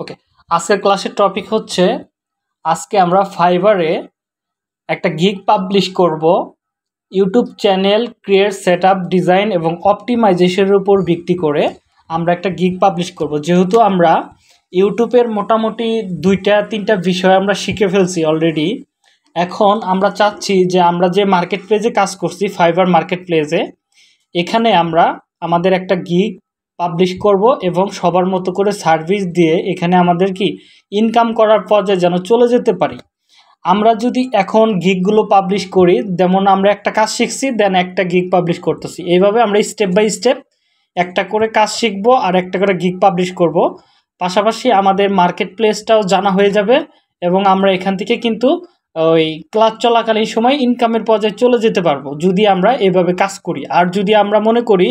ওকে আজকের ক্লাসের টপিক হচ্ছে, আজকে আমরা ফাইবারে একটা গিগ পাবলিশ করব YouTube channel create set up design এবং অপটিমাইজেশনের উপর ভিত্তি করে আমরা একটা গিগ পাবলিশ করব। যেহেতু আমরা ইউটিউবের মোটামুটি দুইটা, তিনটা বিষয় আমরা শিখে ফেলছি অলরেডি এখন আমরা চাচ্ছি যে আমরা যে মার্কেট প্লেসে কাজ করছি ফাইবার মার্কেট প্লেসে এখানে আমরা আমাদের একটা গিগ পাবলিশ করব এবং সবার মতো করে সার্ভিস দিয়ে এখানে আমাদের কি ইনকাম করার পর্যায়ে যেন চলে যেতে পারি। আমরা যদি এখন গিগগুলো পাবলিশ করি, যেমন আমরা একটা কাজ শিখছি দেন একটা গিগ পাবলিশ করতেছি। এইভাবে আমরা স্টেপ বাই স্টেপ একটা করে কাজ শিখব আর একটা করে গিগ পাবলিশ করব। পাশাপাশি আমাদের মার্কেট প্লেসটাও জানা হয়ে যাবে এবং আমরা এখান থেকে কিন্তু ওই ক্লাস চলাকালীন সময় ইনকামের পর্যায়ে চলে যেতে পারব, যদি আমরা এভাবে কাজ করি। আর যদি আমরা মনে করি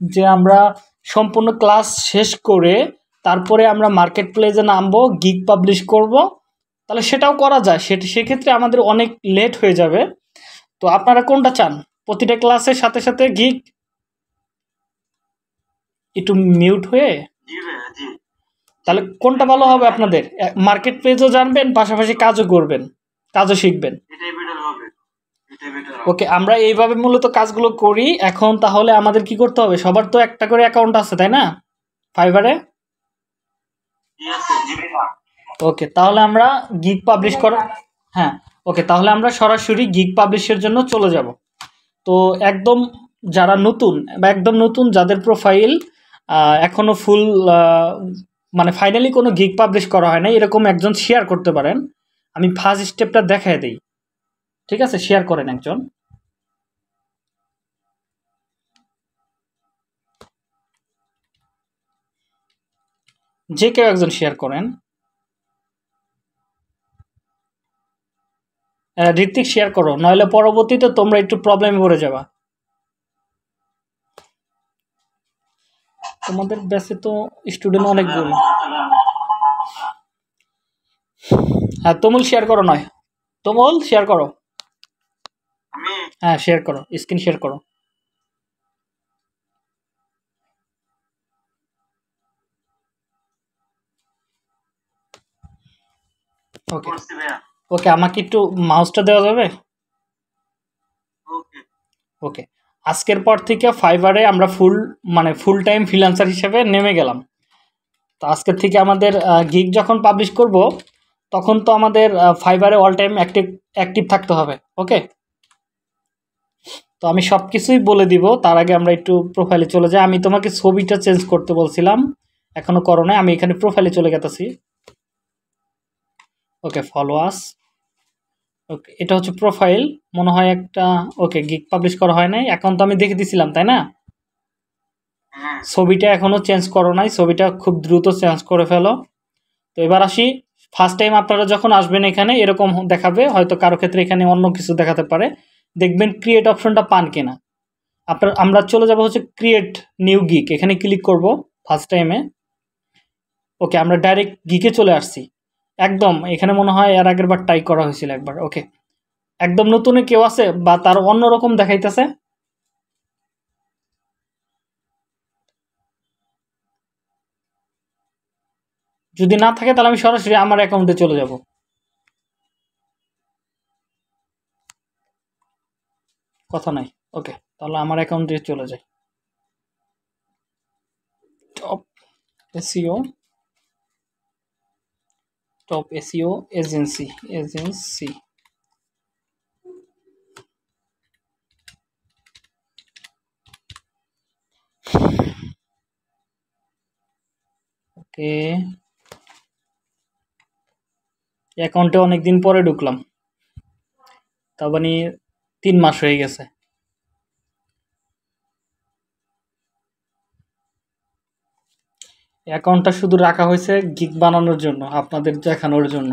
যে আমরা সম্পূর্ণ ক্লাস শেষ করে তারপরে আমরা মার্কেট প্লেসে নামবো গিগ পাবলিশ করব। তাহলে সেটাও করা যায়। সেটা সেক্ষেত্রে আমাদের অনেক লেট হয়ে যাবে। তো আপনারা কোনটা চান? প্রতিটা ক্লাসের সাথে সাথে গিগ? একটু মিউট হয়ে? তাহলে কোনটা ভালো হবে আপনাদের? মার্কেট প্লেসও জানবেন পাশাপাশি কাজও করবেন কাজও শিখবেন এটাই বেটার হবে এটাই বেটার হবে ওকে আমরা এইভাবে মূলত কাজগুলো করি। এখন তাহলে আমাদের কি করতে হবে? সবার তো একটা করে অ্যাকাউন্ট আছে, তাই না? ফাইবারে ওকে তাহলে আমরা গিগ পাবলিশ করা হ্যাঁ ওকে তাহলে আমরা সরাসরি গিগ পাবলিশের জন্য চলে যাব। তো একদম যারা নতুন, বা একদম নতুন যাদের প্রোফাইল এখনও ফুল মানে ফাইনালি কোনো গিগ পাবলিশ করা হয় না এরকম একজন শেয়ার করতে পারেন। আমি ফার্স্ট স্টেপটা দেখায় দিই। ঠিক আছে শেয়ার করেন একজন। যে কেউ একজন শেয়ার করেন। ঋত্বিক শেয়ার করো, নইলে পরবর্তীতে তোমরা একটু প্রবলেমে পড়ে যাবা। তোমাদের ব্যাচে তো স্টুডেন্ট অনেকগুলো হ্যাঁ তুমুল শেয়ার করো নয়। তুমুল শেয়ার করো। হ্যাঁ শেয়ার করো স্ক্রিন শেয়ার করো। ওকে ওকে আমাকে একটু মাউসটা দেওয়া যাবে? ওকে আজকের পর থেকে ফাইবারে আমরা ফুল মানে ফুল টাইম ফ্রিল্যান্সার হিসেবে নেমে গেলাম। তো আজকের থেকে আমাদের গিগ যখন পাবলিশ করব তখন তো আমাদের ফাইবারে অল টাইম অ্যাক্টিভ অ্যাক্টিভ থাকতে হবে। ওকে তো আমি সব কিছুই বলে দিব তার আগে আমরা একটু প্রোফাইলে চলে যাই। আমি তোমাকে ছবিটা চেঞ্জ করতে বলছিলাম এখনও করো নাই আমি এখানে প্রোফাইলে চলে গেতেছি। ওকে ফলো আস ওকে এটা হচ্ছে প্রোফাইল মনে হয় একটা ওকে গিগ পাবলিশ করা হয় নাই এখন তো আমি দেখে দিছিলাম তাই না? হ্যাঁ। ছবিটা এখনও চেঞ্জ করো নাই ছবিটা খুব দ্রুত চেঞ্জ করে ফেলো। তো এবার আসি ফার্স্ট টাইম আপনারা যখন আসবেন এখানে এরকম দেখাবে হয়তো কারও ক্ষেত্রে এখানে অন্য কিছু দেখাতে পারে। দেখবেন ক্রিয়েট অপশনটা পান কিনা। আপনার, আমরা চলে যাব হচ্ছে ক্রিয়েট নিউ গিক এখানে ক্লিক করব ফার্স্ট টাইমে ওকে আমরা ডাইরেক্ট গিকে চলে আসছি। একদম, এখানে মনে হয় এর আগের বার টাই করা হয়েছিল একবার। ওকে একদম নতুনে কেউ আছে বা তার অন্যরকম দেখাইতেছে? যদি না থাকে তাহলে আমি সরাসরি আমার অ্যাকাউন্টে চলে যাব। কথা নাই। ওকে তাহলে আমার অ্যাকাউন্টে চলে যাই। Top SEO top SEO agency agency okay অ্যাকাউন্টে অনেকদিন পরে ঢুকলাম। মানে তিন মাস হয়ে গেছে। অ্যাকাউন্টটা শুধু রাখা হয়েছে গিগ বানানোর জন্য, আপনাদের দেখানোর জন্য।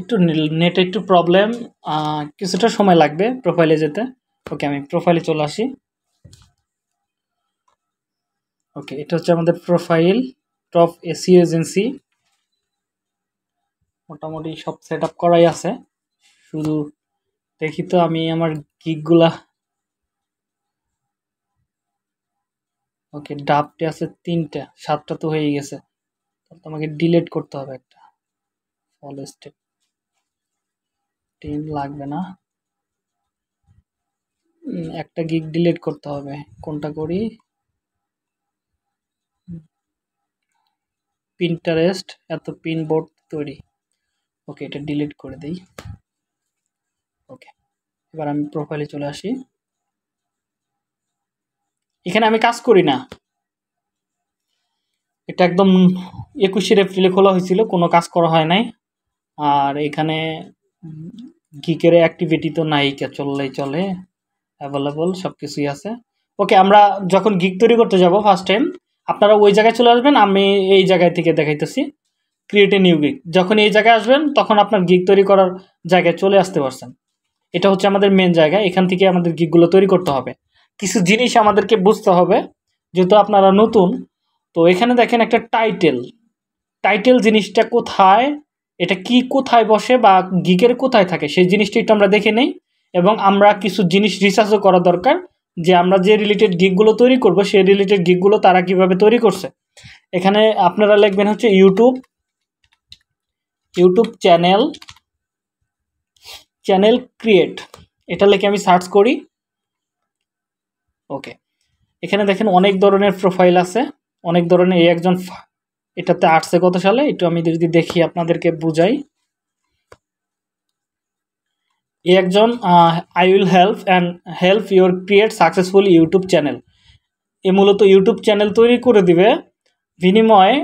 একটু নেটে একটু প্রবলেম কিছুটা সময় লাগবে প্রোফাইলে যেতে। ওকে, আমি প্রোফাইলে চলে আসি। ওকে, এটা হচ্ছে আমাদের প্রোফাইল টপ এসি এজেন্সি মোটামুটি সব সেট করাই আছে। শুধু দেখি তো আমি আমার গিকগুলা ওকে, ডাবটি আছে তিনটা, সাতটা তো হয়ে গেছে। তোমাকে ডিলিট করতে হবে একটা। ফল স্টেপ টিম লাগবে না। একটা গিগ ডিলেট করতে হবে। কোনটা করি? পিন্টারেস্ট এত পিন বোর্ড তৈরি। ওকে, এটা ডিলিট করে দিই। ওকে, এবার আমি প্রোফাইলে চলে আসি। এখানে আমি কাজ করি না। এটা একদম একুশে এপ্রিলে খোলা হয়েছিল, কোনো কাজ করা হয় নাই। আর এখানে গিকের অ্যাক্টিভিটি তো নাই চললেই চলে অ্যাভেলেবল সব কিছুই আছে। ওকে, আমরা যখন গিক তৈরি করতে যাব ফার্স্ট টাইম আপনারা ওই জায়গায় চলে আসবেন, আমি এই জায়গায় থেকে দেখাইতেছি। ক্রিয়েট এ নিউ গিক যখন এই জায়গায় আসবেন, তখন আপনার গিক তৈরি করার জায়গায় চলে আসতে পারছেন। এটা হচ্ছে আমাদের মেন জায়গা, এখান থেকে আমাদের গিকগুলো তৈরি করতে হবে। কিছু জিনিস আমাদেরকে বুঝতে হবে, যেহেতু আপনারা নতুন, তো এখানে দেখেন একটা টাইটেল টাইটেল জিনিসটা কোথায়, এটা কি কোথায় বসে বা গিকের কোথায় থাকে, সেই জিনিসটা একটু আমরা দেখে নেই। এবং আমরা কিছু জিনিস রিসার্চও করা দরকার, যে আমরা যে রিলেটেড গিকগুলো তৈরি করব, সেই রিলেটেড গিকগুলো তারা কীভাবে তৈরি করছে। এখানে আপনারা লিখবেন হচ্ছে YouTube YouTube channel channel create. এটা লিখে আমি সার্চ করি। ওকে। এখানে দেখেন অনেক ধরনের প্রোফাইল আছে। অনেক ধরনের এই একজন এটাতে আসছে কত সালে? একটু আমি যদি দেখি আপনাদেরকে বুঝাই। এই একজন I will help and help your create successful YouTube channel এ মূলত ইউটিউব চ্যানেল তৈরি করে দিবে। বিনিময়ে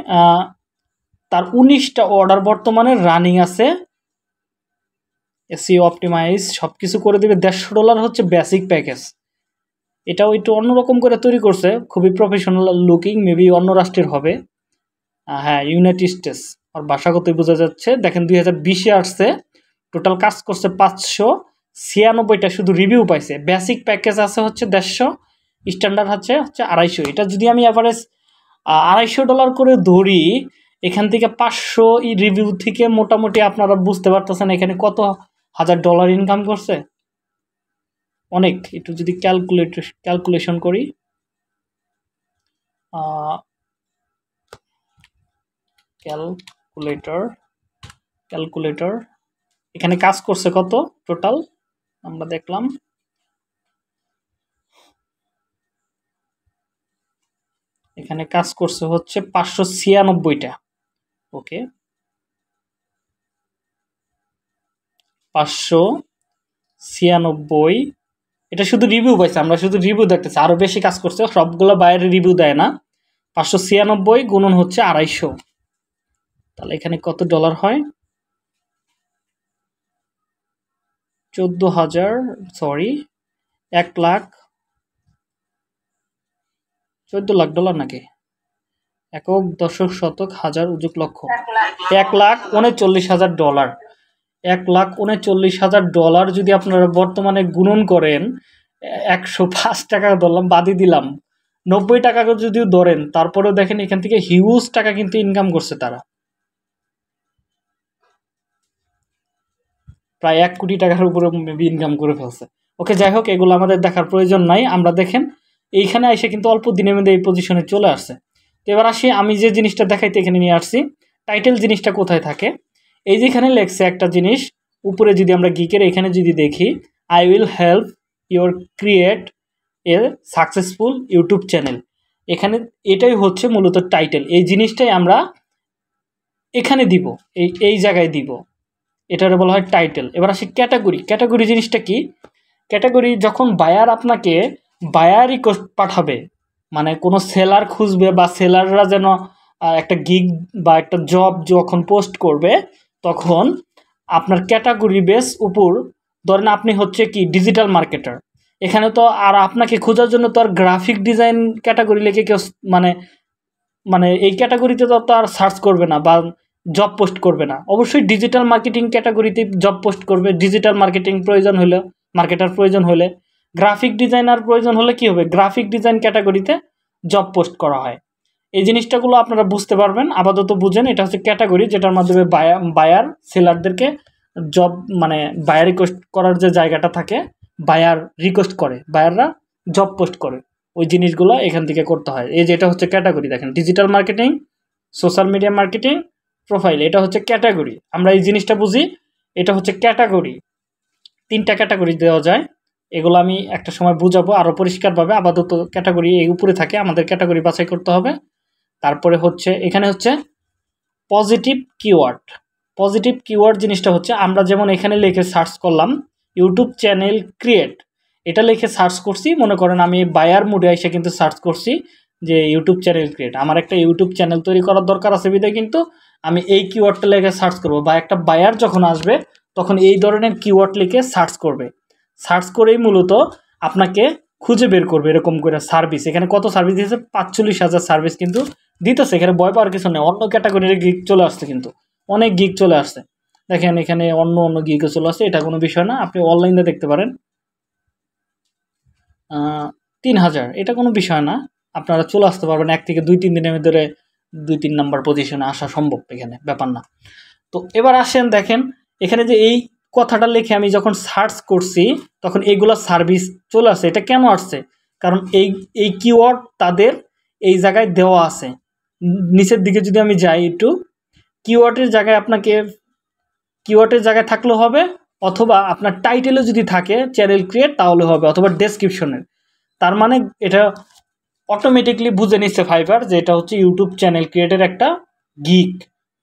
তার উনিশটা অর্ডার বর্তমানে রানিং আছে। এসিও অপটিমাইজ সব কিছু করে দিবে। দেড়শো ডলার হচ্ছে বেসিক প্যাকেজ এটাও একটু অন্যরকম করে তৈরি করছে। খুবই প্রফেশনাল লুকিং মেবি অন্য রাষ্ট্রের হবে। হ্যাঁ ইউনাইটেড স্টেটস আর ভাষাগতই বোঝা যাচ্ছে। দেখেন দুই হাজার বিশে আসছে। টোটাল কাজ করছে পাঁচশো। ছিয়ানব্বইটা শুধু রিভিউ পাইছে। বেসিক প্যাকেজ আছে হচ্ছে দেড়শো। স্ট্যান্ডার্ড হচ্ছে হচ্ছে আড়াইশো। এটা যদি আমি অ্যাভারেজ আড়াইশো ডলার করে ধরি এখান থেকে পাঁচশো রিভিউ থেকে মোটামুটি আপনারা বুঝতে পারতেছেন এখানে কত হাজার ডলার ইনকাম করছে। অনেক, একটু যদি ক্যালকুলেট ক্যালকুলেশন করি। ক্যালকুলেটর ক্যালকুলেটর এখানে কাজ করছে কত টোটাল আমরা দেখলাম। এখানে কাজ করছে হচ্ছে পাঁচশো ছিয়ানব্বইটা। ওকে। পাঁচশো ছিয়ানব্বই। এটা শুধু রিভিউ পাইছে, আমরা শুধু রিভিউ দেখতেছি। আরও বেশি কাজ করছে, সবগুলো বাইরে রিভিউ দেয় না। পাঁচশো ছিয়ানব্বই গুণন হচ্ছে আড়াইশো। তাহলে এখানে কত ডলার হয়? চোদ্দ হাজার সরি এক লাখ, চোদ্দ লাখ ডলার নাকি? একক দশক শতক হাজার উজুক লক্ষ। এক লাখ উনচল্লিশ হাজার ডলার। এক লাখ উনচল্লিশ হাজার ডলার যদি আপনারা বর্তমানে গুণন করেন, একশো পাঁচ টাকা ধরলাম, বাদই দিলাম। নব্বই টাকা যদিও ধরেন, তারপরেও দেখেন এখান থেকে হিউজ টাকা কিন্তু ইনকাম করছে তারা। প্রায় এক কোটি টাকার উপরে মেবি ইনকাম করে ফেলছে। ওকে, যাই হোক, এগুলো আমাদের দেখার প্রয়োজন নাই। আমরা দেখেন, এইখানে এসে কিন্তু অল্প দিনের মধ্যে এই পজিশনে চলে আসছে। তো এবার আসি, আমি যে জিনিসটা দেখাইতে এখানে নিয়ে আসছি টাইটেল জিনিসটা কোথায় থাকে? এই যেখানে লেখছে একটা জিনিস, উপরে যদি আমরা গিকের এখানে যদি দেখি I will help your create a successful YouTube channel এখানে এটাই হচ্ছে মূলত টাইটেল এই জিনিসটাই আমরা এখানে দিব, এই এই জায়গায় দিব। এটার বলা হয় টাইটেল এবার আসি ক্যাটাগরি ক্যাটাগরি জিনিসটা কি? ক্যাটাগরি যখন বায়ার আপনাকে বায়ার রিকোয়েস্ট পাঠাবে মানে কোনো সেলার খুঁজবে বা সেলাররা যেন একটা গিগ বা একটা জব যখন পোস্ট করবে, তখন আপনার ক্যাটাগরি বেস উপর ধরেন আপনি হচ্ছে কি ডিজিটাল মার্কেটার এখানে তো আর আপনাকে খোঁজার জন্য তো আর গ্রাফিক ডিজাইন ক্যাটাগরি লিখে কেউ মানে মানে এই ক্যাটাগরিতে তো আর সার্চ করবে না বা জব পোস্ট করবে না। অবশ্যই ডিজিটাল মার্কেটিং ক্যাটাগরিতে জব পোস্ট করবে। ডিজিটাল মার্কেটিং প্রয়োজন হলে মার্কেটার প্রয়োজন হলে। গ্রাফিক ডিজাইনার প্রয়োজন হলে কি হবে? গ্রাফিক ডিজাইন ক্যাটাগরিতে জব পোস্ট করা হয়। এই জিনিসটাগুলো আপনারা বুঝতে পারবেন। আপাতত বুঝেন, এটা হচ্ছে ক্যাটাগরি যেটার মাধ্যমে বায়ার বায়ার সেলারদেরকে জব মানে বায়ার রিকোয়েস্ট করার যে জায়গাটা থাকে বায়ার রিকোয়েস্ট করে বায়াররা জব পোস্ট করে। ওই জিনিসগুলো এখান থেকে করতে হয়। এই যে এটা হচ্ছে ক্যাটাগরি দেখেন digital marketing social media marketing profile এটা হচ্ছে ক্যাটাগরি আমরা এই জিনিসটা বুঝি, এটা হচ্ছে ক্যাটাগরি তিনটা ক্যাটাগরি দেওয়া যায়। এগুলো আমি একটা সময় বুঝাবো আরও পরিষ্কারভাবে, আপাতত ক্যাটাগরি এই উপরে থাকে, আমাদের ক্যাটাগরি বাছাই করতে হবে। তারপরে হচ্ছে, এখানে হচ্ছে পজিটিভ কিওয়ার্ড পজিটিভ কিওয়ার্ড জিনিসটা হচ্ছে, আমরা যেমন এখানে লিখে সার্চ করলাম ইউটিউব চ্যানেল ক্রিয়েট এটা লিখে সার্চ করছি, মনে করেন আমি বায়ার মুডে এসে কিন্তু সার্চ করছি যে ইউটিউব চ্যানেল ক্রিয়েট আমার একটা ইউটিউব চ্যানেল তৈরি করার দরকার আছে বিধায় কিন্তু আমি এই কিওয়ার্ডটা লিখে সার্চ করব, বা একটা বায়ার যখন আসবে, তখন এই ধরনের কিওয়ার্ড লিখে সার্চ করবে। সার্চ করেই মূলত আপনাকে খুঁজে বের করবে এরকম করে সার্ভিস। এখানে কত সার্ভিস দিয়েছে? পাঁচচল্লিশ হাজার সার্ভিস কিন্তু দিতেছে। এখানে ভয় পাওয়ার কিছু নেই। অন্য ক্যাটাগরির গিক চলে আসছে কিন্তু। অনেক গিক চলে আসছে। দেখেন এখানে অন্য অন্য গিকে চলে আসছে। এটা কোনো বিষয় না। আপনি অনলাইনে দেখতে পারেন। তিন হাজার। এটা কোনো বিষয় না। আপনারা চলে আসতে পারবেন এক থেকে দুই, তিন দিনের ভিতরে দুই, তিন নাম্বার পজিশনে আসা সম্ভব এখানে। ব্যাপার না। তো এবার আসেন, দেখেন, এখানে যে এই কথাটা লিখে আমি যখন সার্চ করছি, তখন এইগুলো সার্ভিস চলে আসছে এটা কেন আসছে? কারণ এই এই কিওয়ার্ড তাদের এই জায়গায় দেওয়া আছে। নিচের দিকে যদি আমি যাই একটু কিওয়ার্ডের জায়গায় আপনাকে কিওয়ার্ডের জায়গায় থাকলেও হবে, অথবা আপনার টাইটেলে যদি থাকে চ্যানেল ক্রিয়েট তাহলে হবে, অথবা ডেসক্রিপশনের তার মানে এটা অটোমেটিকলি বুঝে নিচ্ছে ফাইবার যে এটা হচ্ছে ইউটিউব চ্যানেল ক্রিয়েটের একটা গিক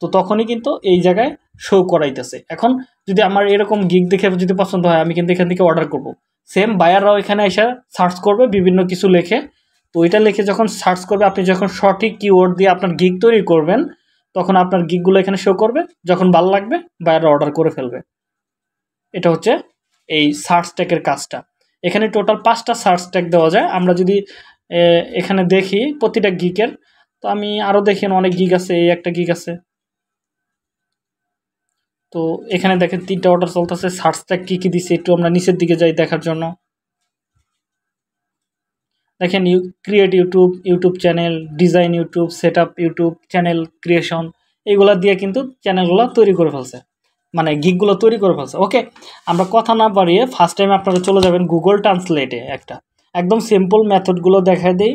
তো তখনই কিন্তু এই জায়গায় শো করাইতেছে। এখন যদি আমার এরকম গিক দেখে যদি পছন্দ হয়, আমি কিন্তু এখান থেকে অর্ডার করব। সেম বায়াররাও এখানে এসে সার্চ করবে, বিভিন্ন কিছু লেখে। তো ওইটা লিখে যখন সার্চ করবে, আপনি যখন সঠিক কিওয়ার্ড দিয়ে আপনার গিক তৈরি করবেন, তখন আপনার গিকগুলো এখানে শো করবে। যখন ভালো লাগবে বায়াররা অর্ডার করে ফেলবে। এটা হচ্ছে এই সার্চ ট্যাগের কাজটা। এখানে টোটাল পাঁচটা সার্চ ট্যাগ দেওয়া যায়। আমরা যদি এখানে দেখি প্রতিটা গিকের তো আমি আরও দেখি অনেক গিক আছে, এই একটা গিক আছে। তো এখানে দেখেন তিনটা অর্ডার চলতেছে সার্চ ট্যাগ কী কী দিচ্ছে একটু আমরা নিচের দিকে যাই দেখার জন্য। দেখেন you create YouTube YouTube channel design YouTube set YouTube channel creation এইগুলা দিয়ে কিন্তু চ্যানেলগুলো তৈরি করে ফেলছে। মানে গিকগুলো তৈরি করে ফেলছে। ওকে আমরা কথা না বাড়িয়ে ফার্স্ট টাইম আপনারা চলে যাবেন গুগল ট্রান্সলেটে একটা। একদম সিম্পল মেথডগুলো দেখায় দিই।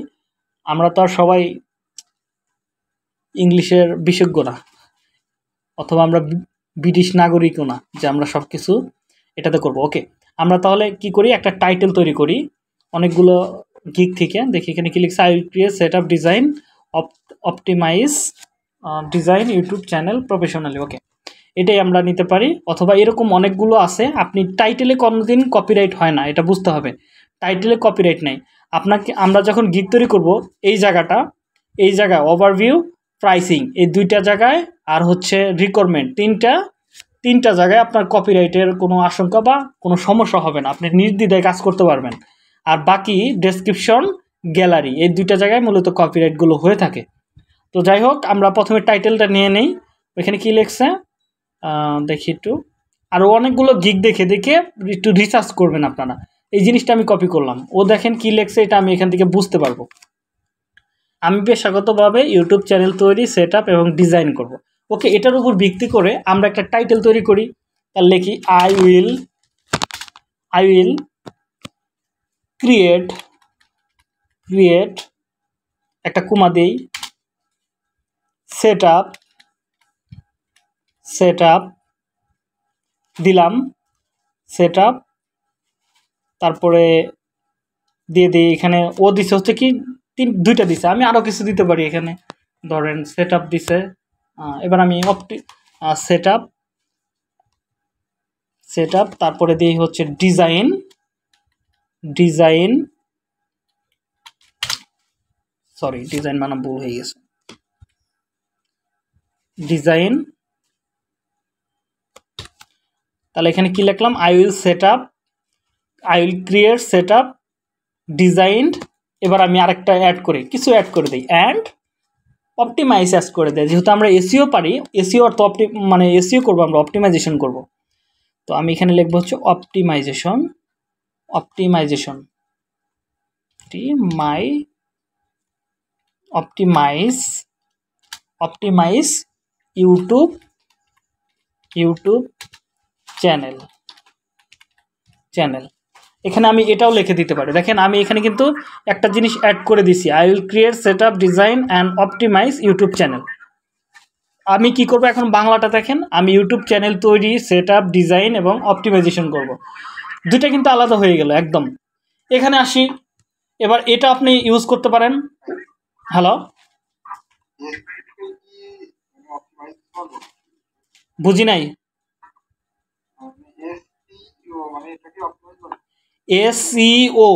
আমরা তো আর সবাই ইংলিশের বিশেষজ্ঞ না। অথবা আমরা ব্রিটিশ নাগরিকও না যে আমরা সব কিছু এটাতে করব। ওকে আমরা তাহলে কি করি? একটা টাইটেল তৈরি করি অনেকগুলো গিক থেকে। দেখি এখানে কি লিখছে I set up design optimise design YouTube channel professionally okay এটাই আমরা নিতে পারি। অথবা এরকম অনেকগুলো আছে। আপনি টাইটেলে কোনোদিন কপিরাইট হয় না, এটা বুঝতে হবে। টাইটেলে কপিরাইট নেই। আপনাকে, আমরা যখন গিক তৈরি করব, এই জায়গাটা, এই জায়গায় ওভারভিউ প্রাইসিং এই দুইটা জায়গায় আর হচ্ছে রিকোয়ারমেন্ট তিনটা তিনটা জায়গায় আপনার কপিরাইটের কোনো আশঙ্কা বা কোনো সমস্যা হবে না। আপনি নির্দ্বিধায় কাজ করতে পারবেন। আর বাকি ডেসক্রিপশন গ্যালারি এই দুইটা জায়গায় মূলত কপিরাইটগুলো হয়ে থাকে। তো যাই হোক, আমরা প্রথমে টাইটেলটা নিয়ে নেই। ওইখানে কী লিখছে? দেখি একটু। আরও অনেকগুলো গিক দেখে দেখে একটু রিসার্চ করবেন আপনারা। এই জিনিসটা আমি কপি করলাম। ও দেখেন কী লেখছে, এটা আমি এখান থেকে বুঝতে পারব। আমি পেশাগতভাবে ইউটিউব চ্যানেল তৈরি সেট এবং ডিজাইন করব। ওকে এটার উপর ভিত্তি করে আমরা একটা টাইটেল তৈরি করি। তার লেখি I will I will create create একটা কুমা দেই। সেট আপ সেট আপ দিলাম। সেট আপ তারপরে দিয়ে দিই এখানে। ও দিছে হচ্ছে কি? তিন দুইটা দিছে। আমি আরও কিছু দিতে পারি এখানে। ধরেন সেট আপ দিছে এবার আমি অপটি সেট আপ সেট আপ তারপরে দিই হচ্ছে ডিজাইন ডিজাইন সরি ডিজাইন মানে ভুল হয়ে গেছে। ডিজাইন তাহলে এখানে কি লিখলাম? I will set up I will create set up designed এবার আমি আরেকটা অ্যাড করি। কিছু অ্যাড করে দিই। অ্যান্ড অপটিমাইজ অ্যাড করে দেয় যেহেতু আমরা এসিও পারি এসিও অর্থ অপটি মানে এসিও করব, আমরা অপটিমাইজেশন করব। তো আমি এখানে লিখব হচ্ছে optimisation optimisation my optimise optimise YouTube YouTube channel channel এখানে আমি এটাও লিখে দিতে পারি। দেখেন আমি এখানে কিন্তু একটা জিনিস অ্যাড করে দিছি। I will create set up design and optimise YouTube channel আমি কি করব এখন বাংলাটা দেখেন আমি ইউটিউব চ্যানেল তৈরি সেট আপ ডিজাইন এবং অপটিমাইজেশন করব। দুইটা কিন্তু আলাদা হয়ে গেল একদম। এখানে আসি। এবার এটা আপনি ইউজ করতে পারেন। হ্যালো বুঝি নাই? এসইও।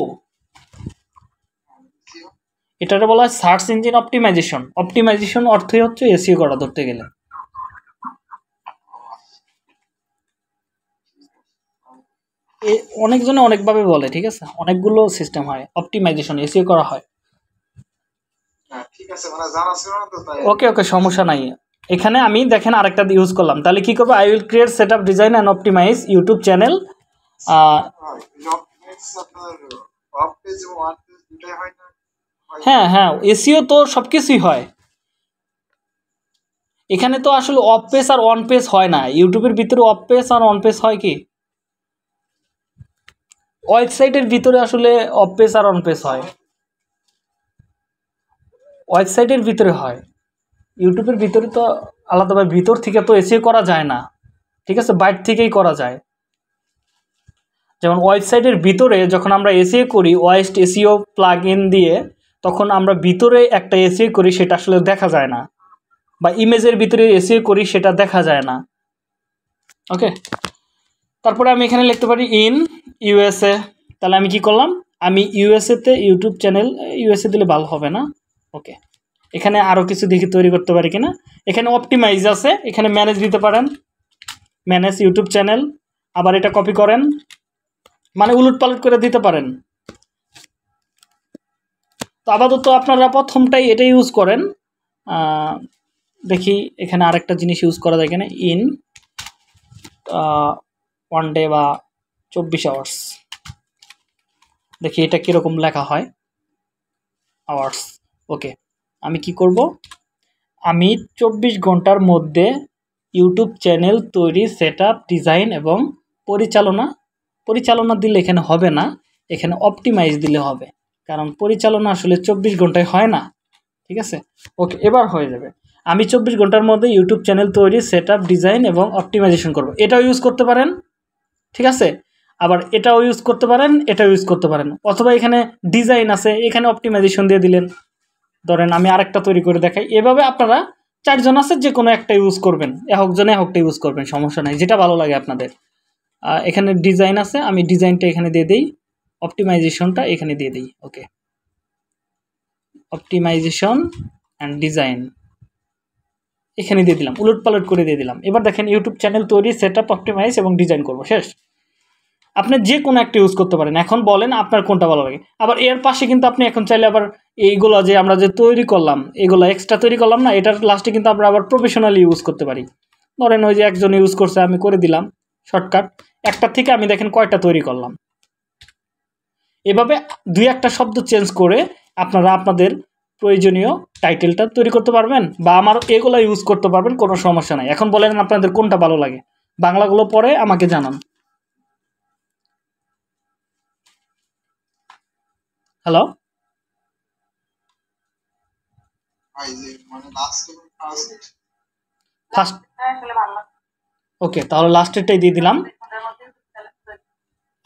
এটাকে বলা হয় সার্চ ইঞ্জিন অপটিমাইজেশন। অপটিমাইজেশন অর্থই হচ্ছে এসইও করা ধরতে গেলে। অনেকজনে অনেকভাবে বলে ঠিক আছে? অনেকগুলো সিস্টেম হয় অপটিমাইজেশন এসইও করা হয়। ওকে ওকে সমস্যা নাই। এখানে আমি দেখেন আরেকটা ইউজ করলাম। তাহলে কি করব? I will create set up design and optimise YouTube channel হ্যাঁ হ্যাঁ এসিও তো সব কিছুই হয়। এখানে তো আসলে অফ পেস আর অন পেস হয় না। ইউটিউবের ভিতরে অফ পেস আর অন পেস হয় কি? ওয়েবসাইটের ভিতরে আসলে অফ পেস আর অন পেস হয়। ওয়েবসাইটের ভিতরে হয়। ইউটিউবের ভিতরে তো আলাদাভাবে ভিতর থেকে তো এসিও করা যায় না। ঠিক আছে? বাইর থেকেই করা যায়। যেমন ওয়েবসাইটের ভিতরে যখন আমরা এসিও করি ওয়েস্ট এসিও প্লাগ দিয়ে, তখন আমরা ভিতরে একটা এসিও করি, সেটা আসলে দেখা যায় না। বা ইমেজের ভিতরে এসিও করি, সেটা দেখা যায় না। ওকে তারপরে আমি এখানে লিখতে পারি ইন ইউএসএ তাহলে আমি কি করলাম? আমি ইউএসএতে ইউটিউব চ্যানেল ইউএসএ দিলে ভালো হবে না? ওকে এখানে আরও কিছু দেখি তৈরি করতে পারি কিনা? এখানে অপটিমাইজ আছে, এখানে ম্যানেজ দিতে পারেন। ম্যানেজ ইউটিউব চ্যানেল আবার এটা কপি করেন। মানে উলট পালট করে দিতে পারেন। তো আপাতত আপনারা প্রথমটাই এটা ইউজ করেন। দেখি এখানে আরেকটা জিনিস ইউজ করা যায় এখানে ইন ওয়ান ডে বা চব্বিশ আওয়ার্স দেখি এটা কীরকম লেখা হয়। আওয়ার্স ওকে আমি কি করব? আমি চব্বিশ ঘণ্টার মধ্যে ইউটিউব চ্যানেল তৈরি সেট ডিজাইন এবং পরিচালনা পরিচালনা দিলে এখানে হবে না, এখানে অপটিমাইজ দিলে হবে। কারণ পরিচালনা আসলে চব্বিশ ঘন্টায় হয় না, ঠিক আছে? ওকে এবার হয়ে যাবে। আমি চব্বিশ ঘণ্টার মধ্যে ইউটিউব চ্যানেল তৈরি সেট ডিজাইন এবং অপটিমাইজেশন করব। এটাও ইউজ করতে পারেন, ঠিক আছে? আবার এটাও ইউজ করতে পারেন, এটাও ইউজ করতে পারেন। অথবা এখানে ডিজাইন আছে, এখানে অপটিমাইজেশন দিয়ে দিলেন। ধরেন আমি আরেকটা তৈরি করে দেখাই। এভাবে আপনারা চারজন আছে যে কোনো একটা ইউজ করবেন। একজনে একটা ইউজ করবেন, সমস্যা নাই। যেটা ভালো লাগে আপনাদের। এখানে ডিজাইন আছে, আমি ডিজাইনটা এখানে দিয়ে দিই। অপটিমাইজেশনটা এখানে দিয়ে দিই ওকে অপটিমাইজেশন অ্যান্ড ডিজাইন এখানে দিয়ে দিলাম, উলট পালট করে দিয়ে দিলাম। এবার দেখেন ইউটিউব চ্যানেল তৈরি সেট আপ অপটিমাইজ এবং ডিজাইন করব, শেষ। আপনি যে কোনো একটা ইউজ করতে পারেন, এখন বলেন আপনার কোনটা ভালো লাগে। আবার এর পাশে কিন্তু আপনি এখন চাইলে আবার এইগুলো যে আমরা যে তৈরি করলাম, এগুলো এক্সট্রা তৈরি করলাম না, এটার লাস্টে কিন্তু আমরা আবার প্রফেশনালি ইউজ করতে পারি। ধরেন ওই যে একজন ইউজ করছে, আমি করে দিলাম শর্টকাট একটা থেকে আমি দেখেন কয়টা তৈরি করলাম। এভাবে দুই একটা শব্দ চেঞ্জ করে আপনারা আপনাদের প্রয়োজনীয় টাইটেলটা তৈরি করতে পারবেন বা আমার এগুলো ইউজ করতে পারবেন কোনো সমস্যা নাই। এখন বলেন আপনাদের কোনটা ভালো লাগে। বাংলাগুলো পরে আমাকে জানান। হ্যালো ফার্স্ট ওকে তাহলে লাস্টেরটাই দিয়ে দিলাম।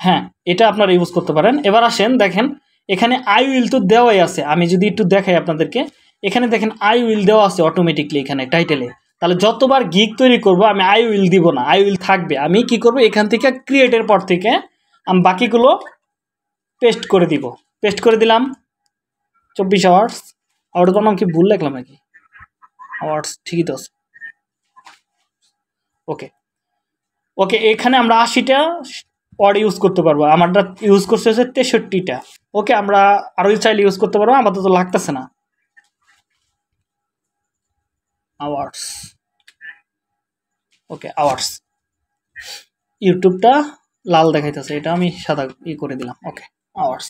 হ্যাঁ এটা আপনারা ইউজ করতে পারেন। এবার আসেন, দেখেন, এখানে আই উইল তো দেওয়াই আছে। আমি যদি একটু দেখাই আপনাদেরকে, এখানে দেখেন আই উইল দেওয়া আছে অটোমেটিকলি এখানে টাইটেলে তাহলে যতবার গিক তৈরি করব, আমি আই উইল দিব না আই উইল থাকবে। আমি কি করব, এখান থেকে ক্রিয়েটের পর থেকে আমি বাকিগুলো পেস্ট করে দিব। পেস্ট করে দিলাম, চব্বিশ আওয়ার্স আওয়ার্স বানাম কি, ভুল লিখলাম নাকি? আওয়ার্স ঠিকই তো আছে। ওকে ওকে এখানে আমরা আশিটা ওয়ার্ড ইউজ করতে পারব। আমারটা ইউজ করছে হচ্ছে তেষট্টিটা। ওকে আমরা আরও চাইলে ইউজ করতে পারব, আমাদের তো লাগতেছে না। আওয়ার্স ওকে আওয়ার্স ইউটিউবটা লাল দেখাইতেছে, এটা আমি সাদা ই করে দিলাম। ওকে আওয়ার্স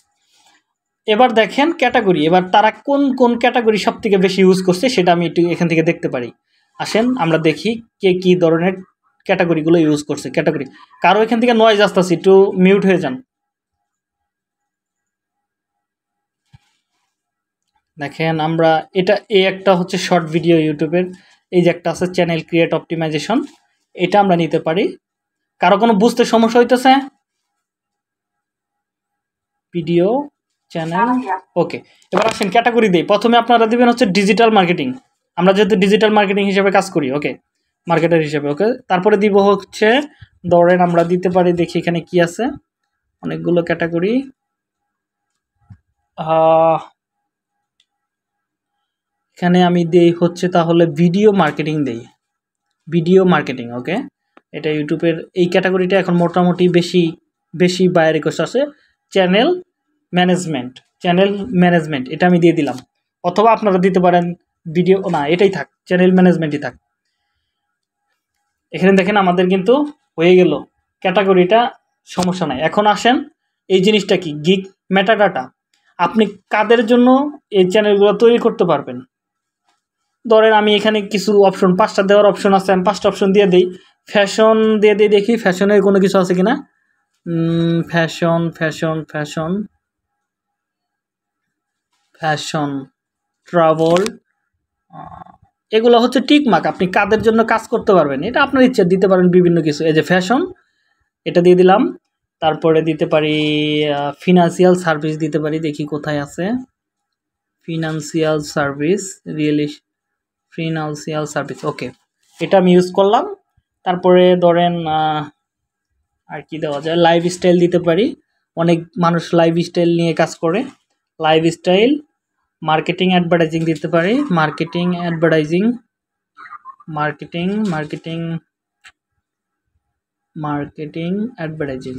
এবার দেখেন ক্যাটাগরি এবার তারা কোন কোন ক্যাটাগরি সব থেকে বেশি ইউজ করছে সেটা আমি একটু এখান থেকে দেখতে পারি। আসেন, আমরা দেখি কে কী ধরনের ক্যাটাগরিগুলো ইউজ করছে ক্যাটাগরি কারও এখান থেকে নয় আসতেছে একটু মিউট হয়ে যান। দেখেন আমরা এটা এই একটা হচ্ছে শর্ট ভিডিও ইউটিউবের এই যে একটা আছে চ্যানেল ক্রিয়েট অপটিমাইজেশন এটা আমরা নিতে পারি। কারও কোনো বুঝতে সমস্যা হইতেছে? ভিডিও চ্যানেল ওকে এবার আসেন ক্যাটাগরি দিই। প্রথমে আপনারা দিবেন হচ্ছে ডিজিটাল মার্কেটিং আমরা যেহেতু ডিজিটাল মার্কেটিং হিসেবে কাজ করি ওকে মার্কেটার হিসেবে ওকে তারপরে দিব হচ্ছে, ধরেন আমরা দিতে পারি, দেখি এখানে কি আছে। অনেকগুলো ক্যাটাগরি এখানে আমি দেই হচ্ছে তাহলে ভিডিও মার্কেটিং দেই। ভিডিও মার্কেটিং ওকে এটা ইউটিউবের, এই ক্যাটাগরিটা এখন মোটামুটি বেশি বেশি বায়ার রিকোয়েস্ট আছে। চ্যানেল ম্যানেজমেন্ট চ্যানেল ম্যানেজমেন্ট এটা আমি দিয়ে দিলাম। অথবা আপনারা দিতে পারেন ভিডিও না, এটাই থাক চ্যানেল ম্যানেজমেন্টই থাক। এখানে দেখেন আমাদের কিন্তু হয়ে গেল ক্যাটাগরিটা, সমস্যা নাই। এখন আসেন, এই জিনিসটা কি? গিগ মেটাডাটা আপনি কাদের জন্য এই চ্যানেলগুলো তৈরি করতে পারবেন? ধরেন আমি এখানে কিছু অপশন পাঁচটা দেওয়ার অপশন আছে, আমি পাঁচটা অপশন দিয়ে দিই। ফ্যাশন দিয়ে দিয়ে দেখি ফ্যাশনের কোনো কিছু আছে কি না fashion fashion fashion fashion travel এগুলো হচ্ছে টিকমার্ক আপনি কাদের জন্য কাজ করতে পারবেন, এটা আপনার ইচ্ছা, দিতে পারেন বিভিন্ন কিছু, এই যে ফ্যাশন এটা দিয়ে দিলাম, তারপরে দিতে পারি ফিনান্সিয়াল সার্ভিস দিতে পারি, দেখি কোথায় আছে financial service really financial service okay এটা আমি ইউজ করলাম, তারপরে ধরেন আর কি দেওয়া যায় লাইফ স্টাইল দিতে পারি, অনেক মানুষ লাইফ স্টাইল নিয়ে কাজ করে লাইফ স্টাইল মার্কেটিং অ্যাডভার্টাইজিং দিতে পারি। Marketing advertising marketing marketing marketing advertising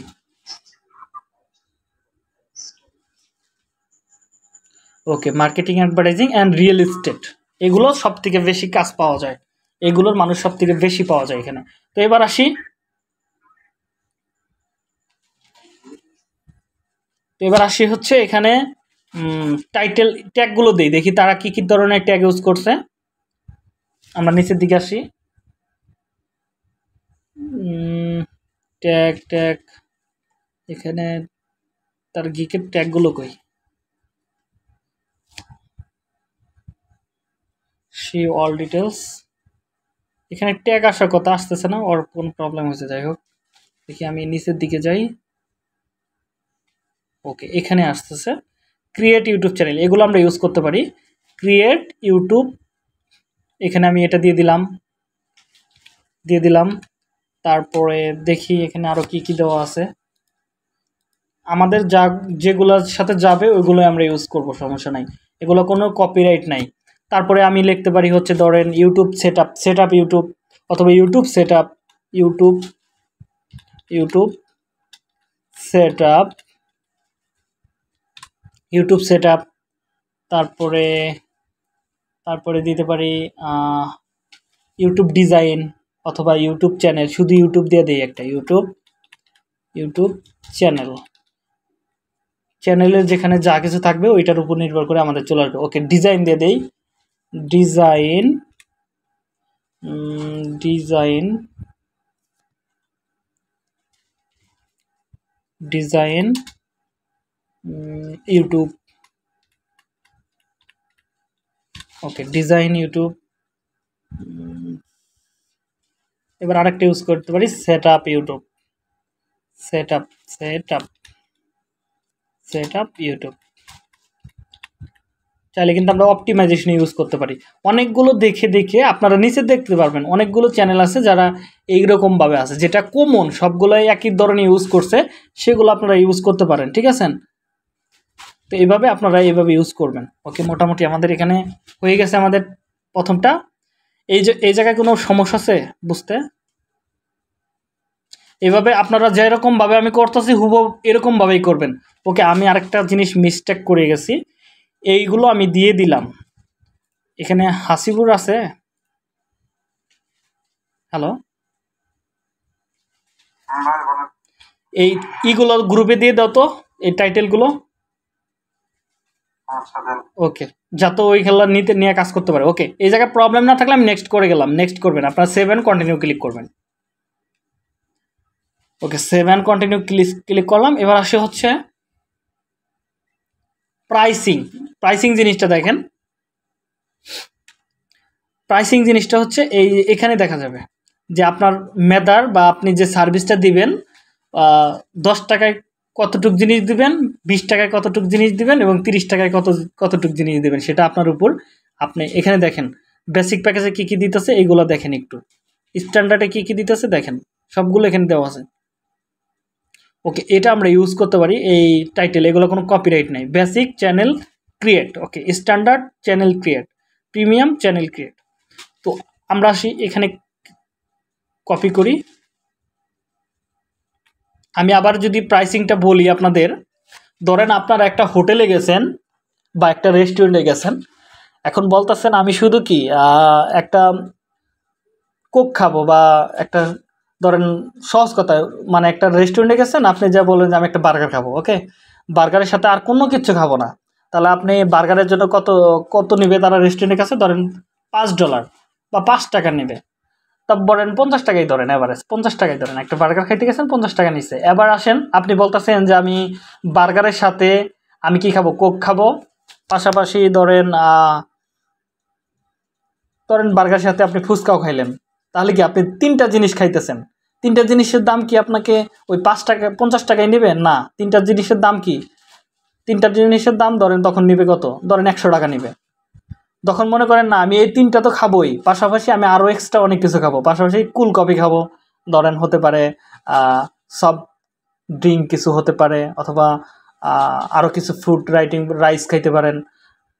okay marketing advertising and real estate এগুলো সব থেকে বেশি কাজ পাওয়া যায়। এগুলোর মানুষ সব থেকে বেশি পাওয়া যায় এখানে। তো এবার আসি। তো এবার আসি হচ্ছে এখানে টাইটেল ট্যাগগুলো দিই। দেখি তারা কি কি ধরনের ট্যাগ ইউজ করছে। আমরা নিচের দিকে আসি। ট্যাগ ট্যাগ এখানে তার গিকের ট্যাগগুলো কই? সি অল ডিটেলস এখানে ট্যাগ আসার কথা আসতেছে না, ওর কোন প্রবলেম হয়েছে, যাই হোক। দেখি আমি নিচের দিকে যাই। ওকে এখানে আসতেছে। ক্রিয়েট ইউটিউব চ্যানেল এগুলো আমরা ইউজ করতে পারি। ক্রিয়েট ইউটিউব এখানে আমি এটা দিয়ে দিলাম। দিয়ে দিলাম। তারপরে দেখি এখানে আরও কি কি দেওয়া আছে। আমাদের যা, যেগুলোর সাথে যাবে ওইগুলো আমরা ইউজ করব, সমস্যা নাই। এগুলো কোনো কপিরাইট নাই। তারপরে আমি লিখতে পারি হচ্ছে ধরেন YouTube set up set up YouTube অথবা YouTube set up YouTube YouTube set up YouTube set তারপরে তারপরে দিতে পারি ইউটিউব ডিজাইন অথবা ইউটিউব চ্যানেল। শুধু ইউটিউব দিয়ে দিই একটা, ইউটিউব ইউটিউব চ্যানেল। চ্যানেলের যেখানে যা কিছু থাকবে ওইটার উপর নির্ভর করে আমাদের চলে আসবে। ওকে, ডিজাইন দিয়ে দেই। Design design design YouTube okay design YouTube এবার আরেকটা ইউজ করতে পারি set up YouTube set up set up set up YouTube চাইলে কিন্তু আমরা অপটিমাইজেশন ইউজ করতে পারি। অনেকগুলো দেখে দেখে আপনারা নিচে দেখতে পারবেন, অনেকগুলো চ্যানেল আছে যারা এইরকমভাবে আছে, যেটা কমন সবগুলোই একই ধরনের ইউজ করছে, সেগুলো আপনারা ইউজ করতে পারেন, ঠিক আছে? তো এইভাবে আপনারা এইভাবে ইউজ করবেন। ওকে মোটামুটি আমাদের এখানে হয়ে গেছে আমাদের প্রথমটা। এই যে এই জায়গায় কোনো সমস্যা আছে বুঝতে? এভাবে আপনারা যেরকমভাবে আমি করতেছি হুব এরকমভাবেই করবেন। ওকে আমি আরেকটা জিনিস মিস্টেক করে গেছি। এইগুলো আমি দিয়ে দিলাম। এখানে হাসিপুর আছে? হ্যালো এই ইগুলো গ্রুপে দিয়ে দাও তো এই টাইটেলগুলো ওকে, যাতে ওই খেলা নিতে, নিয়ে কাজ করতে পারে। ওকে, এই জায়গায় প্রবলেম না থাকলে আমি নেক্সট করে গেলাম। নেক্সট করবেন, আপনারা সেভেন কন্টিনিউ ক্লিক করবেন। Okay save and continue click click করলাম। এবার আসে হচ্ছে প্রাইসিং প্রাইসিং জিনিসটা দেখেন। প্রাইসিং জিনিসটা হচ্ছে এই, এখানে দেখা যাবে যে আপনার মেদার বা আপনি যে সার্ভিসটা দিবেন দশ টাকায় কতটুক জিনিস দিবেন, বিশ টাকায় কতটুক জিনিস দিবেন এবং তিরিশ টাকায় কত, কতটুক জিনিস দিবেন, সেটা আপনার উপর আপনি এখানে দেখেন বেসিক প্যাকেজে কী কী দিতেছে, এইগুলো দেখেন একটু। স্ট্যান্ডার্ডে কী কী দিতেছে, দেখেন, সবগুলো এখানে দেওয়া আছে। ওকে এটা আমরা ইউজ করতে পারি, এই টাইটেল এগুলো কোনো কপিরাইট নাই। Basic channel create okay standard channel create premium channel create তো আমরা আসি, এখানে কপি করি। আমি আবার যদি প্রাইসিংটা বলি আপনাদের, ধরেন আপনারা একটা হোটেলে গেছেন বা একটা রেস্টুরেন্টে গেছেন, এখন বলতেছেন আমি শুধু কি একটা কোক খাব বা একটা ধরেন সহজ কথা মানে একটা রেস্টুরেন্টে গেছেন, আপনি যা বললেন যে আমি একটা বার্গার খাব ওকে বার্গারের সাথে আর কোনো কিছু খাব না। তাহলে আপনি বার্গারের জন্য কত কত নেবে তারা রেস্টুরেন্টের কাছে? ধরেন পাঁচ ডলার বা পাঁচ টাকা নেবে। তা বলেন পঞ্চাশ টাকাই ধরেন এভারেজ পঞ্চাশ টাকাই ধরেন। একটা বার্গার খাইতে গেছেন, পঞ্চাশ টাকা নিচ্ছে এবার আসেন, আপনি বলতেছেন যে আমি বার্গারের সাথে আমি কি খাব? কোক খাব। পাশাপাশি ধরেন ধরেন বার্গারের সাথে আপনি ফুচকাও খাইলেন। তাহলে কি আপনি তিনটা জিনিস খাইতেছেন? তিনটা জিনিসের দাম কি আপনাকে ওই পাঁচ টাকা, পঞ্চাশ টাকায় নেবে? না। তিনটা জিনিসের দাম কি? তিনটা জিনিসের দাম ধরেন তখন নিবে কত? ধরেন একশো টাকা নেবে। তখন মনে করেন, না, আমি এই তিনটা তো খাবোই। পাশাপাশি আমি আরও এক্সট্রা অনেক কিছু খাব। পাশাপাশি কুল কফি খাব। ধরেন, হতে পারে সব ড্রিঙ্ক কিছু হতে পারে অথবা আরও কিছু ফ্রুট রাইটিং রাইস খাইতে পারেন।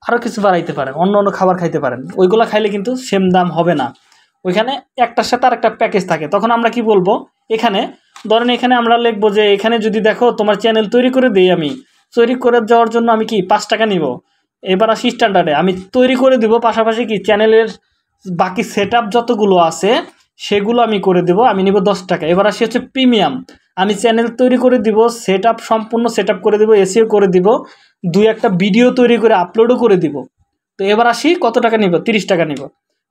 আরও কিছু বাড়াইতে পারেন, অন্য অন্য খাবার খাইতে পারেন। ওইগুলো খাইলে কিন্তু সেম দাম হবে না। ওইখানে একটার সাথে আর একটা প্যাকেজ থাকে। তখন আমরা কি বলব? এখানে, ধরেন এখানে আমরা লিখব যে, এখানে যদি দেখো তোমার চ্যানেল তৈরি করে দিই আমি, তৈরি করে যাওয়ার জন্য আমি কি পাঁচ টাকা নিব? এবার আসি স্ট্যান্ডার্ডে আমি তৈরি করে দিব, পাশাপাশি কি চ্যানেলের বাকি সেট যতগুলো আছে, সেগুলো আমি করে দেবো, আমি নিব দশ টাকা। এবার আসি হচ্ছে প্রিমিয়াম আমি চ্যানেল তৈরি করে দিব সেট সম্পূর্ণ সেট করে দিব এসিও করে দিব, দুই একটা ভিডিও তৈরি করে আপলোডও করে দিব। তো এবার আসি, কত টাকা নিব? তিরিশ টাকা নিব।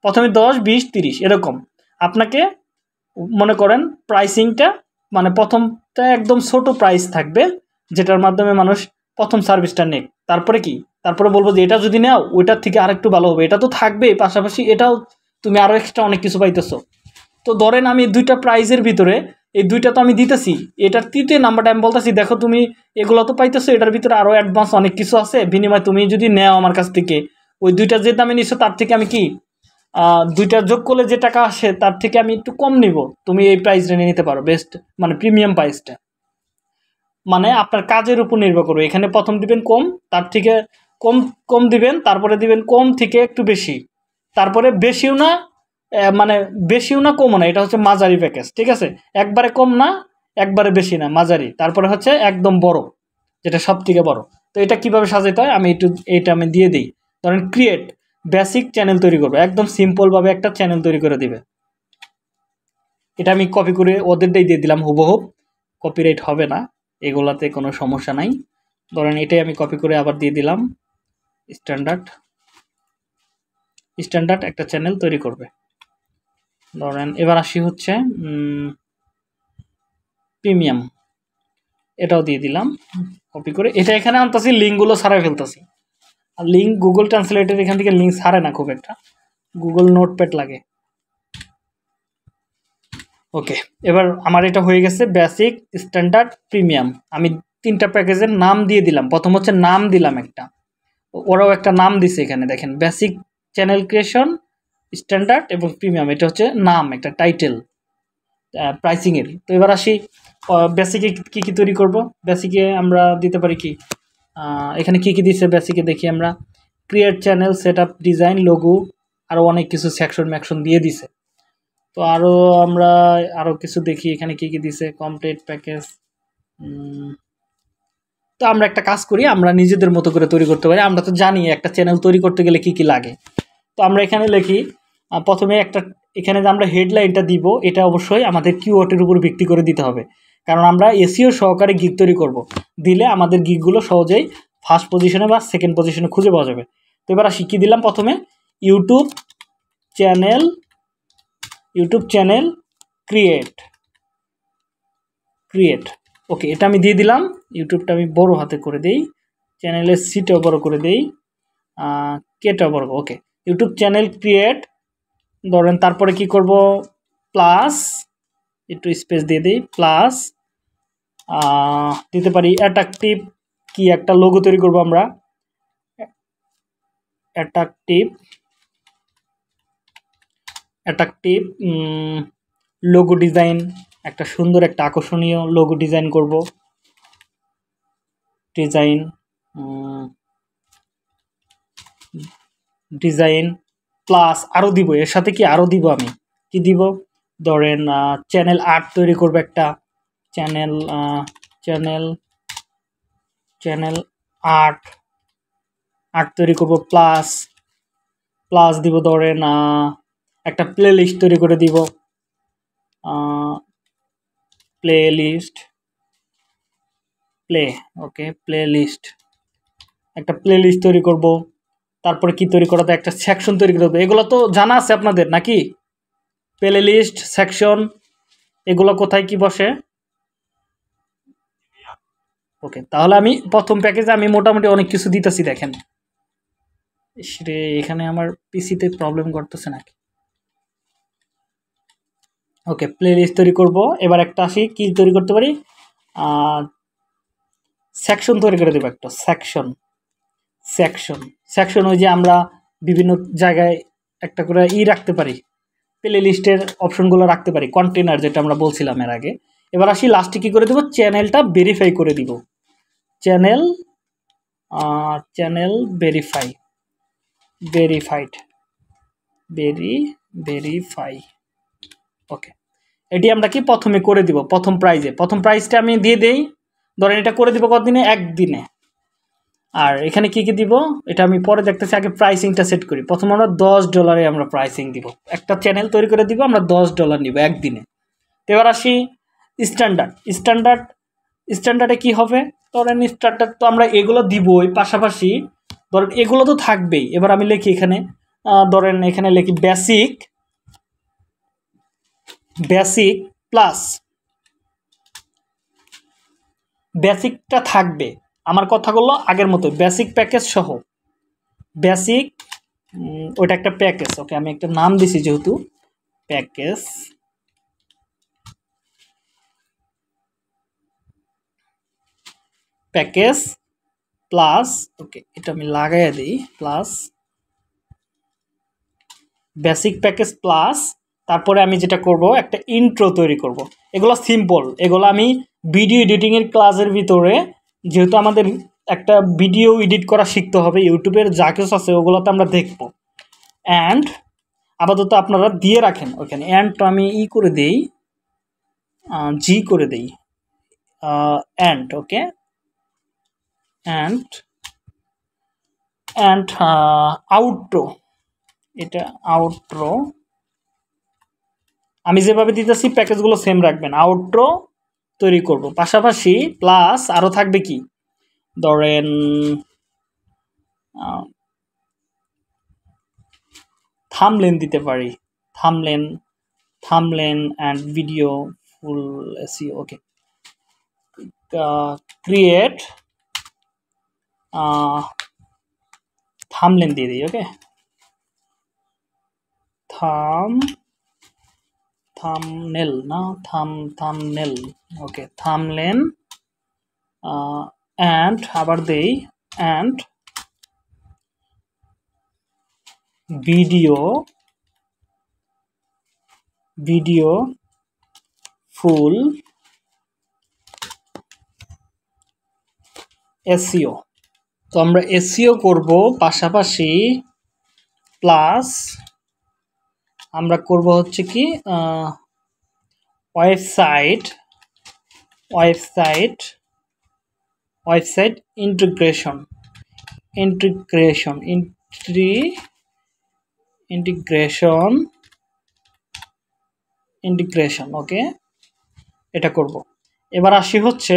প্রথমে দশ, বিশ, তিরিশ, এরকম। আপনাকে মনে করেন প্রাইসিংটা মানে প্রথমটা একদম ছোট প্রাইস থাকবে, যেটার মাধ্যমে মানুষ প্রথম সার্ভিসটা নেক। তারপরে কি? তারপরে বলব যে এটা যদি নাও, ওইটার থেকে আরেকটু ভালো হবে। এটা তো থাকবেই, পাশাপাশি এটাও তুমি আরও এক্সট্রা অনেক কিছু পাইতেছো। তো ধরেন আমি দুইটা প্রাইজের ভিতরে, এই দুইটা তো আমি দিতেছি, এটার তৃতীয় নাম্বারটা আমি বলতেছি, দেখো তুমি এগুলো তো পাইতেছো, এটার ভিতরে আরও অ্যাডভান্স অনেক কিছু আছে, বিনিময়ে তুমি যদি নেও আমার কাছ থেকে। ওই দুইটা যে দামে নিচ্ছ তার থেকে আমি কি দুইটা যোগ করলে যে টাকা আসে, তার থেকে আমি একটু কম নিব। তুমি এই প্রাইসটা নিয়ে নিতে পারো বেস্ট মানে প্রিমিয়াম প্রাইসটা মানে আপনার কাজের উপর নির্ভর করবে। এখানে প্রথম দিবেন কম, তার থেকে কম কম দিবেন, তারপরে দিবেন কম থেকে একটু বেশি। তারপরে বেশিও না মানে বেশিও না, কমও না, এটা হচ্ছে মাঝারি প্যাকেজ, ঠিক আছে? একবারে কম না, একবারে বেশি না, মাঝারি। তারপরে হচ্ছে একদম বড়, যেটা সব থেকে বড়। তো এটা কীভাবে সাজাইতে হয়? আমি একটু এইটা আমি দিয়ে দিই। ধরেন ক্রিয়েট বেসিক চ্যানেল তৈরি করবে। একদম সিম্পলভাবে একটা চ্যানেল তৈরি করে দিবে। এটা আমি কপি করে ওদেরটাই দিয়ে দিলাম হুবহুব কপিরাইট হবে না, এগুলাতে কোনো সমস্যা নাই। ধরেন এটাই আমি কপি করে আবার দিয়ে দিলাম। স্ট্যান্ডার্ড স্ট্যান্ডার্ড একটা চ্যানেল তৈরি করবে। ধরেন, এবার আসি হচ্ছে প্রিমিয়াম এটাও দিয়ে দিলাম কপি করে। এটা এখানে আনতেছি, লিঙ্কগুলো সারাই ফেলতেছি। আর লিঙ্ক গুগল ট্রান্সলেটের এখান থেকে লিঙ্ক সারে না খুব একটা। গুগল নোটপ্যাড লাগে। ওকে, এবার আমার এটা হয়ে গেছে বেসিক স্ট্যান্ডার্ড প্রিমিয়াম আমি তিনটা প্যাকেজের নাম দিয়ে দিলাম। প্রথম হচ্ছে নাম দিলাম একটা। ওরাও একটা নাম দিছে এখানে, দেখেন বেসিক চ্যানেল ক্রিয়েশন স্ট্যান্ডার্ড এবং প্রিমিয়াম এটা হচ্ছে নাম, একটা টাইটেল প্রাইসিংয়ের তো এবার আসি বেসিকে কী কী তৈরি করব? বেসিকে আমরা দিতে পারি কি? এখানে কী কী দিচ্ছে বেসিকে দেখি আমরা। Create channel set up design logo আরও অনেক কিছু সেকশন ম্যাকশন দিয়ে দিছে। তো আরও আমরা আরও কিছু দেখি, এখানে কী কী দিছে? কমপ্লিট প্যাকেজ তো আমরা একটা কাজ করি, আমরা নিজেদের মতো করে তৈরি করতে পারি। আমরা তো জানি একটা চ্যানেল তৈরি করতে গেলে কি কি লাগে। তো আমরা এখানে লিখি প্রথমে একটা, এখানে যে আমরা হেডলাইনটা দিব, এটা অবশ্যই আমাদের কিওয়ার্ডের উপর ভিত্তি করে দিতে হবে। কারণ আমরা এসিও সহকারে গিগ তৈরি করব। দিলে আমাদের গিগগুলো সহজেই ফার্স্ট পজিশনে বা সেকেন্ড পজিশনে খুঁজে পাওয়া যাবে। তো এবার কী দিলাম প্রথমে? YouTube channel YouTube channel create create okay এটা আমি দিয়ে দিলাম। ইউটিউবটা আমি বড় হাতে করে দিই। চ্যানেলের সিটাও বড় করে দেই। কেটা বড়। ওকে ইউটিউব চ্যানেল ক্রিয়েট ধরেন, তারপরে কি করব? প্লাস একটু স্পেস দিয়ে দিই। প্লাস দিতে পারি অ্যাট্রাকটিভ কি একটা লোগো তৈরি করব আমরা। অ্যাট্রাকটিভ অ্যাট্রাকটিভ লোগো ডিজাইন একটা সুন্দর, একটা আকর্ষণীয় লোগো ডিজাইন করব। ডিজাইন ডিজাইন প্লাস আরও দিব। এর সাথে কি আরও দিব আমি? কি দিব? ধরেন চ্যানেল আর্ট তৈরি করব একটা। Channel channel channel art art তৈরি করব প্লাস প্লাস দিব ধরেন একটা প্লে লিস্ট তৈরি করে দিব। Playlist play okay playlist একটা প্লে লিস্ট তৈরি করব, তারপরে কি তৈরি করাতে একটা সেকশন তৈরি করতে এগুলো তো জানা আছে আপনাদের, নাকি? প্লে লিস্ট সেকশন এগুলো কোথায় কি বসে? ওকে তাহলে আমি প্রথম প্যাকেজে আমি মোটামুটি অনেক কিছু দিতেছি, দেখেন। রে, এখানে আমার পিসিতে প্রবলেম করতেছে নাকি? ওকে প্লে লিস্ট তৈরি করব। এবার একটা আসি, কি তৈরি করতে পারি? সেকশন তৈরি করে দেবো একটা সেকশন সেকশন সেকশন ওই যে আমরা বিভিন্ন জায়গায় একটা করে ই রাখতে পারি। প্লে লিস্টের অপশনগুলো রাখতে পারি কন্টেনার যেটা আমরা বলছিলাম এর আগে। এবার আসি লাস্টে কী করে দেবো? চ্যানেলটা ভেরিফাই করে দিব। Channel channel verify verified very verify okay এটি আমরা কি প্রথমে করে দিব? প্রথম প্রাইজে প্রথম প্রাইজটা আমি দিয়ে দেই। ধরেন এটা করে দিব কতদিনে? একদিনে। আর এখানে কি কি দিব? এটা আমি পরে দেখতেছি, আগে প্রাইসিংটা সেট করি। প্রথম আমরা দশ ডলারে আমরা প্রাইসিং দিব। একটা চ্যানেল তৈরি করে দিব, আমরা দশ ডলার নিব একদিনে। তো এবার আসি স্ট্যান্ডার্ড স্ট্যান্ডার্ড স্ট্যান্ডার্ডে কি হবে? ধরেন স্ট্যান্ডার্ড তো আমরা এগুলো দিবই পাশাপাশি। ধরেন এগুলো তো থাকবেই। এবার আমি লিখি এখানে ধরেন এখানে লিখি বেসিক বেসিক প্লাস বেসিকটা থাকবে। আমার কথাগুলো আগের মতো বেসিক প্যাকেজ সহ। বেসিক ওইটা একটা প্যাকেজ ওকে আমি একটা নাম দিছি যেহেতু। প্যাকেজ প্যাকেজ প্লাস ওকে এটা আমি লাগাইয়া দিই। প্লাস বেসিক প্যাকেজ প্লাস তারপরে আমি যেটা করব, একটা ইন্ট্রো তৈরি করব। এগুলো সিম্পল এগুলো আমি ভিডিও এডিটিংয়ের ক্লাসের ভিতরে, যেহেতু আমাদের একটা ভিডিও এডিট করা শিখতে হবে, ইউটিউবের যা কিছু আছে ওগুলোতে আমরা দেখব। অ্যান্ড আপাতত আপনারা দিয়ে রাখেন ওখানে অ্যান্ড আমি ই করে দেই জি করে দেই। And okay and and outro এটা আউট্রো আমি যেভাবে দিতেছি প্যাকেজগুলো সেম রাখবেন। আউট্রো তৈরি করব। পাশাপাশি প্লাস আরও থাকবে কি? ধরেন থামলেন দিতে পারি। Thumbnail thumbnail and video full SEO okay create thumbnail দিয়ে দিই ওকে থাম থামনেল না? থাম থামনেল ওকে থামলেন অ্যান্ড আবার দেই and video video full SEO তো আমরা এসিও করব, পাশাপাশি প্লাস আমরা করব হচ্ছে কি website website website integration integration ইন্ট্রি integration integration okay এটা করব। এবার আসি হচ্ছে,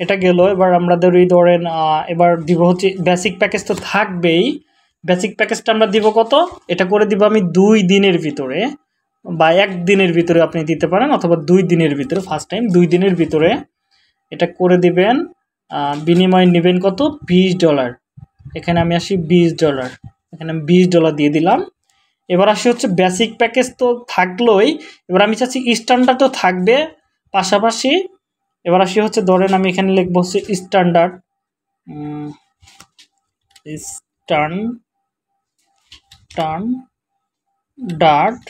এটা গেল, এবার আমরা ধরি ধরেন এবার দিব হচ্ছে বেসিক প্যাকেজ তো থাকবেই বেসিক প্যাকেজটা আমরা দিব কত? এটা করে দিব আমি দুই দিনের ভিতরে বা এক দিনের ভিতরে আপনি দিতে পারেন অথবা দুই দিনের ভিতরে ফার্স্ট টাইম দুই দিনের ভিতরে। এটা করে দিবেন বিনিময় নেবেন কত? বিশ ডলার এখানে আমি আসি বিশ ডলার এখানে আমি বিশ ডলার দিয়ে দিলাম। এবার আসি হচ্ছে বেসিক প্যাকেজ তো থাকলোই। এবার আমি চাচ্ছি স্ট্যান্ডার্ড তো থাকবে পাশাপাশি। এবার আসি হচ্ছে ধরেন আমি এখানে লিখব হচ্ছে স্ট্যান্ডার্ড স্টার্ন টার্ন dirt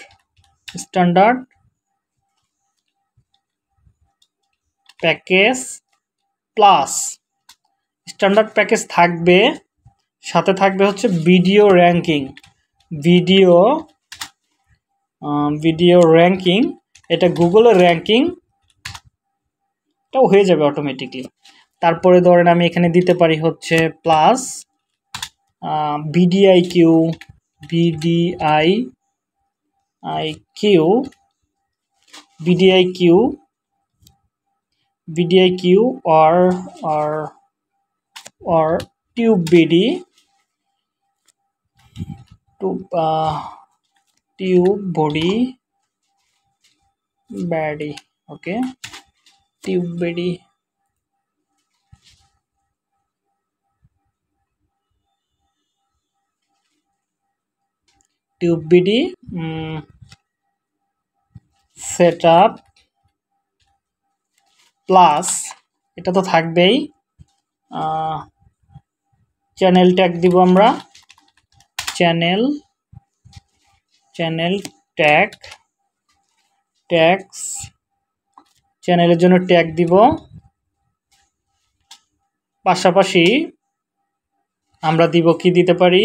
standard package plus. Standard package থাকবে, সাথে থাকবে হচ্ছে video ranking. Video video ranking, এটা গুগলের র্যাঙ্কিং, এটাও হয়ে যাবে অটোমেটিকলি তারপরে ধরেন আমি এখানে দিতে পারি হচ্ছে plus BDI Q BDI I Q BDI Q BDI Q or or or tube bd to uh, tube body body okay tube body tube bd um, setup plus এটা তো থাকবেই চ্যানেল ট্যাগ দিব আমরা চ্যানেল চ্যানেল ট্যাগ ট্যাক্স চ্যানেলের জন্য tag দিব পাশাপাশি আমরা দিব কি দিতে পারি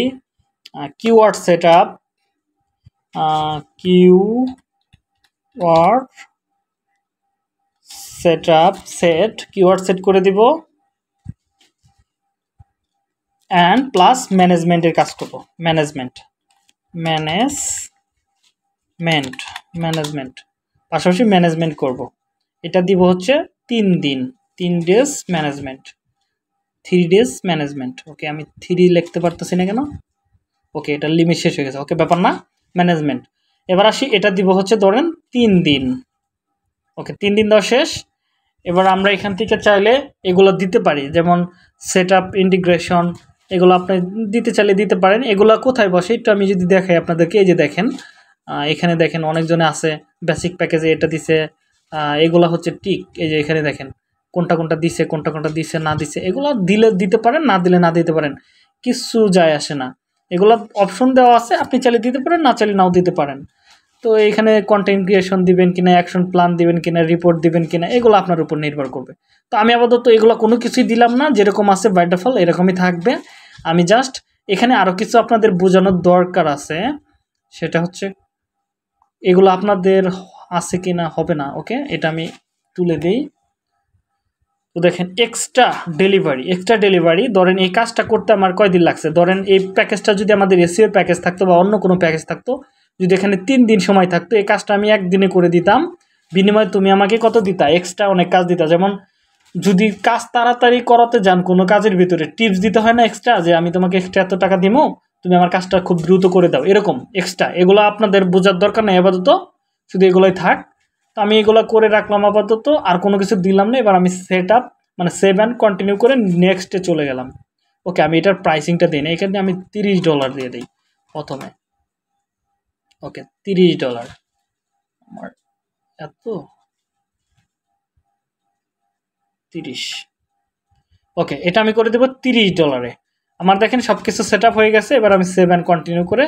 keyword set up keyword set up set keyword set করে দিব। অ্যান্ড প্লাস ম্যানেজমেন্টের কাজ করব। ম্যানেজমেন্ট। ম্যানেজমেন্ট। ম্যানেজমেন্ট। পাশাপাশি ম্যানেজমেন্ট করব। এটা দিব হচ্ছে তিন দিন। তিন days management. Three days management. Okay, আমি থ্রি লিখতে পারতেছি না কেন? ওকে, এটা লিমিট শেষ হয়ে গেছে। ওকে, ব্যাপার না। ম্যানেজমেন্ট এবার আসি, এটা দিব হচ্ছে ধরেন তিন দিন। ওকে, তিন দিন দেওয়া শেষ। এবার আমরা এখান থেকে চাইলে এগুলো দিতে পারি। যেমন সেট আপ ইন্টিগ্রেশন এগুলো আপনি দিতে চাইলে দিতে পারেন। এগুলো কোথায় বসে? একটু আমি যদি দেখাই আপনাদেরকে, এই যে দেখেন এখানে দেখেন অনেকজনে আছে বেসিক প্যাকেজে এটা দিছে এগুলো হচ্ছে টিক এই যে এখানে দেখেন, কোনটা কোনটা দিছে, কোনটা কোনটা দিছে, না দিছে, এগুলো দিলে দিতে পারেন, না দিলে না দিতে পারেন, কিছু যায় আসে না। এগুলো অপশন দেওয়া আছে, আপনি চাইলে দিতে পারেন, না চাইলে নাও দিতে পারেন। তো এখানে কন্টেন্ট ক্রিয়েশন দিবেন কিনা অ্যাকশন প্ল্যান দিবেন কিনা রিপোর্ট দিবেন কিনা, এগুলো আপনার উপর নির্ভর করবে। তো আমি আপাতত এগুলো কোনো কিছুই দিলাম না, যেরকম আছে বাই ডিফল এরকমই থাকবে। আমি জাস্ট এখানে আরও কিছু আপনাদের বোঝানোর দরকার আছে। সেটা হচ্ছে, এগুলো আপনাদের আছে কি না হবে না ওকে এটা আমি তুলে দিই। তো দেখেন এক্সট্রা ডেলিভারি এক্সট্রা ডেলিভারি ধরেন এই কাজটা করতে আমার কয়দিন লাগছে? ধরেন এই প্যাকেজটা যদি আমাদের এসিওর প্যাকেজ থাকতো বা অন্য কোনো প্যাকেজ থাকতো, যদি এখানে তিন দিন সময় থাকতো, এই কাজটা আমি একদিনে করে দিতাম। বিনিময়ে তুমি আমাকে কত দিতা? এক্সট্রা অনেক কাজ দিতা। যেমন, যদি কাজ তাড়াতাড়ি করাতে যান, কোনো কাজের ভিতরে টিপস দিতে হয় না এক্সট্রা যে আমি তোমাকে এক্সট্রা এত টাকা দিমো, তুমি আমার কাজটা খুব দ্রুত করে দাও। এরকম এক্সট্রা এগুলো আপনাদের বোঝার দরকার নেই, আপাতত। শুধু এগুলোই থাক। তো আমি এগুলো করে রাখলাম আপাতত, আর কোনো কিছু দিলাম না। এবার আমি সেট আপ মানে সেভ অ্যান্ড কন্টিনিউ করে নেক্সটে চলে গেলাম। ওকে আমি এটার প্রাইসিংটা দিই না, এখানে আমি তিরিশ ডলার দিয়ে দিই প্রথমে। ওকে তিরিশ ডলার আমার এত? তিরিশ। ওকে এটা আমি করে দেবো তিরিশ ডলারে আমার দেখেন সব কিছু সেট হয়ে গেছে, এবার আমি সেভ অ্যান্ড কন্টিনিউ করে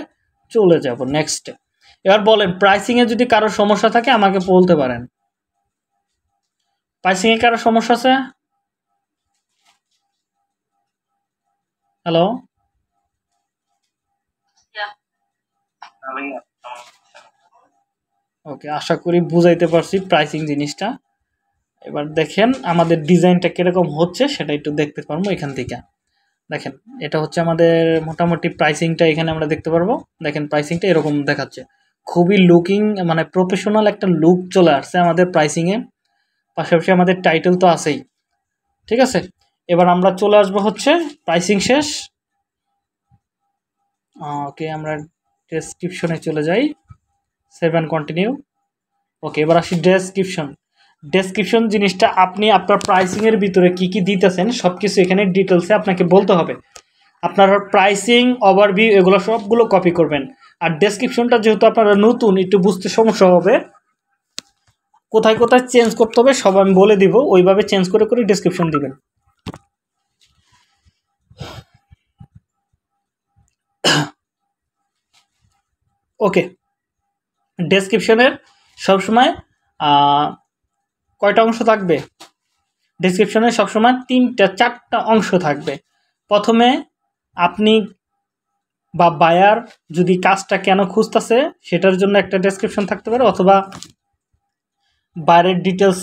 চলে যাব নেক্সটে এবার বলেন প্রাইসিংয়ে যদি কারও সমস্যা থাকে, আমাকে বলতে পারেন। প্রাইসিংয়ে কারও সমস্যা আছে? হ্যালো ওকে আশা করি বুঝাইতে পারছি প্রাইসিং জিনিসটা। এবার দেখেন, আমাদের ডিজাইনটা কীরকম হচ্ছে, সেটা একটু দেখতে পারব এখান থেকে। দেখেন, এটা হচ্ছে আমাদের মোটামুটি প্রাইসিংটা এখানে আমরা দেখতে পারব। দেখেন প্রাইসিংটা এরকম দেখাচ্ছে। খুবই লুকিং মানে প্রফেশনাল একটা লুক চলে আসছে আমাদের প্রাইসিংয়ে পাশাপাশি আমাদের টাইটেল তো আছেই। ঠিক আছে? এবার আমরা চলে আসব হচ্ছে প্রাইসিং শেষ। ওকে আমরা ডেসক্রিপশনে চলে যাই। সেভেন কন্টিনিউ ওকে এবার আসি ডেসক্রিপশন ডেসক্রিপশন জিনিসটা আপনি আপনার প্রাইসিংয়ের ভিতরে কি কি দিতেছেন সব কিছু এখানে ডিটেলসে আপনাকে বলতে হবে। আপনার প্রাইসিং ওভারভিউ এগুলো সবগুলো কপি করবেন। আর ডেসক্রিপশনটা যেহেতু আপনারা নতুন, একটু বুঝতে সমস্যা হবে। কোথায় কোথায় চেঞ্জ করতে হবে, সব আমি বলে দিব। ওইভাবে চেঞ্জ করে করে ডেসক্রিপশন দিবেন। ওকে ডেসক্রিপশনের সবসময় কয়টা অংশ থাকবে? ডিসক্রিপশনে সবসময় তিনটা, চারটা অংশ থাকবে। প্রথমে আপনি বা বায়ার যদি কাজটা কেন খুঁজতেছে, সেটার জন্য একটা ডেসক্রিপশন থাকতে পারে অথবা বাইরের ডিটেলস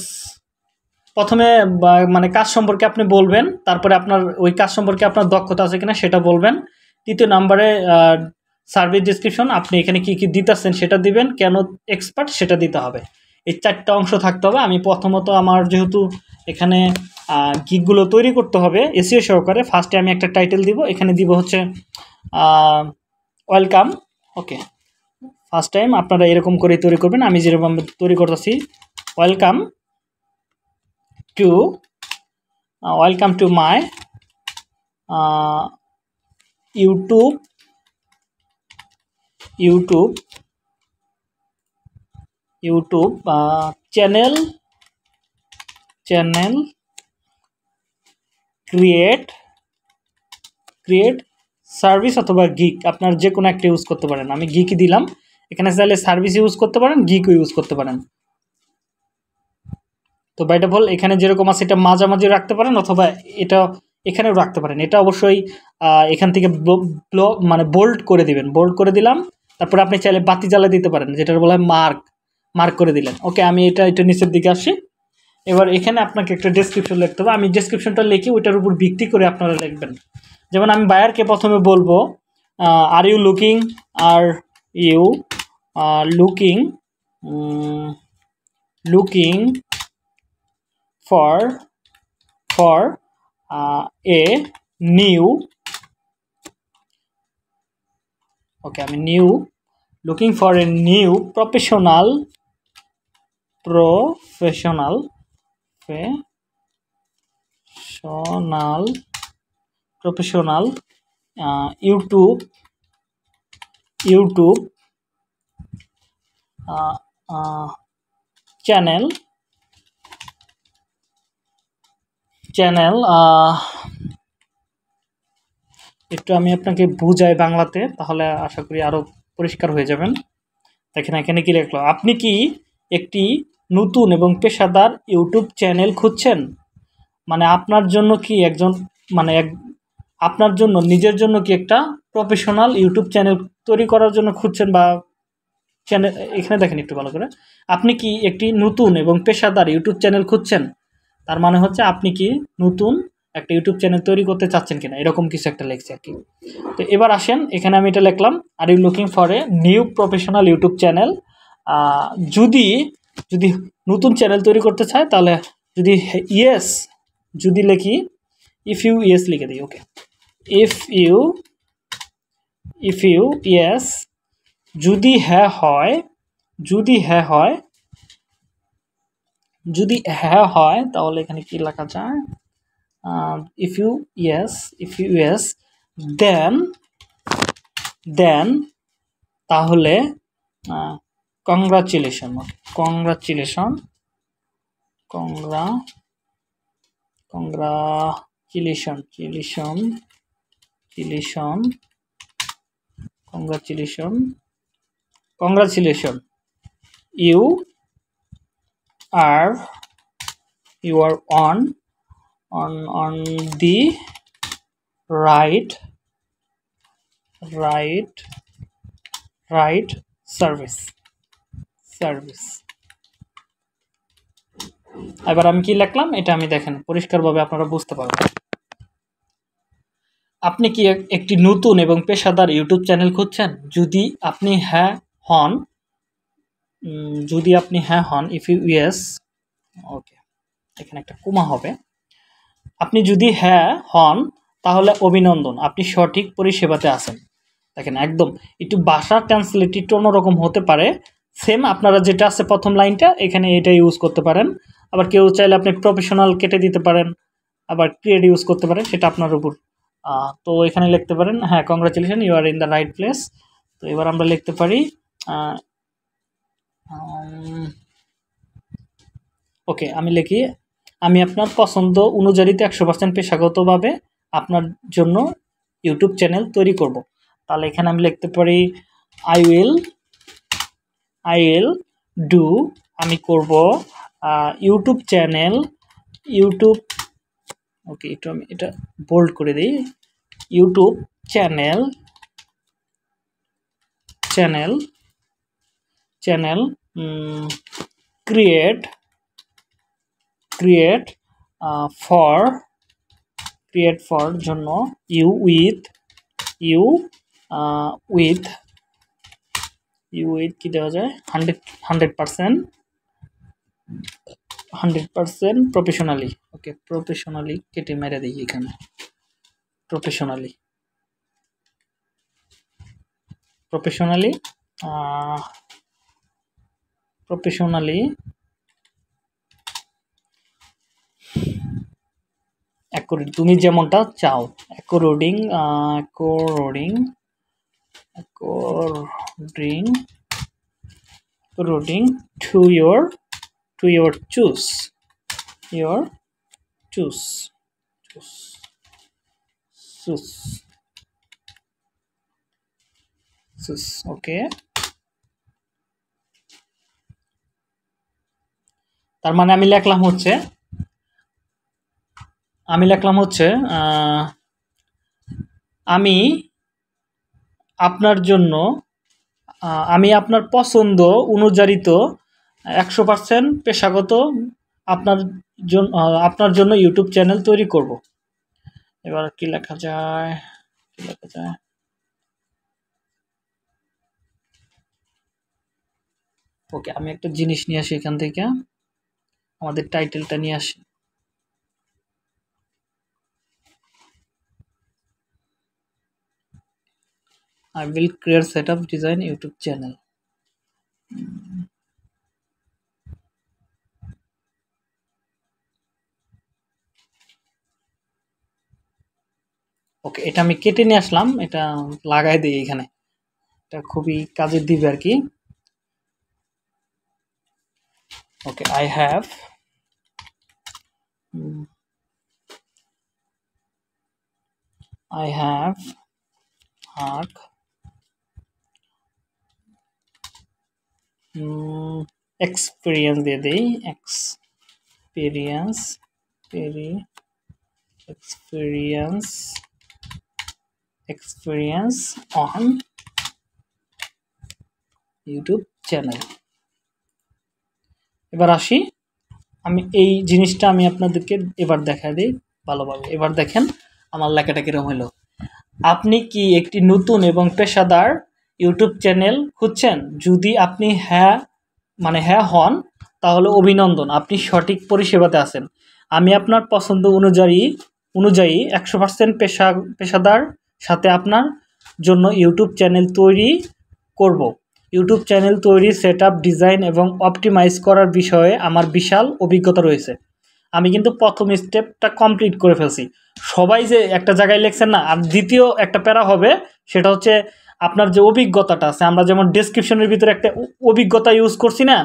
প্রথমে মানে কাজ সম্পর্কে আপনি বলবেন, তারপরে আপনার ওই কাজ সম্পর্কে আপনার দক্ষতা আছে কিনা সেটা বলবেন। তৃতীয় নাম্বারে সার্ভিস ডিসক্রিপশন আপনি এখানে কি কি দিতেছেন সেটা দিবেন, কেন এক্সপার্ট সেটা দিতে হবে। এই চারটা অংশ থাকতে হবে। আমি প্রথমত আমার যেহেতু এখানে গিকগুলো তৈরি করতে হবে এসিও সহকারে ফার্স্টে আমি একটা টাইটেল দিব, এখানে দিব হচ্ছে ওয়েলকাম ওকে ফার্স্ট টাইম আপনারা এরকম করে তৈরি করবেন, আমি যেরকম তৈরি করতেছি welcome to welcome to my YouTube YouTube YouTube channel channel create create service অথবা গিক, আপনার যে কোনো একটা ইউজ করতে পারেন। আমি গিকই দিলাম। এখানে চাইলে সার্ভিস ইউজ করতে পারেন, গিকও ইউজ করতে পারেন। তো বাইটা বল এখানে যেরকম আছে, এটা মাঝামাঝি রাখতে পারেন অথবা এটা এখানেও রাখতে পারেন। এটা অবশ্যই এখান থেকে মানে বোল্ড করে দিবেন। বোল্ড করে দিলাম। তারপরে আপনি চাইলে বাতি জ্বালা দিতে পারেন যেটা বলা হয় মার্ক মার্ক করে দিলেন। ওকে আমি এটা এটা নিচের দিকে আসি। এবার এখানে আপনাকে একটা ডেসক্রিপশন লিখতে হবে। আমি ডেসক্রিপশনটা লিখে ওইটার উপর ভিত্তি করে আপনারা লিখবেন। যেমন আমি বায়ারকে প্রথমে বলব are you looking are you looking looking for for a new okay আমি new looking for a new professional professional professional professional YouTube YouTube channel channel একটু আমি আপনাকে বুঝাই বাংলাতে, তাহলে আশা করি আরও পরিষ্কার হয়ে যাবেন। দেখেন এখানে কি লিখলো? আপনি কি একটি নতুন এবং পেশাদার ইউটিউব চ্যানেল খুঁজছেন? মানে আপনার জন্য কি একজন মানে এক আপনার জন্য, নিজের জন্য কি একটা প্রফেশনাল ইউটিউব চ্যানেল তৈরি করার জন্য খুঁজছেন বা চ্যানেল এখানে দেখেন একটু ভালো করে। আপনি কি একটি নতুন এবং পেশাদার ইউটিউব চ্যানেল খুঁজছেন? তার মানে হচ্ছে আপনি কি নতুন একটা ইউটিউব চ্যানেল তৈরি করতে চাচ্ছেন কিনা? এরকম কিছু একটা লেখছে আর কি। তো এবার আসেন, এখানে আমি এটা লিখলাম are you looking for a new professional YouTube channel যদি যদি নতুন চ্যানেল তৈরি করতে চায়, তাহলে যদি ইয়েস যদি লিখি ইফ ইউ ইয়েস লিখে দিই okay if you if you yes যদি হ্যাঁ হয়, যদি হ্যাঁ হয়, যদি হ্যাঁ হয়, তাহলে এখানে কি লেখা যায়? If you yes if you yes then then তাহলে কংগ্রাচুলেশন কংগ্রাচুলেশন কংগ্রা কংগ্রাচুলেশন চিলিশন চিলিশন চিলিশন congratulation congratulation you are you are on on on the right right right service service এবার আমি কি লিখলাম? এটা আমি দেখেন, পরিষ্কারভাবে আপনারা বুঝতে পারবেন। আপনি কি একটি নতুন এবং পেশাদার ইউটিউব চ্যানেল খুঁজছেন? যদি আপনি হ্যাঁ হন যদি আপনি হ্যাঁ হন ইফ ইউ ইয়েস ওকে এখানে একটা কুমা হবে। আপনি যদি হ্যাঁ হন, তাহলে অভিনন্দন, আপনি সঠিক পরিষেবাতে আছেন। দেখেন, একদম, একটু বাসার ট্রান্সলেট একটু অন্যরকম হতে পারে। সেম আপনারা যেটা আছে প্রথম লাইনটা, এখানে এটা ইউজ করতে পারেন। আবার কেউ চাইলে আপনি প্রফেশনাল কেটে দিতে পারেন। আবার ক্রিয়েট ইউজ করতে পারেন, সেটা আপনার উপর তো এখানে লিখতে পারেন হ্যাঁ congratulation you are in the right place তো এবার আমরা লিখতে পারি ওকে আমি লিখি, আমি আপনার পছন্দ অনুযায়ীতে একশো পার্সেন্ট পেশাগতভাবে আপনার জন্য ইউটিউব চ্যানেল তৈরি করব। তাহলে এখানে আমি লিখতে পারি I will I will do আমি করব ইউটিউব চ্যানেল, ইউটিউব ওকে একটু আমি এটা বোল্ড করে দিই। YouTube channel channel channel create create for create for জন্য you with you with you with কী দেওয়া যায়? Hundred hundred percent hundred percent professionally okay professionally কেটে মেরে দিই এখানে। প্রফেশনালি প্রফেশনালি প্রফেশনালি অ্যাকর্ডিং তুমি যেমনটা চাও according according according according to your to your choose your choose choose choose choose okay তার মানে আমি লিখলাম হচ্ছে, আমি লিখলাম হচ্ছে আমি আপনার জন্য আমি আপনার পছন্দ অনুযায়ীত একশো পার্সেন্ট পেশাগত আপনার জন্য আপনার জন্য ইউটিউব চ্যানেল তৈরি করব। এবার কি লেখা যায়? কি লেখা যায়? ওকে আমি একটা জিনিস নিয়ে আসি এখান থেকে। আমাদের টাইটেলটা নিয়ে আসি। I I will create setup design YouTube channel. Okay এটা আমি কেটে নিয়ে আসলাম এটা লাগাই দিই এখানে। এটা খুবই কাজের দিবে আর কি। Okay I have have had mm, experience দিয়ে দেই। Experience peri- experience experience on YouTube channel এবার আসি। আমি এই জিনিসটা আমি আপনাদেরকে এবার দেখা দিই ভালোভাবে। এবার দেখেন আমার লেখাটা কীরকম হলো। আপনি কি একটি নতুন এবং পেশাদার ইউটিউব চ্যানেল খুঁজছেন? যদি আপনি হ্যাঁ মানে হ্যাঁ হন, তাহলে অভিনন্দন, আপনি সঠিক পরিষেবাতে আছেন। আমি আপনার পছন্দ অনুযায়ী অনুযায়ী একশো পার্সেন্ট পেশা, পেশাদার সাথে আপনার জন্য ইউটিউব চ্যানেল তৈরি করব। ইউটিউব চ্যানেল তৈরি সেট ডিজাইন এবং অপটিমাইজ করার বিষয়ে আমার বিশাল অভিজ্ঞতা রয়েছে। আমি কিন্তু প্রথম স্টেপটা কমপ্লিট করে ফেলছি। সবাই যে একটা জায়গায় লেখছেন না, আর দ্বিতীয় একটা প্যারা হবে, সেটা হচ্ছে আপনার যে অভিজ্ঞতাটা আছে, আমরা যেমন ডেসক্রিপশনের ভিতরে একটা অভিজ্ঞতা ইউজ করছি না,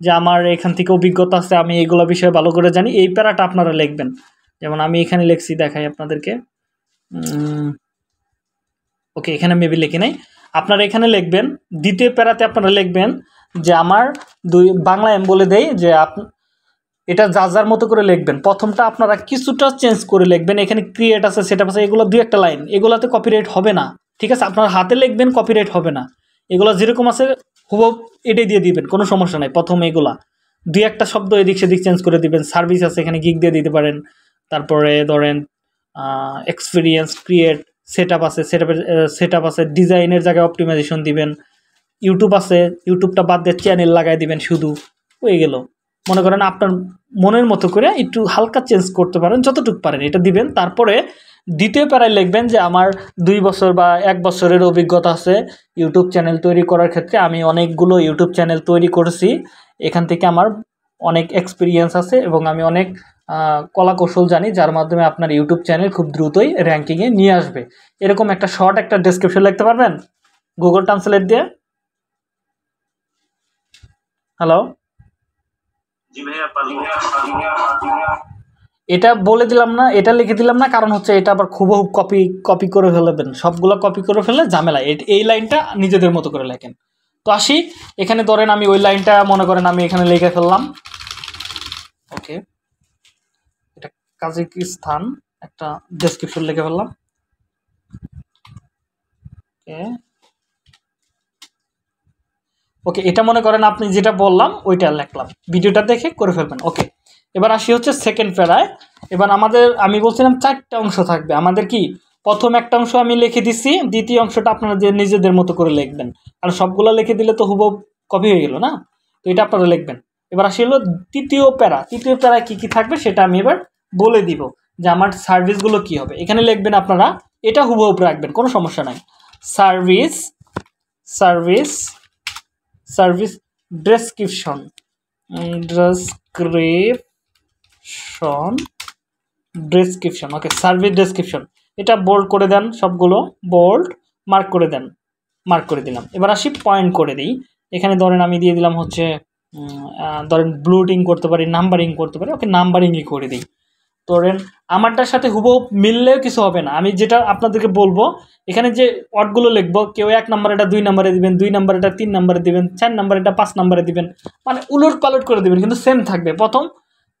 যে আমার এখান থেকে অভিজ্ঞতা আছে, আমি এইগুলো বিষয়ে ভালো করে জানি, এই প্যারাটা আপনারা লিখবেন। যেমন আমি এখানে লিখছি, দেখাই আপনাদেরকে। ওকে এখানে মেবি লিখে নাই। আপনারা এখানে লিখবেন, দ্বিতীয় প্যারাতে আপনারা লিখবেন যে আমার দুই, বাংলা এম বলে দেই যে আপ, এটা যা যার মতো করে লিখবেন। প্রথমটা আপনারা কিছুটা চেঞ্জ করে লিখবেন, এখানে ক্রিয়েট আছে সেটা আছে, এগুলো দুই একটা লাইন এগুলাতে কপিরাইট হবে না। ঠিক আছে, আপনার হাতে লিখবেন কপিরাইট হবে না। এগুলো যেরকম আছে হুব এটাই দিয়ে দিবেন, কোনো সমস্যা নাই। প্রথম এগুলা। দুই একটা শব্দ এদিক সেদিক চেঞ্জ করে দিবেন। সার্ভিস আছে, এখানে গিগ দিয়ে দিতে পারেন। তারপরে ধরেন এক্সপিরিয়েন্স ক্রিয়েট সেট আপ আছে সেট আপের সেট আপ আছে ডিজাইনের জায়গায় অপটিমাইজেশন দিবেন। ইউটিউব আছে ইউটিউবটা বাদ দিয়ে চ্যানেল লাগাই দিবেন শুধু। হয়ে গেল। মনে করেন আপনার মনের মতো করে একটু হালকা চেঞ্জ করতে পারেন, যতটুকু পারেন। এটা দিবেন। তারপরে দ্বিতীয় প্যারায় লিখবেন যে, আমার দুই বছর বা এক বছরের অভিজ্ঞতা আছে ইউটিউব চ্যানেল তৈরি করার ক্ষেত্রে। আমি অনেকগুলো ইউটিউব চ্যানেল তৈরি করেছি। এখান থেকে আমার অনেক এক্সপিরিয়েন্স আছে এবং আমি অনেক কলা কৌশল জানি যার মাধ্যমে আপনার ইউটিউব চ্যানেল খুব দ্রুতই র্যাঙ্কিংয়ে নিয়ে আসবে। এরকম একটা শর্ট একটা ডেসক্রিপশন লিখতে পারবেন? গুগল ট্রান্সলেট দিয়ে? হ্যালো এটা বলে দিলাম না এটা লিখে দিলাম না কারণ হচ্ছে এটা আবার খুব কপি কপি করে ফেলবেন। সবগুলো কপি করে ফেললে ঝামেলা। এই লাইনটা নিজেদের মতো করে লেখেন। তো আসি এখানে ধরেন আমি ওই লাইনটা মনে করেন আমি এখানে লিখে ফেললাম। ওকে কাজিকিস্তান, একটা ডেসক্রিপশন লিখে ফেললাম। ওকে। ওকে, এটা মনে করেন আপনি যেটা বললাম, ওইটা লিখলাম। ভিডিওটা দেখে করে ফেলবেন। ওকে, এবার আসি হচ্ছে সেকেন্ড প্যারায়। এবার আমাদের, আমি বলছিলাম চারটা অংশ থাকবে। আমাদের কি, প্রথম একটা অংশ আমি লিখে দিচ্ছি দ্বিতীয় অংশটা আপনারা যে নিজেদের মতো করে লিখবেন। আর সবগুলো লিখে দিলে তো হুব কপি হয়ে গেল না? তো এটা আপনারা লিখবেন। এবার আসি হলো তৃতীয় প্যারা। তৃতীয় প্যারায় কী কী থাকবে সেটা আমি এবার বলে দিব যে আমার সার্ভিসগুলো কি হবে। এখানে লিখবেন আপনারা, এটা হুবহুব রাখবেন, কোনো সমস্যা নাই। Service service service description description description okay service description এটা বোল্ড করে দেন সবগুলো বোল্ড মার্ক করে দেন মার্ক করে দিলাম। এবার আসি পয়েন্ট করে দিই। এখানে ধরেন আমি দিয়ে দিলাম হচ্ছে ধরেন ব্লুটিং করতে পারি নাম্বারিং করতে পারি, ওকে নাম্বারিংই করে দিই। ধরেন আমারটার সাথে হুবহু মিললেও কিছু হবে না। আমি যেটা আপনাদেরকে বলব, এখানে যে ওয়ার্ডগুলো লিখব, কেউ এক নাম্বার এটা দুই নাম্বারে দিবেন, দুই নাম্বার এটা তিন নাম্বারে দিবেন, চার নাম্বার এটা পাঁচ নাম্বারে দিবেন মানে উলট পালট করে দিবেন, কিন্তু সেম থাকবে। প্রথম,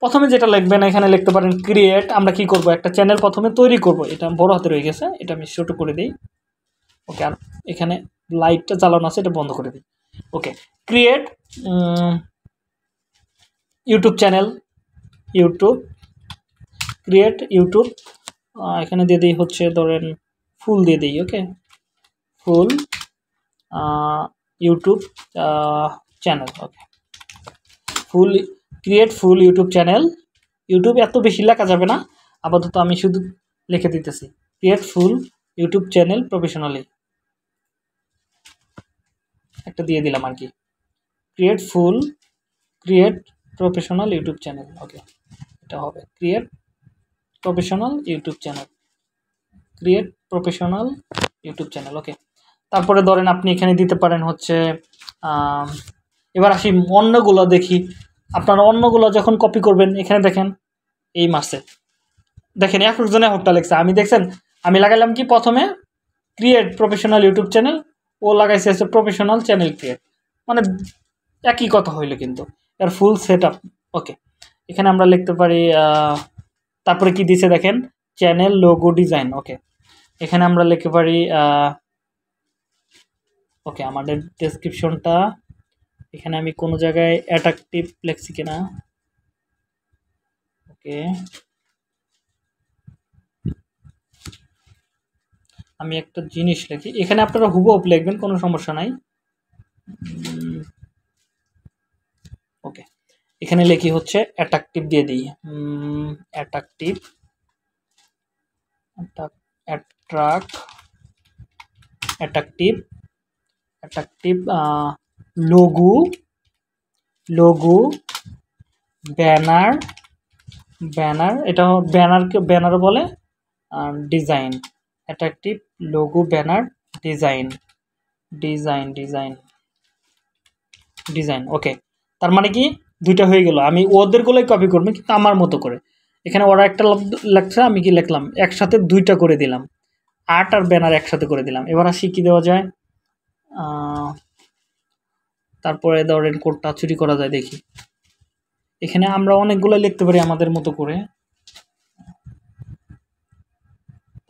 প্রথমে যেটা লিখবেন, এখানে লিখতে পারেন ক্রিয়েট আমরা কি করব? একটা চ্যানেল প্রথমে তৈরি করব। এটা বড় হাতে রয়ে গেছে, এটা আমি ছোটো করে দিই। ওকে আর এখানে লাইটটা চালানো আছে, এটা বন্ধ করে দিই। Okay create YouTube channel YouTube create YouTube এখানে দিয়ে দিই হচ্ছে ধরেন ফুল দিয়ে দিই okay full YouTube channel okay full create full YouTube channel YouTube এত বেশি লেখা যাবে না, আপাতত আমি শুধু লিখে দিতেছি। Create full YouTube channel professionally একটা দিয়ে দিলাম আর কি। Create full create professional YouTube channel okay এটা হবে। Create professional YouTube channel create professional YouTube channel okay তারপরে ধরেন আপনি এখানে দিতে পারেন হচ্ছে এবার আসি অন্যগুলো দেখি। আপনারা অন্যগুলো যখন কপি করবেন, এখানে দেখেন, এই মাসে। দেখেন, এক একজনে হোকটা লেগছে আমি দেখছেন, আমি লাগাইলাম কি প্রথমে? ক্রিয়েট প্রফেশনাল ইউটিউব চ্যানেল ও লাগাইছে হচ্ছে প্রফেশনাল চ্যানেল ক্রিয়েট মানে একই কথা হইল কিন্তু। এর ফুল সেট ওকে এখানে আমরা লিখতে পারি তারপরে কি দিছে দেখেন? চ্যানেল লোগো ডিজাইন ওকে এখানে আমরা লিখতে পারি ওকে আমাদের ডেসক্রিপশনটা এখানে আমি কোনো জায়গায় অ্যাট্রাকটিভ লিখছি কিনা? ওকে আমি একটা জিনিস লিখি। এখানে আপনারা হুবহুব লিখবেন, কোনো সমস্যা নাই। এখানে লেখি হচ্ছে অ্যাট্রাকটিভ দিয়ে দিই। Attractive attract attractive attractive logo logo banner banner এটা ব্যানারকে ব্যানার বলে design attractive logo banner design design design design okay তার মানে কি? দুইটা হয়ে গেল। আমি ওদেরগুলোই কপি করব, কিন্তু আমার মতো করে। এখানে ওরা একটা লেখছে, আমি কি লিখলাম? একসাথে দুইটা করে দিলাম। আর্ট আর ব্যানার একসাথে করে দিলাম। এবার আসি কি দেওয়া যায়? তারপরে ধরেন কোডটা চুরি করা যায়, দেখি। এখানে আমরা অনেকগুলো লিখতে পারি আমাদের মতো করে।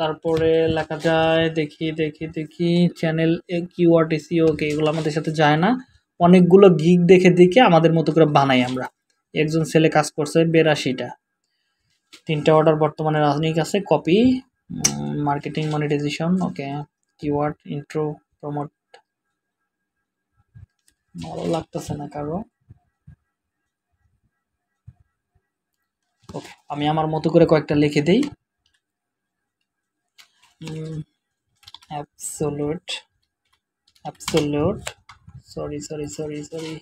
তারপরে লেখা যায়, দেখি দেখি দেখি চ্যানেল কিওয়ার্ড এসিও ওকে এগুলো আমাদের সাথে যায় না। অনেকগুলো গিগ দেখে দেখে আমাদের মতো করে বানাই আমরা। একজন ছেলে কাজ করছে বেরাশিটা। তিনটা অর্ডার বর্তমানে রাজনীক আছে copy marketing monetization okay keyword intro promote ভালো লাগতেছে না কারও। ওকে আমি আমার মতো করে কয়েকটা লিখে দিই। Absolute absolute sorry sorry sorry sorry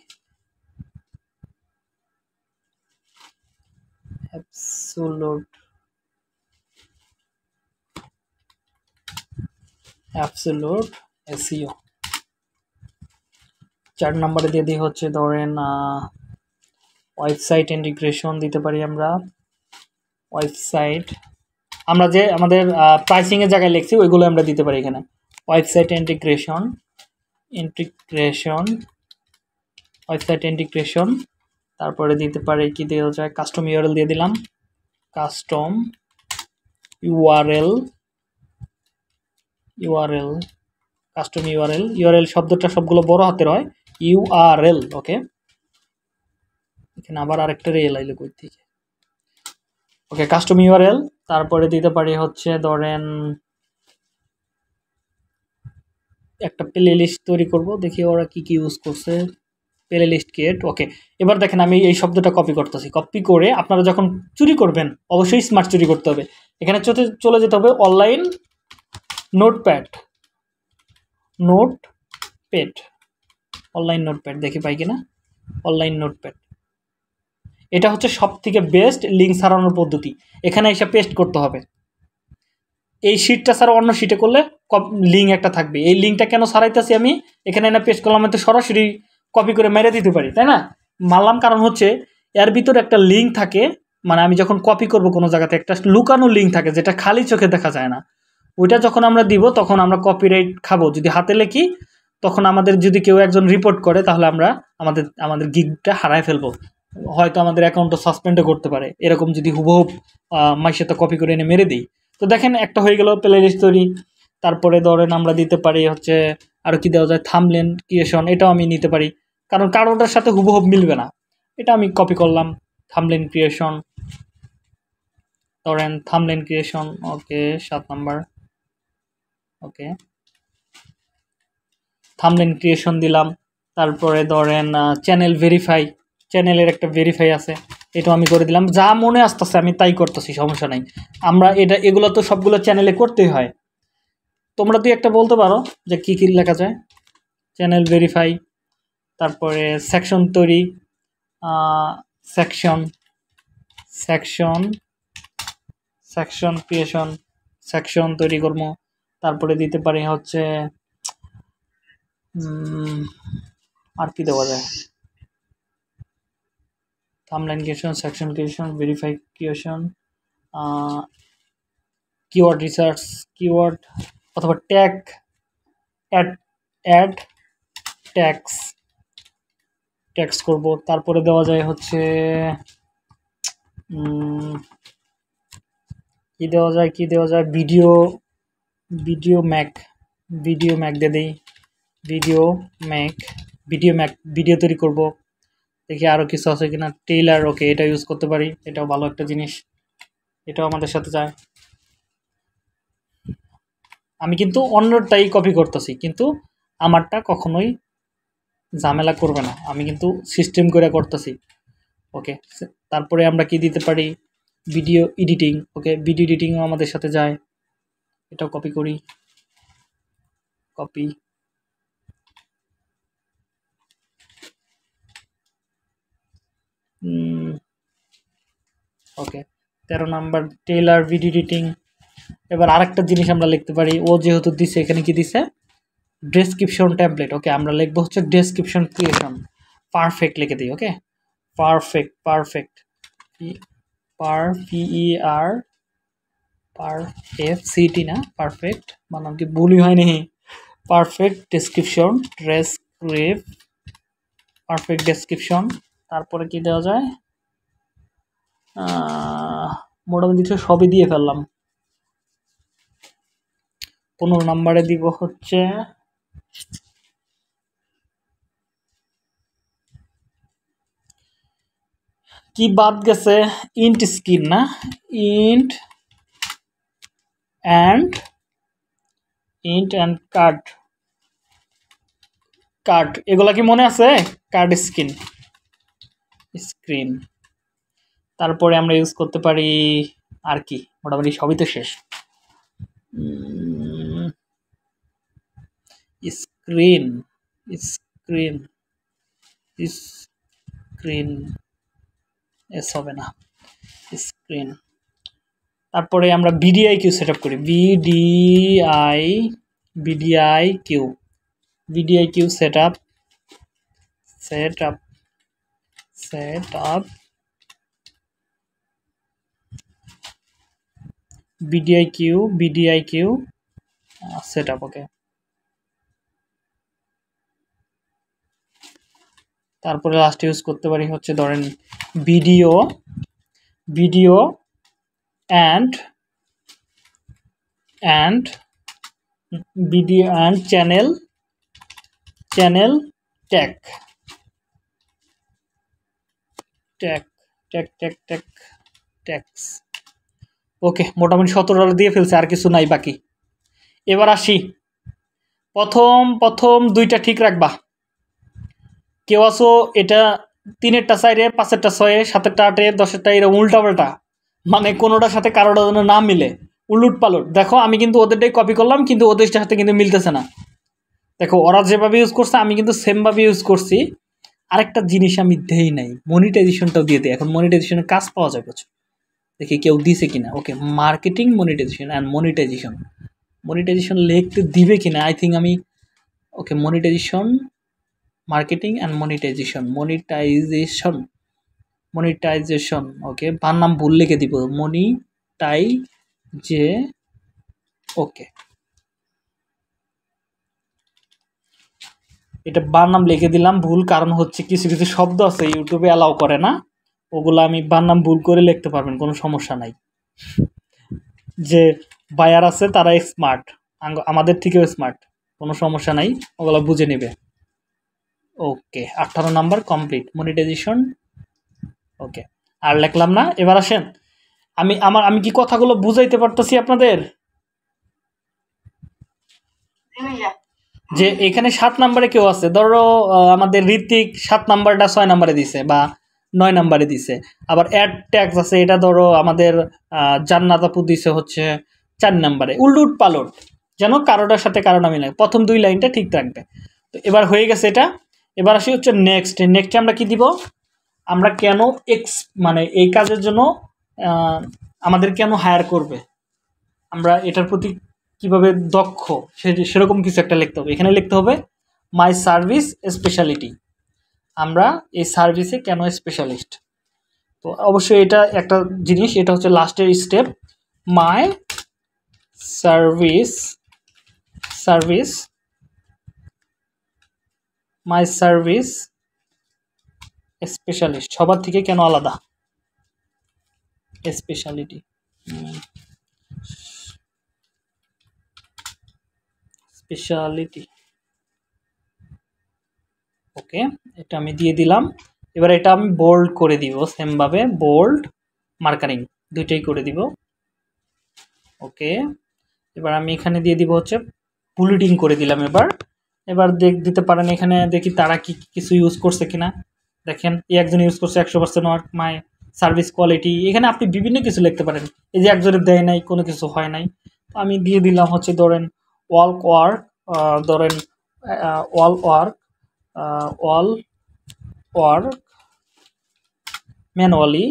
absolute. Absolute SEO চার নম্বরে দিয়ে দিই হচ্ছে ধরেন ওয়েবসাইট ইন্টিগ্রেশন দিতে পারি আমরা। ওয়েবসাইট আমরা যে আমাদের প্রাইসিংয়ের জায়গায় লিখছি, ওইগুলো আমরা দিতে পারি এখানে। Website integration integration website integration তারপরে দিতে পারে কি দেওয়া যায় কাস্টম ইউআরএল দিয়ে দিলাম custom URL URL custom URL URL শব্দটা সবগুলো বড় হাতের হয় ইউআরএল ওকে এখানে আবার আরেকটা রেল আইলো কই থেকে? ওকে কাস্টম ইউআরএল তারপরে দিতে পারি হচ্ছে ধরেন একটা প্লে লিস্ট তৈরি করব, দেখি ওরা কি কি ইউজ করছে। প্লে লিস্ট ক্রিয়েট ওকে এবার দেখেন আমি এই শব্দটা কপি করতেছি। কপি করে আপনারা যখন চুরি করবেন, অবশ্যই স্মার্ট চুরি করতে হবে। এখানে চলে চলে যেতে হবে online notepad notepad online notepad দেখি পাই কিনা? অনলাইন নোটপ্যাড এটা হচ্ছে সব থেকে বেস্ট লিঙ্ক সারানোর পদ্ধতি। এখানে এসে পেস্ট করতে হবে। এই শিটটা ছাড়া অন্য শিটে করলে লিঙ্ক একটা থাকবে। এই লিঙ্কটা কেন সারাইতেছি আমি? এখানে এনে পেস্ট করলাম তো সরাসরি কপি করে মেরে দিতে পারি, তাই না? মারলাম কারণ হচ্ছে, এর ভিতরে একটা লিঙ্ক থাকে মানে আমি যখন কপি করব কোনো জায়গাতে, একটা লুকানো লিঙ্ক থাকে, যেটা খালি চোখে দেখা যায় না। ওইটা যখন আমরা দিব, তখন আমরা কপিরাইট খাব। যদি হাতে লেখি, তখন আমাদের যদি কেউ একজন রিপোর্ট করে, তাহলে আমরা আমাদের আমাদের গিগটা হারায় ফেলব। হয়তো আমাদের অ্যাকাউন্টটা সাসপেন্ডও করতে পারে। এরকম যদি হুবহুব মাইসে তো কপি করে এনে মেরে দিই। তো দেখেন একটা হয়ে গেল প্লে লিস্ট তৈরি। তারপরে ধরেন আমরা দিতে পারি হচ্ছে আরও কি দেওয়া যায় থামলেন ক্রিয়েশন এটাও আমি নিতে পারি। কারণ কারোটার সাথে হুবহুব মিলবে না। এটা আমি কপি করলাম থামলেন ক্রিয়েশন ধরেন থামলেন ক্রিয়েশন ওকে সাত নাম্বার ওকে থামলেন ক্রিয়েশন দিলাম। তারপরে ধরেন চ্যানেল ভেরিফাই চ্যানেলের একটা ভেরিফাই আছে, এটাও আমি করে দিলাম। যা মনে আসতেছে, আমি তাই করতেছি, সমস্যা নাই। আমরা এটা, এগুলো তো সবগুলো চ্যানেলে করতেই হয়। তোমরা তুই একটা বলতে পারো যে কী কী লেখা যায়? চ্যানেল ভেরিফাই তারপরে সেকশন তৈরি section section section creation section তৈরি করব। তারপরে দিতে পারি হচ্ছে আর কি দেওয়া যায়? Thumbnail creation section creation verify creation keyword research keyword অথবা tag add add tags tags করব। তারপরে দেওয়া যায় হচ্ছে কি দেওয়া যায়, কি দেওয়া যায়? Video video make video make দিয়ে দিই। Video make video make video তৈরি করব। দেখি আরও কিছু আছে কিনা। টেইলার ওকে এটা ইউজ করতে পারি। এটাও ভালো একটা জিনিস। এটাও আমাদের সাথে যায়। আমি কিন্তু অন্যটাই কপি করতেছি, কিন্তু আমারটা কখনোই ঝামেলা করবে না। আমি কিন্তু সিস্টেম করে করতেছি। ওকে তারপরে আমরা কি দিতে পারি? ভিডিও এডিটিং ওকে ভিডিও এডিটিংও আমাদের সাথে যায়। এটাও কপি করি। কপি ওকে তেরো নাম্বার টেলার ভিডিও এডিটিং এবার আরেকটা জিনিস আমরা লিখতে পারি, ও যেহেতু দিছে, এখানে কি দিছে? ডেসক্রিপশন ট্যাবলেট ওকে আমরা লিখব হচ্ছে ডেসক্রিপশন ক্রিয়েশন পারফেক্ট লিখে দিই okay perfect perfect per P E R per F C T না? পারফেক্ট মানে কি ভুলই হয়নি? পারফেক্ট ডেসক্রিপশন ড্রেসক্রিপ পারফেক্ট ডেসক্রিপশন তারপরে কি দেওয়া যায়? মোটামুটি সবই দিয়ে ফেললাম। পনেরো নাম্বারে দিব হচ্ছে কি বাদ গেছে? ইন্ট স্কিন না? Int and int and card card এগুলা কি মনে আছে? কার্ড স্কিন স্ক্রিন তারপরে আমরা ইউজ করতে পারি আর কি? মোটামুটি সবই তো শেষ। স্ক্রিন স্ক্রিন স্ক্রিন এস হবে না। স্ক্রিন তারপরে আমরা বিডিআই কিউ সেট আপ করি। BDI BDI Q BDI Q set up set up set up BDI Q BDI Q set up okay তারপরে লাস্ট ইউজ করতে পারি হচ্ছে ধরেন video video and and video and channel channel tag tag tag tag tag tags okay, মোটামুটি সতেরো dollar দিয়ে ফেলছে, আর কিছু নাই বাকি। এবার আসি। প্রথম প্রথম দুইটা ঠিক রাখবা। কেউ আসো এটা তিনেরটা সাইডে পাঁচেরটা ছয়ে, সাতেরটা আটে, দশেরটা এরকম উল্টা পাল্টা মানে কোনোটার সাথে কারোটা যেন না মিলে। উলুট পালট দেখো, আমি কিন্তু ওদেরটাই কপি করলাম, কিন্তু ওদেরটার সাথে কিন্তু মিলতেছে না। দেখো, ওরা যেভাবে ইউজ করছে, আমি কিন্তু সেমভাবে ইউজ করছি। আরেকটা জিনিস আমি দেই নাই মনিটাইজেশনটাও দিয়ে দিই। এখন মনিটাইজেশনের কাজ পাওয়া যায় প্রচুর। দেখি কেউ দিছে কিনা। Okay marketing monetization and monetization monetization লিখতে দিবে কিনা? আই থিঙ্ক আমি okay monetization marketing and monetization monetization monetization okay বার নাম ভুল লিখে দিব। মনিটাই যে ওকে এটা বার নাম লিখে দিলাম, ভুল কারণ হচ্ছে কিছু কিছু শব্দ আছে ইউটিউবে অ্যালাউ করে না। ওগুলো আমি বার নাম ভুল করে লিখতে পারবেন কোনো সমস্যা নাই। যে বায়ার আছে তারা স্মার্ট আমাদের থেকেও স্মার্ট কোনো সমস্যা নাই ওগুলো বুঝে নেবে। ওকে আঠারো নাম্বার কমপ্লিট মনিটাইজেশন ওকে আর লিখলাম না এবার আসেন। আমি আমার আমি কি কথাগুলো বুঝাইতে পারতেছি আপনাদের? যে এখানে সাত নাম্বারে কেউ আছে ধরো আমাদের ঋত্বিক সাত নাম্বারটা ছয় নাম্বারে দিছে বা নয় নাম্বারে দিছে। আবার অ্যাড ট্যাক্স আছে এটা ধরো আমাদের আহ, জান্নাত আপু দিছে হচ্ছে চার নাম্বারে। উল্লুট পালট যেন কারোটার সাথে কারও নামই লাগে প্রথম দুই লাইনটা ঠিক থাকবে। তো এবার হয়ে গেছে এটা। এবার আসি হচ্ছে নেক্সট নেক্সটে আমরা কি দিব? আমরা কেন এক্স মানে এই কাজের জন্য আমাদের কেন হায়ার করবে? আমরা এটার প্রতি কীভাবে দক্ষ? সে- সেরকম কিছু একটা লিখতে হবে। এখানে লিখতে হবে মাই সার্ভিস স্পেশালিটি আমরা এই সার্ভিসে কেন স্পেশালিস্ট তো অবশ্যই এটা একটা জিনিস এটা হচ্ছে লাস্টের step my service service my service specialist সবার থেকে কেন আলাদা? স্পেশালিটি স্পেশালিটি ওকে, এটা আমি দিয়ে দিলাম। এবার এটা আমি বোল্ড করে দিব সেমভাবে বোল্ড মার্কারিং দুইটাই করে দিব। ওকে, এবার আমি এখানে দিয়ে দিব হচ্ছে বুলেটিং করে দিলাম এবার। এবার দেখ, দিতে পারেন এখানে দেখি তারা কি কিছু ইউজ করছে কিনা। দেখেন এই একজন ইউজ করছে একশো percent work my service quality এখানে আপনি বিভিন্ন কিছু লিখতে পারেন। এই যে একজনের দেয় নাই, কোনো কিছু হয় নাই। তো আমি দিয়ে দিলাম হচ্ছে ধরেন ওয়াল ওয়ার্ক ধরেন wall work wall, work, manually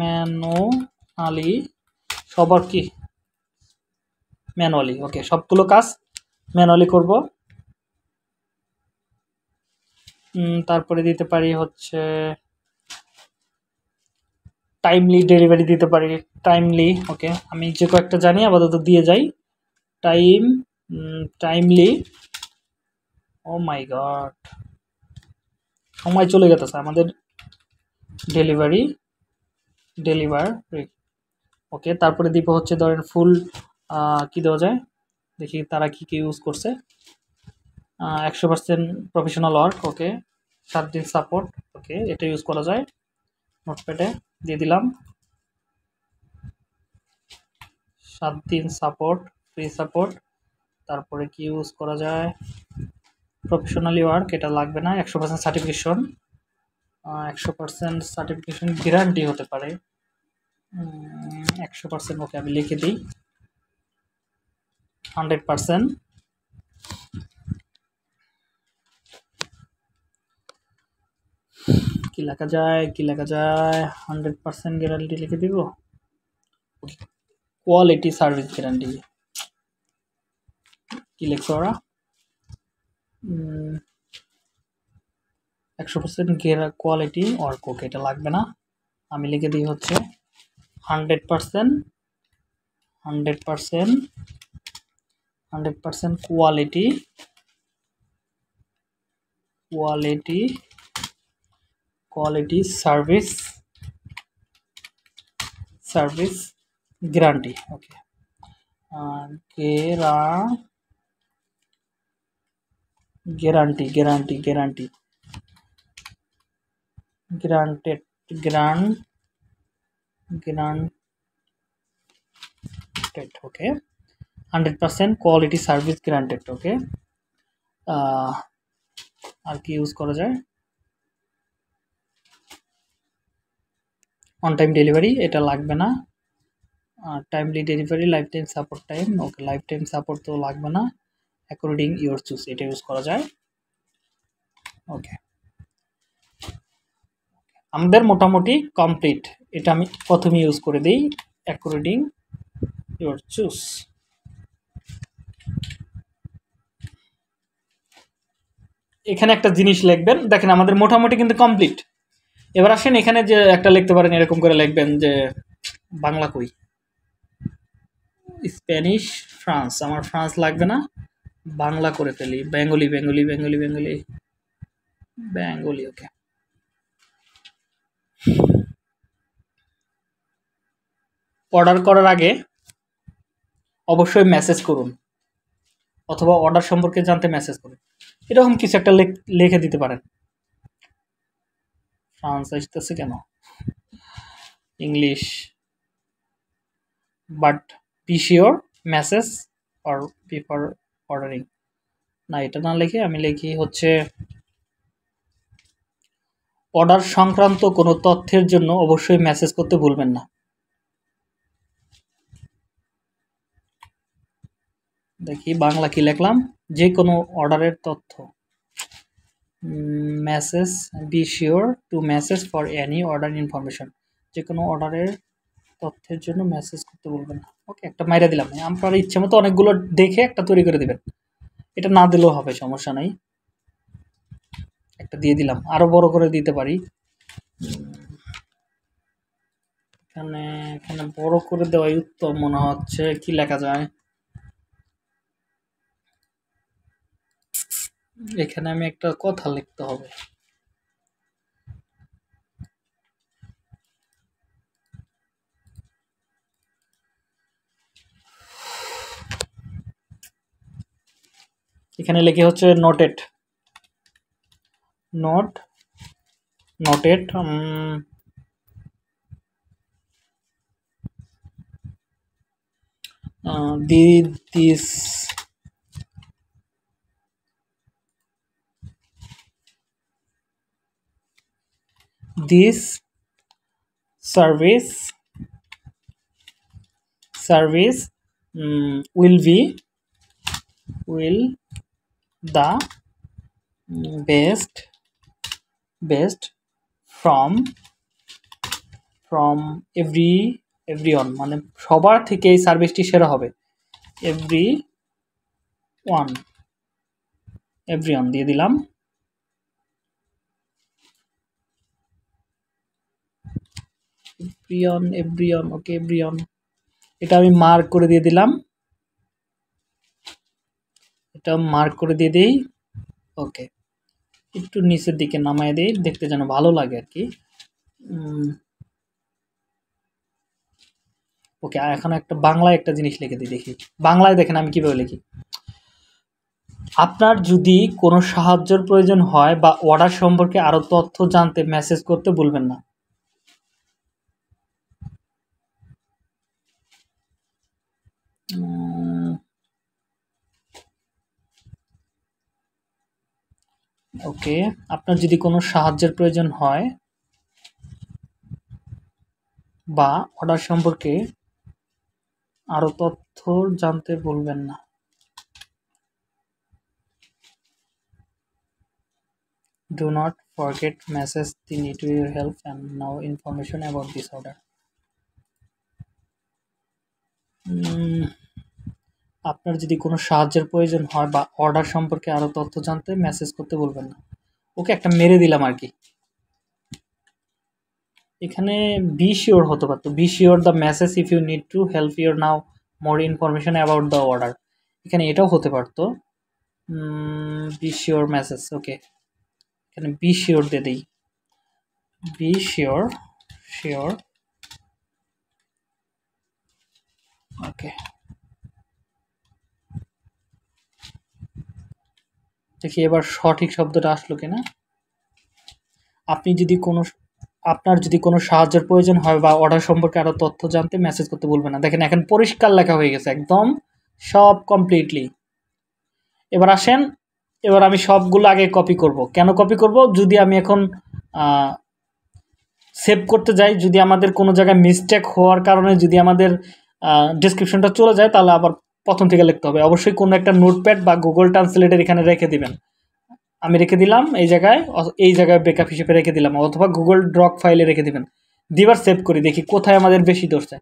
manually, সবার কি? ম্যানুয়ালি, ওকে, সবগুলো কাজ ম্যানুয়ালি করব। তারপরে দিতে পারি হচ্ছে টাইমলি ডেলিভারি দিতে পারি। টাইমলি ওকে, আমি যে কয়েকটা জানি, আপাতত দিয়ে যাই। Time timely oh my god সময় চলে গেছে আমাদের ডেলিভারি ডেলিভার ওকে তারপরে দিব হচ্ছে ধরেন ফুল কি দেওয়া যায়? দেখি তারা কি কি ইউজ করছে। একশো পার্সেন্ট প্রফেশনাল ওয়ার্ক ওকে সাত দিন সাপোর্ট ওকে এটা ইউজ করা যায়। নোটপ্যাডে দিয়ে দিলাম। সাত দিন সাপোর্ট ফ্রি সাপোর্ট তারপরে কি ইউজ করা যায়? প্রফেশনালি ওয়ার্ক এটা লাগবে না। একশো পার্সেন্ট সার্টিফিকেশন একশো পার্সেন্ট সার্টিফিকেশন গ্যারান্টি হতে পারে। একশো পার্সেন্ট ওকে আমি লিখে দিই। হান্ড্রেড পার্সেন্ট কি লেখা যায়, কি লেখা যায়? হান্ড্রেড পার্সেন্ট গ্যারান্টি লিখে দিব। কোয়ালিটি সার্ভিস গ্যারান্টি কি লিখছে ওরা? একশো পার্সেন্ট কোয়ালিটি অর্কক এটা লাগবে না। আমি লিখে দিই হচ্ছে hundred percent hundred percent hundred percent quality quality quality service service guarantee okay গেরা guarantee guarantee guarantee. Granted grant granted, okay. Hundred percent quality service granted, okay. আর কি ইউজ করা যায়? অন টাইম ডেলিভারি এটা লাগবে না। Timely delivery life time support time okay life time support তো লাগবে না। অ্যাকর্ডিং ইউর চুজ এটা ইউজ করা যায়। ওকে আমাদের মোটামুটি কমপ্লিট এটা আমি প্রথমে ইউজ করে দিই অ্যাকর্ডিং ইউর চুজ এখানে একটা জিনিস লিখবেন, দেখেন আমাদের মোটামুটি কিন্তু কমপ্লিট এবার আসেন এখানে যে একটা লিখতে পারেন, এরকম করে লিখবেন যে, বাংলা কই? স্প্যানিশ ফ্রান্স আমার ফ্রান্স লাগবে না। বাংলা করে ফেলি। Bengali Bengali Bengali Bengali. Bengali okay order করার আগে অবশ্যই মেসেজ করুন, অথবা অর্ডার সম্পর্কে জানতে মেসেজ করুন। এরকম কিছু একটা লিখে দিতে পারেন। ফ্রান্স আসতেছে কেন? English but be sure message or before ordering না, এটা না লিখে আমি লিখি হচ্ছে অর্ডার সংক্রান্ত কোনো তথ্যের জন্য অবশ্যই মেসেজ করতে ভুলবেন না। দেখি বাংলা কি লিখলাম? যে কোনো অর্ডারের তথ্য। Message be sure to message for any order information যে কোনো অর্ডারের তথ্যের জন্য মেসেজ করতে বলবেন না। ওকে, একটা মাইরা দিলাম। আপনার ইচ্ছে মতো অনেকগুলো দেখে একটা তৈরি করে দেবেন। এটা না দিলেও হবে, সমস্যা নাই। একটা দিয়ে দিলাম। আরও বড় করে দিতে পারি। এখানে এখানে বড় করে দেওয়াই উত্তম মনে হচ্ছে। কি লেখা যায়? এখানে আমি একটা কথা লিখতে হবে। এখানে লিখে হচ্ছে noted note noted the this this service service um, will be will the best best from from every, everyone মানে সবার থেকে এই সার্ভিসটি সেরা হবে। এভরি ওয়ান এভরিওয়ান দিয়ে দিলাম। এভরিয়ন এভরিয়ন ওকে এভরিয়ন এটা আমি মার্ক করে দিয়ে দিলাম। এটা মার্ক করে দিয়ে দিই। ওকে একটু নিচের দিকে নামাই দিই, দেখতে যেন ভালো লাগে আর কি। ওকে এখন একটা বাংলায় একটা জিনিস লিখে দিই, দেখি। বাংলায় দেখেন আমি কীভাবে লিখি। আপনার যদি কোনো সাহায্যের প্রয়োজন হয় বা অর্ডার সম্পর্কে আরও তথ্য জানতে মেসেজ করতে ভুলবেন না। ওকে আপনার যদি কোনো সাহায্যের প্রয়োজন হয় বা অর্ডার সম্পর্কে আরও তথ্য জানতে বলবেন না do not forget message Tini to your help and now information about this order mm. আপনার যদি কোনো সাহায্যের প্রয়োজন হয় বা অর্ডার সম্পর্কে আরও তথ্য জানতে মেসেজ করতে বলবেন না। ওকে, একটা মেরে দিলাম আর কি। এখানে বি শিওর হতে পারতো be sure the message if you need to help your now more information about the order এখানে এটাও হতে পারতো। বি শিওর মেসেজ ওকে এখানে বি শিওর দিয়ে দিই। বি শিওর শিওর ওকে দেখি এবার সঠিক শব্দটা আসলো কিনা। আপনি যদি কোনো, আপনার যদি কোনো সাহায্যের প্রয়োজন হয় বা অর্ডার সম্পর্কে আরও তথ্য জানতে মেসেজ করতে বলবেন না। দেখেন, এখন পরিষ্কার লেখা হয়ে গেছে একদম, সব কমপ্লিটলি এবার আসেন, এবার আমি সবগুলো আগে কপি করব। কেন কপি করব? যদি আমি এখন সেভ করতে যাই, যদি আমাদের কোনো জায়গায় মিস্টেক হওয়ার কারণে যদি আমাদের ডিসক্রিপশনটা চলে যায়, তাহলে আবার প্রথম থেকে লিখতে হবে। অবশ্যই কোনো একটা নোটপ্যাড বা গুগল ট্রান্সলেটের এখানে রেখে দিবেন। আমি রেখে দিলাম এই জায়গায় এই জায়গায় ব্যাকআপ হিসেবে রেখে দিলাম, অথবা গুগল ড্রক ফাইলে রেখে দিবেন। দিবার সেভ করি, দেখি কোথায় আমাদের বেশি ধরছে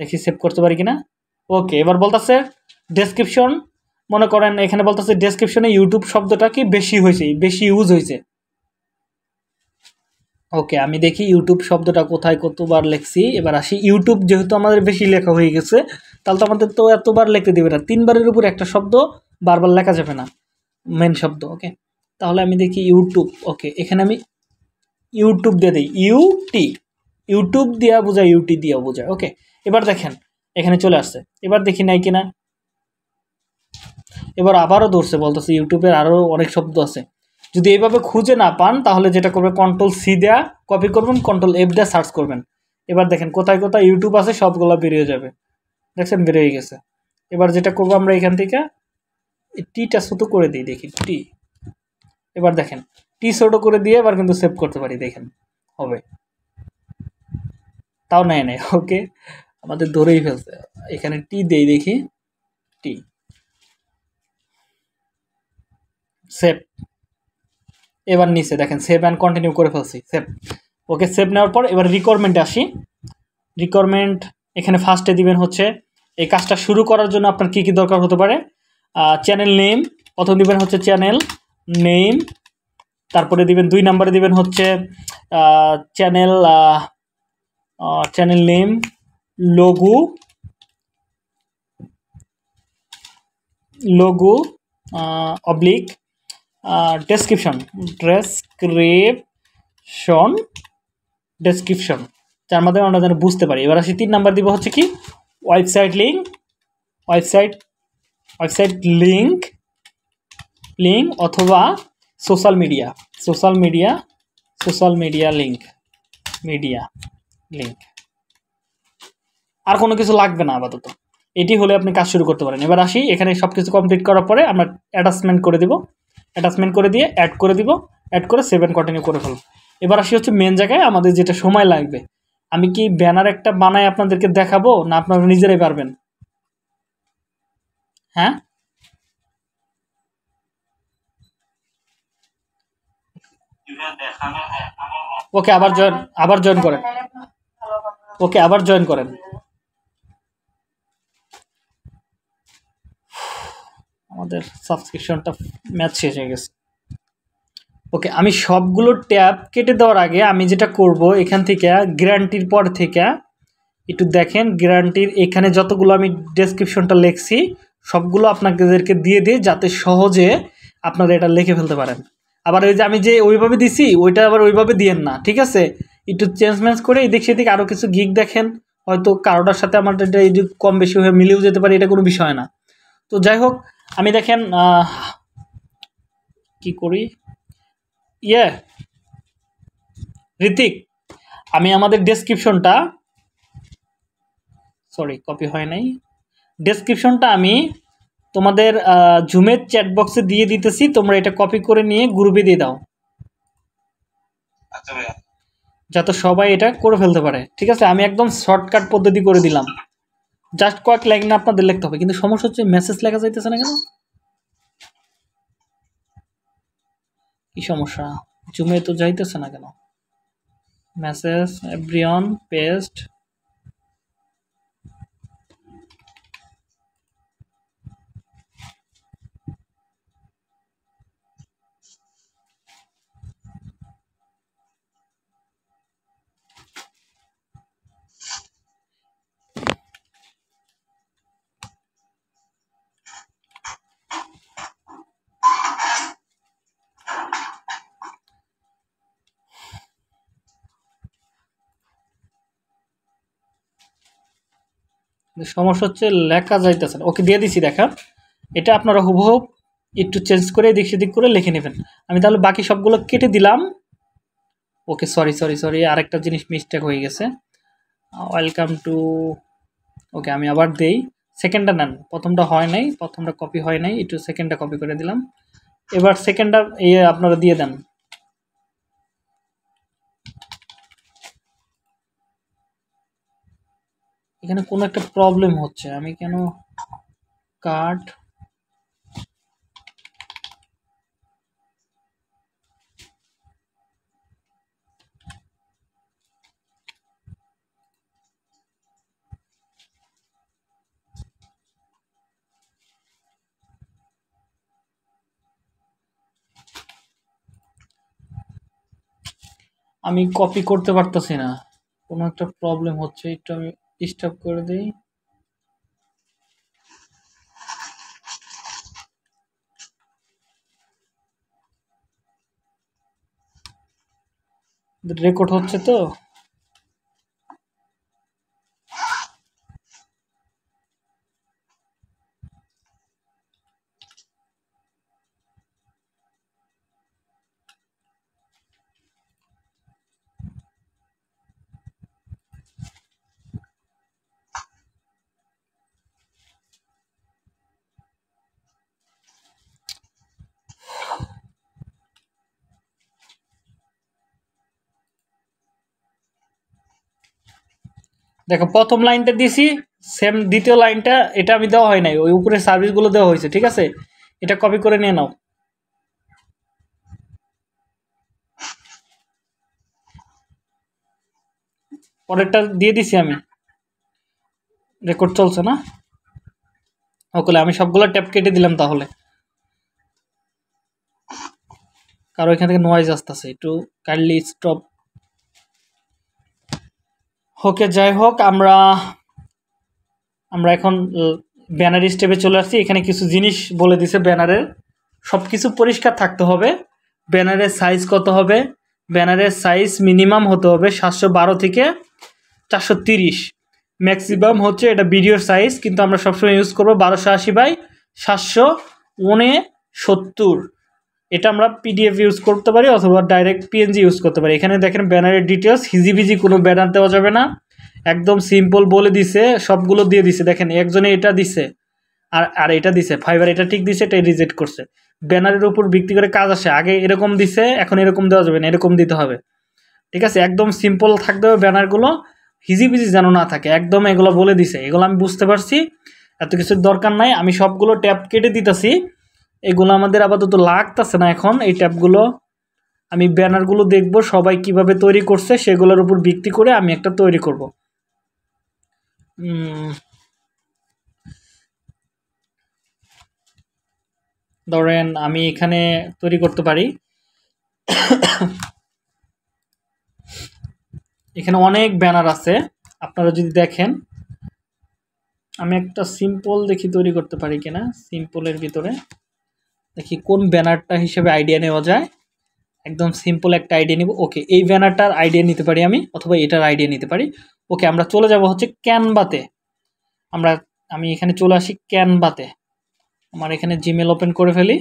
দেখি সেভ করতে পারি কিনা। ওকে এবার বলতেছে ডেসক্রিপশন মনে করেন এখানে বলতেছে ডেসক্রিপশনে ইউটিউব শব্দটা কি বেশি হয়েছে, বেশি ইউজ হয়েছে। ওকে আমি দেখি ইউটিউব শব্দটা কোথায় কতবার লিখছি। এবার আসি ইউটিউব যেহেতু আমাদের বেশি লেখা হয়ে গেছে, তাহলে তো আমাদের তো এতবার লিখতে দেবে না। তিনবারের উপর একটা শব্দ, বারবার লেখা যাবে না মেন শব্দ ওকে তাহলে আমি দেখি ইউটিউব ওকে এখানে আমি ইউটিউব দিয়ে দিই ইউটি ইউটিউব দিয়া বোঝায় ইউটি দিয়া বোঝায় ওকে এবার দেখেন, এখানে চলে আসছে, এবার দেখি নাই কিনা। এবার আবারও ধরছে, বলতেছে ইউটিউবের আরও অনেক শব্দ আছে। যদি এইভাবে খুঁজে না পান, তাহলে যেটা করবে কন্ট্রোল সি দেয়া কপি করবেন কন্ট্রোল এফ দেয়া সার্চ করবেন। এবার দেখেন কোথায় কোথায় ইউটিউব আছে, সবগুলো বেরিয়ে যাবে। দেখছেন, বেরিয়ে গেছে। এবার যেটা করব আমরা এখান থেকে টিটা ছোট করে দিই, দেখি টি এবার দেখেন টি ছোট করে দিয়ে এবার কিন্তু সেভ করতে পারি, দেখেন, হবে। তাও নেয় নেয় ওকে আমাদের ধরেই ফেলছে। এখানে টি দেই দেখি টি সেভ এবার নিচে দেখেন সেভ অ্যান্ড কন্টিনিউ করে ফেলছি সেভ ওকে সেভ নেওয়ার পর এবার রিকোয়ারমেন্টে আসি। রিকোয়ারমেন্ট এখানে ফার্স্টে দিবেন হচ্ছে, এই কাজটা শুরু করার জন্য আপনার কী কী দরকার হতে পারে? চ্যানেল নেম প্রথম দিবেন হচ্ছে চ্যানেল নেম তারপরে দিবেন, দুই নম্বরে দিবেন হচ্ছে channel channel name logo logo oblique description description description যার মাধ্যমে আমরা যেন বুঝতে পারি। এবার আসি, তিন নাম্বার দিব হচ্ছে কি? Website link website website link link অথবা social media social media social media link media link আর কোনো কিছু লাগবে না আপাতত। এটি হলে আপনি কাজ শুরু করতে পারেন। এবার আসি, এখানে সব কিছু কমপ্লিট করার পরে আমরা অ্যাটাচমেন্ট করে দিব। অ্যাটাচমেন্ট করে দিয়ে অ্যাড করে দিব অ্যাড করে সেভেন কন্টিনিউ করে ফেলব। এবার আসি হচ্ছে মেন জায়গায়, আমাদের যেটা সময় লাগবে। আমি কি ব্যানার একটা বানাই আপনাদেরকে দেখাবো, না আপনারা নিজেরাই পারবেন? হ্যাঁ? ওকে আবার জয়েন আবার জয়েন করেন। ওকে আবার জয়েন করেন। আমাদের সাবস্ক্রিপশনটা ম্যাচ শেষ হয়ে গেছে। ওকে আমি সবগুলো ট্যাব কেটে দেওয়ার আগে আমি যেটা করব, এখান থেকে গ্যারান্টির পর থেকে একটু দেখেন গ্যারান্টির এখানে যতগুলো আমি ডেসক্রিপশনটা লিখছি, সবগুলো আপনাদেরকে দিয়ে দিই যাতে সহজে আপনারা এটা লিখে ফেলতে পারেন। আবার ওই যে আমি যে ওইভাবে দিছি, ওইটা আবার ওইভাবে দিয়েন না, ঠিক আছে? একটু চেঞ্জ ম্যাঞ্জ করে এদিক সেদিক আরও কিছু গিক দেখেন, হয়তো কারোটার সাথে আমার এটা কম বেশি হয়ে মিলেও যেতে পারে, এটা কোনো বিষয় না। তো যাই হোক আমি দেখেন কি করি? ইয়ে ঋতিক আমি আমাদের ডেসক্রিপশনটা সরি কপি হয় নাই। ডেসক্রিপশনটা আমি তোমাদের জুমের চ্যাট বক্সে দিয়ে দিতেছি তোমরা এটা কপি করে নিয়ে গ্রুপে দিয়ে দাও। আচ্ছা যাতে সবাই এটা করে ফেলতে পারে। ঠিক আছে আমি একদম শর্টকাট পদ্ধতি করে দিলাম। জাস্ট কয়েক লাইন আপনাদের লিখতে হবে, কিন্তু সমস্যা হচ্ছে মেসেজ লেখা যাইতেছে না কেন? কি সমস্যা? জুমে তো যাইতেছে না কেন? মেসেজ এভরিওন পেস্ট সমস্যা হচ্ছে লেখা যাইতেছে না। ওকে দিয়ে দিছি দেখা এটা আপনারা হুবহু একটু চেঞ্জ করে দিক সেদিক করে লিখে নেবেন। আমি তাহলে বাকি সবগুলো কেটে দিলাম। ওকে সরি সরি সরি আরেকটা জিনিস মিস্টেক হয়ে গেছে। ওয়েলকাম টু ওকে, আমি আবার দেই। সেকেন্ডটা নেন। প্রথমটা হয় নাই, প্রথমটা কপি হয় নাই। একটু সেকেন্ডটা কপি করে দিলাম। এবার সেকেন্ডটা আপনারা দিয়ে দেন। এখানে কোনো একটা প্রবলেম হচ্ছে। আমি কেন কার্ড আমি কপি করতে পারতেছি না। কোনো একটা প্রবলেম হচ্ছে একটু আমি ডিস্টার্ব করে দিই। রেকর্ড হচ্ছে তো? দেখো, প্রথম লাইনটা দিছি সেম দ্বিতীয় লাইনটা, এটা আমি দেওয়া হয় নাই, ওই উপরে সার্ভিসগুলো দেওয়া হয়েছে, ঠিক আছে? এটা কপি করে নিয়ে নাও। পরেরটা দিয়ে দিছি আমি। রেকর্ড চলছে না? ওকে আমি সবগুলো ট্যাপ কেটে দিলাম তাহলে। কারও এখান থেকে নয়েজ আসতেছে, একটু কাইন্ডলি স্টপ ওকে, যাই হোক, আমরা আমরা এখন ব্যানার স্টেপে চলে আসছি। এখানে কিছু জিনিস বলে দিছে ব্যানারের। সব কিছু পরিষ্কার থাকতে হবে। ব্যানারের সাইজ কত হবে? ব্যানারের সাইজ মিনিমাম হতে হবে সাতশো বারো থেকে চারশো তিরিশ। ম্যাক্সিমাম হচ্ছে এটা ভিডিওর সাইজ কিন্তু আমরা সবসময় ইউজ করব বারোশো আশি বাই সাতশো উনে সত্তর এটা আমরা পিডিএফ ইউজ করতে পারি অথবা ডাইরেক্ট পিএনজি ইউজ করতে পারি। এখানে দেখেন ব্যানারের ডিটেলস হিজিবিজি কোনো ব্যানার দেওয়া যাবে না। একদম সিম্পল বলে দিছে, সবগুলো দিয়ে দিছে। দেখেন, একজনে এটা দিছে, আর আর এটা দিছে ফাইবার এটা ঠিক দিছে, এটা রিজেক্ট করছে। ব্যানারের উপর ভিত্তি করে কাজ আসে। আগে এরকম দিছে, এখন এরকম দেওয়া যাবে না, এরকম দিতে হবে। ঠিক আছে? একদম সিম্পল থাকতে হবে ব্যানারগুলো হিজিবিজি যেন না থাকে, একদম এগুলো বলে দিছে। এগুলো আমি বুঝতে পারছি, এত কিছুর দরকার নাই। আমি সবগুলো ট্যাপ কেটে দিতেছি। এগুলো আমাদের আপাতত লাগতেছে না এখন। এই ট্যাপগুলো আমি ব্যানারগুলো দেখব, সবাই কীভাবে তৈরি করছে, সেগুলোর উপর ভিত্তি করে আমি একটা তৈরি করব। ধরেন আমি এখানে তৈরি করতে পারি। এখানে অনেক ব্যানার আছে, আপনারা যদি দেখেন। আমি একটা সিম্পল দেখি তৈরি করতে পারি কিনা, সিম্পলের ভিতরে। দেখি কোন ব্যানারটা হিসেবে আইডিয়া নেওয়া যায়। একদম সিম্পল একটা আইডিয়া নিব। ওকে এই ব্যানারটার আইডিয়া নিতে পারি আমি অথবা এটার আইডিয়া নিতে পারি। ওকে আমরা চলে যাব হচ্ছে ক্যানবাতে আমরা আমি এখানে চলে আসি ক্যানবাতে আমার এখানে জিমেল ওপেন করে ফেলি।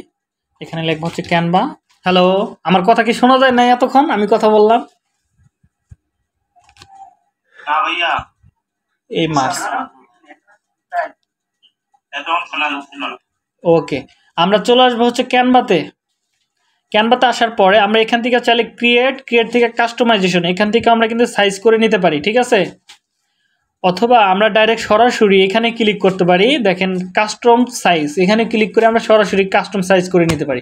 এখানে লেখবো হচ্ছে ক্যানবা হ্যালো আমার কথা কি শোনা যায় না এতক্ষণ? আমি কথা বললাম। এই মাস ওকে আমরা চলে আসব হচ্ছে ক্যানভাতে ক্যানভাতে আসার পরে আমরা এখান থেকে চাইলে ক্রিয়েট ক্রিয়েট থেকে কাস্টমাইজেশন এখান থেকে আমরা কিন্তু সাইজ করে নিতে পারি, ঠিক আছে? অথবা আমরা ডাইরেক্ট সরাসরি এখানে ক্লিক করতে পারি, দেখেন কাস্টম সাইজ এখানে ক্লিক করে আমরা সরাসরি কাস্টম সাইজ করে নিতে পারি।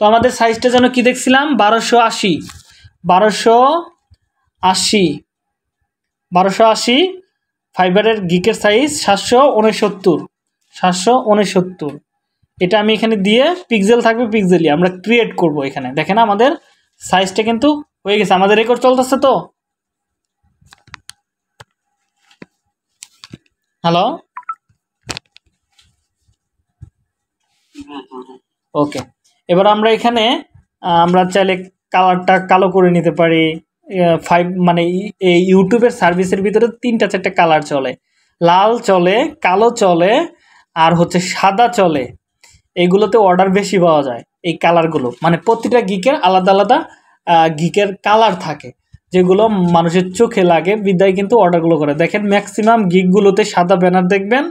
তো আমাদের সাইজটা যেন কি দেখছিলাম? বারোশো আশি। বারোশো আশি। বারোশো আশি ফাইবারের গিকের সাইজ সাতশো উনসত্তর। সাতশো উনসত্তর। এটা আমি এখানে দিয়ে পিক্সেল থাকবে পিক্সেলই আমরা ক্রিয়েট করব এখানে। দেখেন আমাদের সাইজটা কিন্তু হয়ে গেছে, আমাদের রেকর্ড চলতেছে তো। হ্যালো ওকে এবার আমরা এখানে আমরা চাইলে কালারটা কালো করে নিতে পারি। ফাইভ মানে এই ইউটিউবের সার্ভিসের ভিতরে তিনটা চারটা কালার চলে। লাল চলে, কালো চলে, আর হচ্ছে সাদা চলে। এইগুলোতে অর্ডার বেশি পাওয়া যায়, এই কালারগুলো মানে প্রতিটা গিকের আলাদা আলাদা গিকের কালার থাকে, যেগুলো মানুষের চোখে লাগে, বিদ্যায় কিন্তু অর্ডারগুলো করে। দেখেন ম্যাক্সিমাম গিকগুলোতে সাদা ব্যানার দেখবেন,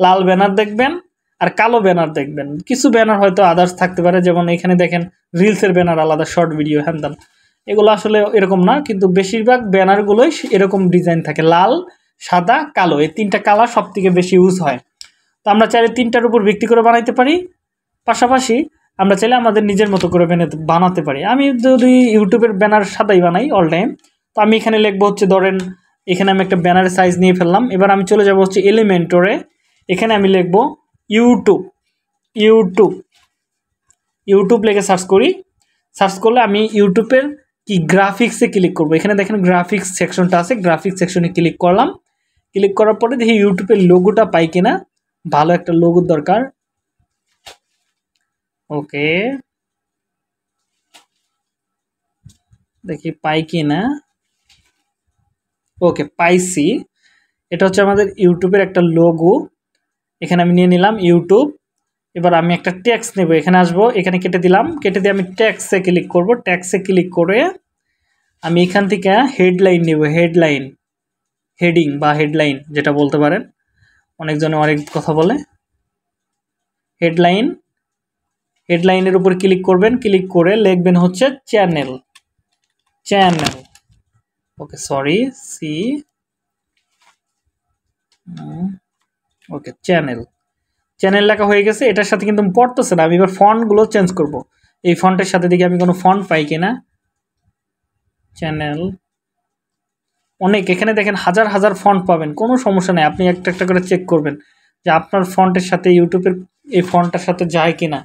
লাল ব্যানার দেখবেন, আর কালো ব্যানার দেখবেন। কিছু ব্যানার হয়তো আদার্স থাকতে পারে, যেমন এখানে দেখেন রিলসের ব্যানার আলাদা শর্ট ভিডিও হ্যান্দান এগুলো আসলে এরকম না, কিন্তু বেশিরভাগ ব্যানারগুলোই এরকম ডিজাইন থাকে, লাল, সাদা, কালো, এই তিনটা কালার সব থেকে বেশি ইউজ হয়। তো আমরা চাইলে তিনটার উপর ভিত্তি করে বানাইতে পারি। পাশাপাশি আমরা চাইলে আমাদের নিজের মতো করে বানাতে পারি। আমি যদি ইউটিউবের ব্যানার সাদাই বানাই অল টাইম, তো আমি এখানে লিখব হচ্ছে, ধরেন এখানে আমি একটা ব্যানারের সাইজ নিয়ে ফেললাম। এবার আমি চলে যাব হচ্ছে এলিমেন্টরে এখানে আমি লিখব ইউটিউব ইউটিউব ইউটিউব লিখে সার্চ করি। সার্চ করলে আমি ইউটিউবের কি গ্রাফিক্সে ক্লিক করব। এখানে দেখেন গ্রাফিক্স সেকশনটা আছে। গ্রাফিক্স সেকশনে ক্লিক করলাম। ক্লিক করার পরে দেখি ইউটিউবের লোগোটা পাই কিনা। ভালো একটা লোগোর দরকার। ওকে দেখি পাই কিনা। ওকে পাইছি এটা হচ্ছে আমাদের ইউটিউবের একটা লোগো এখানে আমি নিয়ে নিলাম ইউটিউব এবার আমি একটা ট্যাক্স নেব। এখানে আসব, এখানে কেটে দিলাম। কেটে দিয়ে আমি ট্যাক্সে ক্লিক করব। ট্যাক্সে ক্লিক করে আমি এখান থেকে হেডলাইন নেব। হেডলাইন হেডিং বা হেডলাইন যেটা বলতে পারেন। অনেকজনে অনেক কথা বলে। হেডলাইন হেডলাইনের উপর ক্লিক করবেন ক্লিক করে লিখবেন হচ্ছে channel channel okay sorry C okay channel channel লেখা হয়ে গেছে, এটার সাথে কিন্তু পড়তেছে না, আমি এবার ফন্টগুলো চেঞ্জ করব। এই ফন্টের সাথে দেখি আমি কোনো ফন্ট পাই কিনা। চ্যানেল অনেক। এখানে দেখেন হাজার হাজার ফন্ট পাবেন, কোনো সমস্যা নেই। আপনি একটা একটা করে চেক করবেন যে আপনার ফন্টের সাথে ইউটিউবের এই ফন্টটার সাথে যায় কি না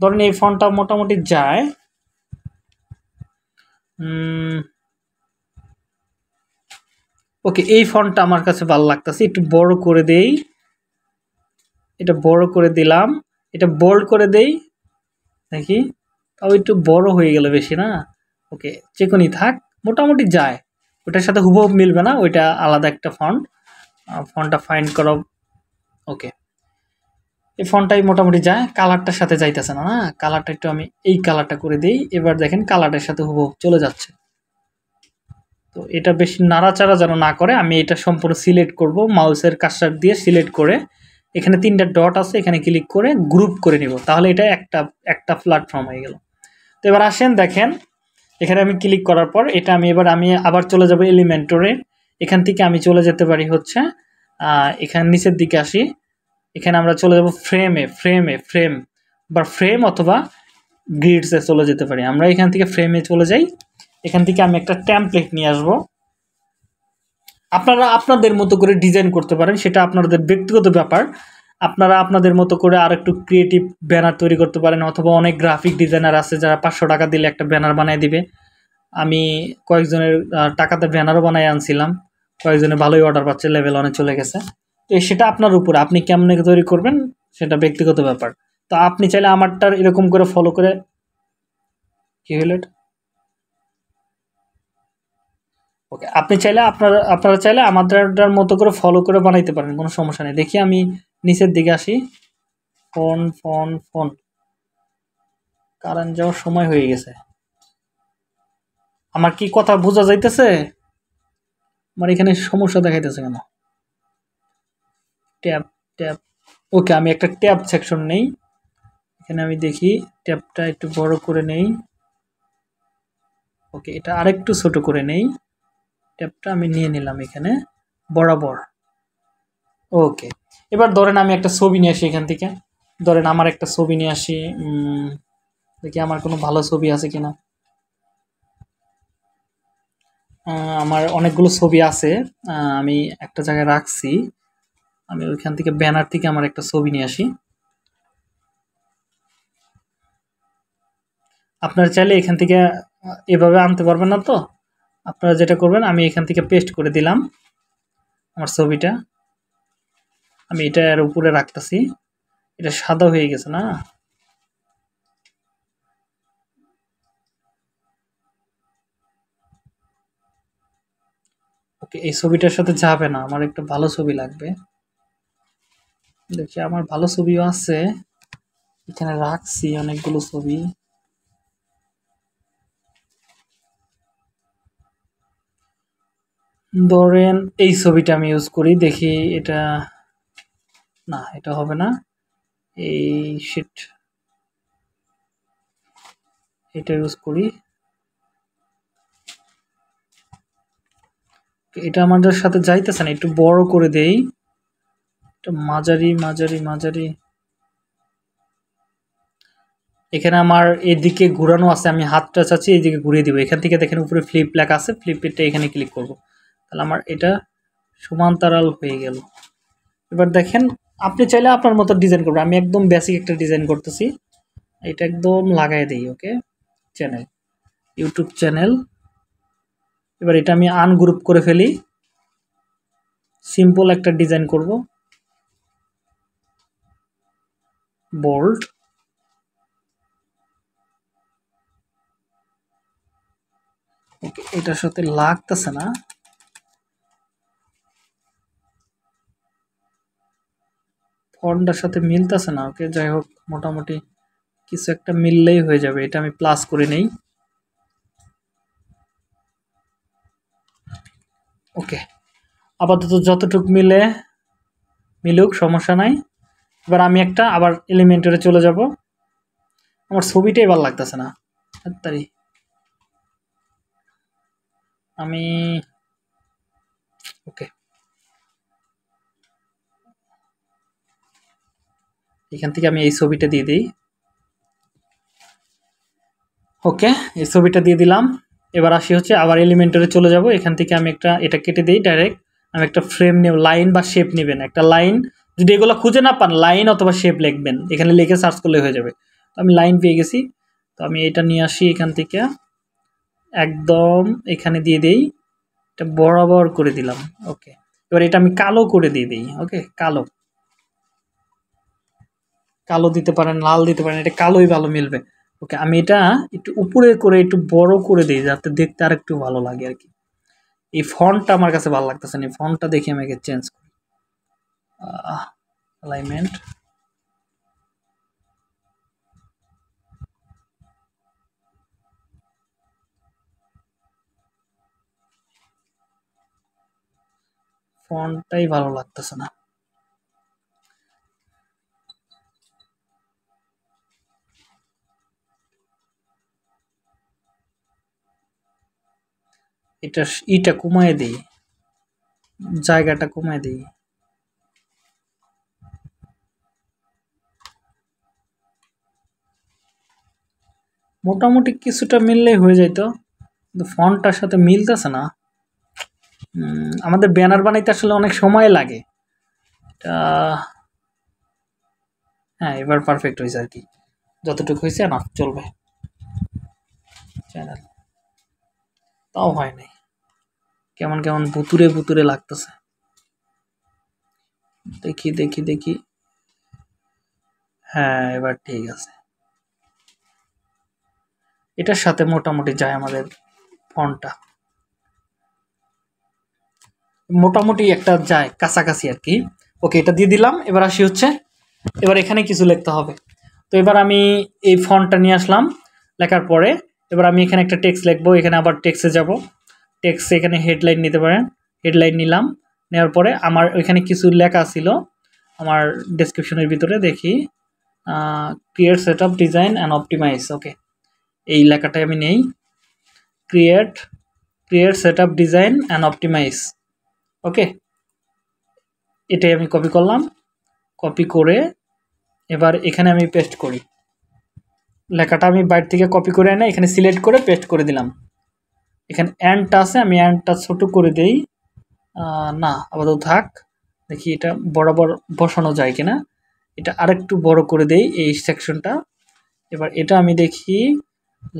ধরেন এই ফন্টটা মোটামুটি যায় ওকে, এই ফন্টটা আমার কাছে ভালো লাগতেছে। একটু বড় করে দেই। এটা বড় করে দিলাম। এটা বোল্ড করে দেই। দেখি। তাও একটু বড় হয়ে গেল বেশি না। ওকে চেকনি থাক, মোটামুটি যায়। ওটার সাথে হুবহু মিলবে না, ওইটা আলাদা একটা ফন্ট ফন্টটা ফাইন্ড করো। ওকে এই ফন্টটাই মোটামুটি যায় কালারটার সাথে যাইতেছে না না কালারটা একটু আমি এই কালারটা করে দিই, এবার দেখেন কালারটার সাথে হুবহু চলে যাচ্ছে। তো এটা বেশি নাড়াচাড়া যেন না করে, আমি এটা সম্পূর্ণ সিলেক্ট করব মাউসের কাস্টার দিয়ে সিলেক্ট করে, এখানে তিনটা ডট আছে, এখানে ক্লিক করে গ্রুপ করে নিব। তাহলে এটা একটা একটা প্ল্যাটফর্ম হয়ে গেল। তো এবার আসেন, দেখেন এখানে আমি ক্লিক করার পর এটা আমি এবার আমি আবার চলে যাব এলিমেন্টরে এখান থেকে আমি চলে যেতে পারি হচ্ছে এখানে নিচের দিকে আসি। এখানে আমরা চলে যাব ফ্রেমে ফ্রেমে ফ্রেম বা ফ্রেম অথবা গ্রিডসে চলে যেতে পারি। আমরা এখান থেকে ফ্রেমে চলে যাই। এখান থেকে আমি একটা ট্যাম্পলেট নিয়ে আসব। আপনারা আপনাদের মতো করে ডিজাইন করতে পারেন, সেটা আপনাদের ব্যক্তিগত ব্যাপার। আপনারা আপনাদের মতো করে আর একটু ক্রিয়েটিভ ব্যানার তৈরি করতে পারেন, অথবা অনেক গ্রাফিক ডিজাইনার আছে যারা পাঁচশো টাকা দিলে একটা ব্যানার বানিয়ে দিবে। আমি কয়েকজনের টাকাতে ব্যানারও বানিয়ে আনছিলাম। কয়েকজনে ভালোই অর্ডার পাচ্ছে লেভেল অনেক চলে গেছে। তো সেটা আপনার উপর, আপনি কেমন তৈরি করবেন সেটা ব্যক্তিগত ব্যাপার। তো আপনি চাইলে আমারটার এরকম করে ফলো করে, কি হইল ওকে আপনি চাইলে আপনার, আপনারা চাইলে আমাদের মতো করে ফলো করে বানাইতে পারেন, কোনো সমস্যা নেই। দেখি আমি নিচের দিকে আসি। Phone phone phone. কারেন্ট যাওয়ার সময় হয়ে গেছে। আমার কি কথা বোঝা যাইতেছে? আমার এখানে সমস্যা দেখাইতেছে কেন? Tab tab. ওকে, আমি একটা ট্যাব সেকশন নেই। এখানে আমি দেখি, ট্যাবটা একটু বড় করে নেই। ওকে, এটা আরেকটু ছোট করে নেই। ট্যাবটা আমি নিয়ে নিলাম এখানে। বরাবর। ওকে। এবার ধরেন আমি একটা ছবি নিয়ে আসি এখান থেকে। ধরেন আমার একটা ছবি নিয়ে আসি দেখি আমার কোনো ভালো ছবি আছে কিনা। আমার অনেকগুলো ছবি আছে আমি একটা জায়গায় রাখছি। আমি ওইখান থেকে ব্যানার থেকে আমার একটা ছবি নিয়ে আসি। আপনারা চাইলে এখান থেকে এভাবে আনতে পারবেন না তো? আপনারা যেটা করবেন, আমি এখান থেকে পেস্ট করে দিলাম আমার ছবিটা। আমি এটা এর উপরে রাখতেছি। এটা সাদা হয়ে গেছে না? ওকে, এই ছবিটার সাথে যাবে না। আমার একটা ভালো ছবি লাগবে। দেখি, আমার ভালো ছবিও আছে। এখানে রাখছি অনেকগুলো ছবি। ধরেন এই ছবিটা আমি ইউজ করি। দেখি এটা না, এটা হবে না। এই শিট এটা ইউজ করি। এটা আমাদের সাথে যাইতেছে না, একটু বড় করে দেই। একটু মাঝারি মাঝারি মাঝারি। এখানে আমার এদিকে ঘুরানো আছে, আমি হাতটা চাচ্ছি এদিকে ঘুরিয়ে দিব। এখান থেকে দেখেন উপরে ফ্লিপ লেখা আছে ফ্লিপটা এখানে ক্লিক করব। তাহলে আমার এটা সমান্তরাল হয়ে গেল। এবার দেখেন আপনি চাইলে আপনার মতো ডিজাইন করবেন। আমি একদম বেসিক একটা ডিজাইন করতেছি। এটা একদম লাগাই দিই ওকে চ্যানেল ইউটিউব চ্যানেল এবার এটা আমি আনগ্রুপ করে ফেলি। সিম্পল একটা ডিজাইন করব। বোল্ড ওকে এটার সাথে লাগতেছে না। ফন্টটার সাথে মিলতেছে না। ওকে যাই হোক, মোটামুটি কিছু একটা মিললেই হয়ে যাবে। এটা আমি প্লাস করে নেই। ওকে আপাতত যতটুক মিলে, মিলুক, সমস্যা নাই। এবার আমি একটা আবার এলিমেন্টারে চলে যাব। আমার ছবিটা এবার লাগতেছে না। তাড়াতাড়ি। আমি ওকে এখান থেকে আমি এই ছবিটা দিয়ে দিই। ওকে, এই ছবিটা দিয়ে দিলাম। এবার আসি হচ্ছে আবার এলিমেন্টারে চলে যাব। এখান থেকে আমি একটা, এটা কেটে দিই ডাইরেক্ট আমি একটা ফ্রেম নেব লাইন বা শেপ নেবেন। একটা লাইন যদি এগুলো খুঁজে না পান লাইন অথবা শেপ লিখবেন। এখানে লিখে সার্চ করলে হয়ে যাবে। তো আমি লাইন পেয়ে গেছি। তো আমি এটা নিয়ে আসি এখান থেকে। একদম এখানে দিয়ে দেই। এটা বরাবর করে দিলাম। ওকে, এবার এটা আমি কালো করে দিয়ে দিই। ওকে, কালো। কালো দিতে পারেন, লাল দিতে পারেন, এটা কালোই ভালো মিলবে। ওকে, আমি এটা একটু উপরে করে, একটু বড় করে দিই, যাতে দেখতে আর একটু ভালো লাগে আর কি। এই ফন্টটা আমার কাছে ভালো লাগতেছে না, এই ফন্টটা দেখে আমি আগে চেঞ্জ করি। অ্যালাইনমেন্ট ফন্টটাই ভালো লাগতেছে না। এটা ইটা কমায় দিই। জায়গাটা কমায় দিই। মোটামুটি কিছুটা মিললেই হয়ে যেত ফন্টটার সাথে মিলতেছে না। আমাদের ব্যানার বানাইতে আসলে অনেক সময় লাগে। এটা হ্যাঁ এবার পারফেক্ট হয়েছে আর কি। যতটুকু হয়েছে না, চলবে। চ্যানেল তাও হয় নাই। কেমন কেমন বুতুরে বুতুরে লাগতেছে। দেখি দেখি দেখি। হ্যাঁ এবার ঠিক আছে। এটার সাথে মোটামুটি যায় আমাদের ফোনটা। মোটামুটি একটা যায়, কাছাকাছি আর কি। ওকে, এটা দিয়ে দিলাম। এবার আসি হচ্ছে, এবার এখানে কিছু লিখতে হবে। তো এবার আমি এই ফন্টটা নিয়ে আসলাম, লেখার পরে। এবার আমি এখানে একটা টেক্সট লিখব, এখানে আবার টেক্সে যাব। টেক্সট এখানে হেডলাইন নিতে পারেন। হেডলাইন নিলাম, নেওয়ার পরে আমার ওইখানে কিছু লেখা ছিল। আমার ডেসক্রিপশনের ভিতরে দেখি create set up design and optimize okay এই লেখাটাই আমি নেই। Create create set up design and optimize okay এটাই আমি কপি করলাম। কপি করে এবার এখানে আমি পেস্ট করি। লেখাটা আমি বাইরে থেকে কপি করে এনে এখানে সিলেক্ট করে পেস্ট করে দিলাম। এখানে অ্যান্ডটা আছে, আমি অ্যান্ডটা ছোট করে দেই। না, আপাতত থাক। দেখি এটা বরাবর বসানো যায় কিনা। এটা আরেকটু বড় করে দেই এই সেকশনটা এবার এটা আমি দেখি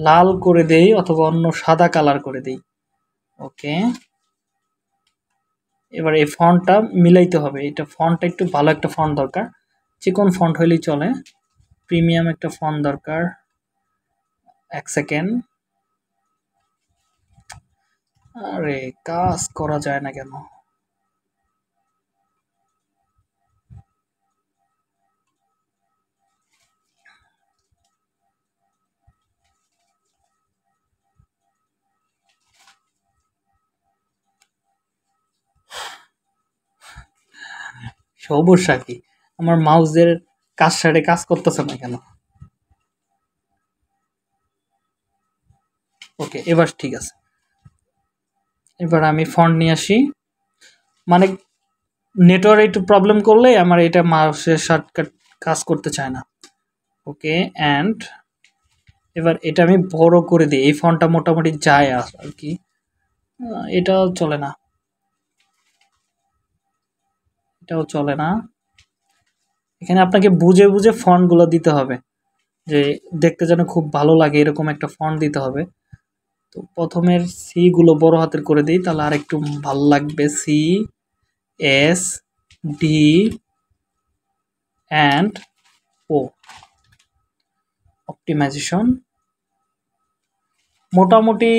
লাল করে দেই অথবা অন্য সাদা কালার করে দেই। ওকে। এবার এই ফন্টটা মিলাইতে হবে। এটা ফন্টটা একটু ভালো একটা ফন্ট দরকার। চিকন ফন্ট হইলেই চলে। প্রিমিয়াম একটা ফন্ট দরকার। এক সেকেন্ড আরে, কাজ করা যায় না কেন? সমস্যা কি? আমার মাউসের কাজ সারে কাজ করতেছে না কেন? ওকে, এবার ঠিক আছে। এবার আমি ফন্ট নিয়ে আসি। মানে নেটওয়ার্ক একটু প্রবলেম করলে আমার এটা মাউসের শর্টকাট কাজ করতে চায় না। ওকে অ্যান্ড এবার এটা আমি বড় করে দিই। এই ফন্টটা মোটামুটি যায় আর কি। এটাও চলে না। এটাও চলে না। এখানে আপনাকে বুঝে বুঝে ফন্টগুলো দিতে হবে। যে দেখতে যেন খুব ভালো লাগে এরকম একটা ফন্ট দিতে হবে। তো প্রথমের সি গুলো বড় হাতের করে দিই, তাহলে আর একটু ভালো লাগবে। C S D and O optimization মোটামুটি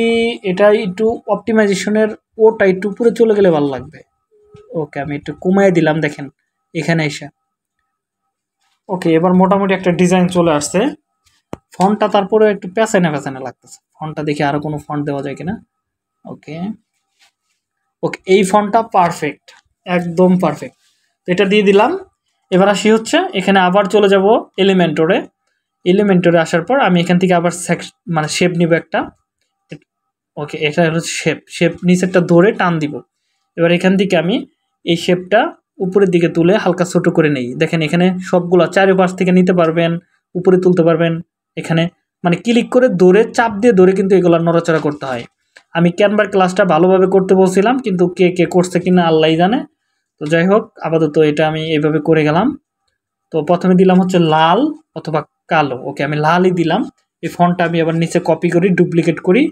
এটা একটু অপটিমাইজেশনের ওটা একটু উপরে চলে গেলে ভালো লাগবে। ওকে আমি একটু কমায় দিলাম, দেখেন, এখানে এসে। ওকে এবার মোটামুটি একটা ডিজাইন চলে আসছে। ফন্টটা তারপরে একটু পেছানে পেছানে লাগতেছে। ফন্টটা দেখি আরও কোনো ফন্ট দেওয়া যায় কিনা। ওকে। ওকে, এই ফন্টটা পারফেক্ট একদম পারফেক্ট তো এটা দিয়ে দিলাম। এবার আসি হচ্ছে, এখানে আবার চলে যাব এলিমেন্টরে এলিমেন্টরে আসার পর আমি এখান থেকে আবার মানে শেপ নিব একটা। ওকে, এটা হচ্ছে শেপ শেপ নিচেরটা ধরে টান দিব। এবার এখান থেকে আমি এই শেপটা উপরের দিকে তুলে হালকা ছোট করে নেই। দেখেন এখানে সবগুলো চারিপাশ থেকে নিতে পারবেন, উপরে তুলতে পারবেন। এখানে মানে ক্লিক করে দৌড়ে, চাপ দিয়ে দৌড়ে কিন্তু এগুলো নড়াচড়া করতে হয়। আমি ক্যানভার ক্লাসটা ভালোভাবে করতে বলছিলাম, কিন্তু কে কে করছে কিনা আল্লাহ জানে। তো যাই হোক, আপাতত এটা আমি এইভাবে করে গেলাম। তো প্রথমে দিলাম হচ্ছে লাল অথবা কালো। ওকে, আমি লালই দিলাম। এই ফোনটা আমি আবার নিচে কপি করি ডুপ্লিকেট করি।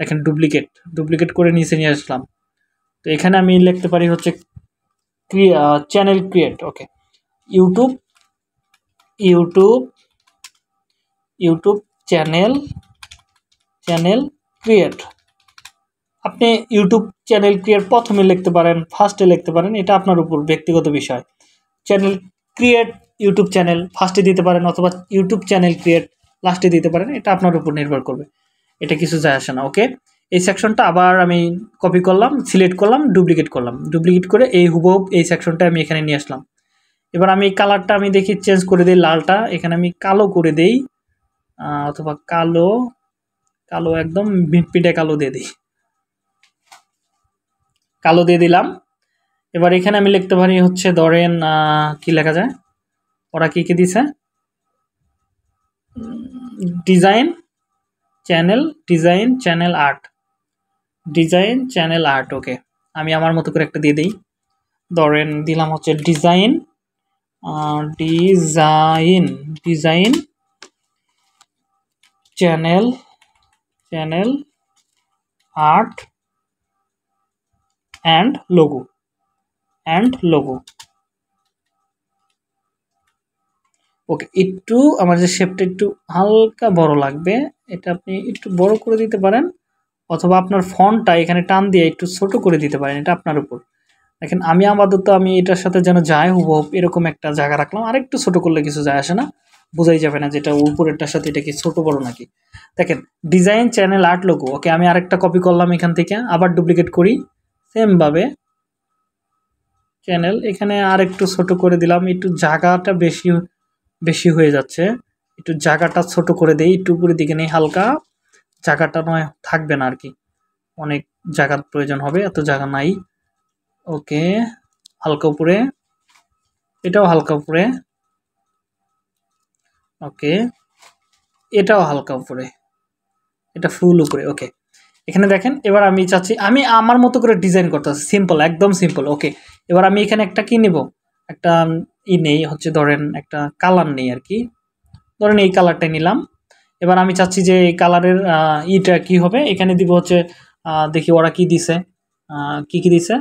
দেখেন ডুপ্লিকেট ডুপ্লিকেট করে নিচে নিয়ে আসলাম। তো এখানে আমি লিখতে পারি হচ্ছে channel create okay YouTube YouTube YouTube channel channel create. আপনি ইউটিউব চ্যানেল ক্রিয়েট প্রথমে লিখতে পারেন, ফার্স্টে লিখতে পারেন, এটা আপনার উপর ব্যক্তিগত বিষয়। চ্যানেল ক্রিয়েট, ইউটিউব চ্যানেল ফার্স্টে দিতে পারেন অথবা ইউটিউব চ্যানেল ক্রিয়েট লাস্টে দিতে পারেন, এটা আপনার উপর নির্ভর করবে। এটা কিছু যায় আসে না, ওকে? এই সেকশনটা আবার আমি কপি করলাম সিলেক্ট করলাম ডুপ্লিকেট করলাম। ডুপ্লিকেট করে এই হুবহুব এই সেকশনটা আমি এখানে নিয়ে আসলাম। এবার আমি কালারটা আমি দেখি চেঞ্জ করে দিই, লালটা। এখানে আমি কালো করে দেই। অথবা কালো কালো একদম মিটপিটে কালো দিয়ে দিই। কালো দিয়ে দিলাম। এবার এখানে আমি লিখতে পারি হচ্ছে ধরেন কি লেখা যায়? ওরা কি কি দিছে? Design channel design channel art. Design channel art, okay. আমি আমার মতো করে একটা দিয়ে দিই। ধরেন দিলাম হচ্ছে design design design channel channel, art, and logo and logo. Okay, একটু আমার যে শেপটা একটু হালকা বড় লাগবে, এটা আপনি একটু বড় করে দিতে পারেন, অথবা আপনার ফন্টটা এখানে টান দিয়ে একটু ছোট করে দিতে পারেন, এটা আপনার উপর। দেখেন, আমি আপাতত আমি এটার সাথে যেন যায় হুবহুব এরকম একটা জায়গা রাখলাম আর একটু ছোট করলে কিছু যায় আসে না। বোঝাই যাবে না যেটা উপরেরটার সাথে এটা কি ছোটো বড় নাকি। দেখেন design channel art logo okay আমি আরেকটা কপি করলাম এখান থেকে, আবার ডুপ্লিকেট করি সেমভাবে চ্যানেল এখানে আর একটু ছোট করে দিলাম, একটু জায়গাটা বেশি বেশি হয়ে যাচ্ছে, একটু জায়গাটা ছোট করে দেই, একটু উপরের দিকে নেই, হালকা জায়গাটা নয়, থাকবে না আর কি অনেক জায়গার প্রয়োজন হবে, এত জায়গা নাই। ওকে হালকা উপরে, এটাও হালকা উপরে। ওকে। এটাও হালকা উপরে। এটা ফুল উপরে, ওকে। এখানে দেখেন, এবার আমি চাচ্ছি, আমি আমার মতো করে ডিজাইন করতে সিম্পল, একদম সিম্পল, ওকে। এবার আমি এখানে একটা কি নেব? একটা ই নেই, হচ্ছে ধরেন একটা কালার নেই আর কি। ধরেন এই কালারটাই নিলাম। এবার আমি চাচ্ছি যে এই কালারের ইটা কি হবে? এখানে দিব হচ্ছে দেখি ওরা কি দিছে। কি কি দিছে?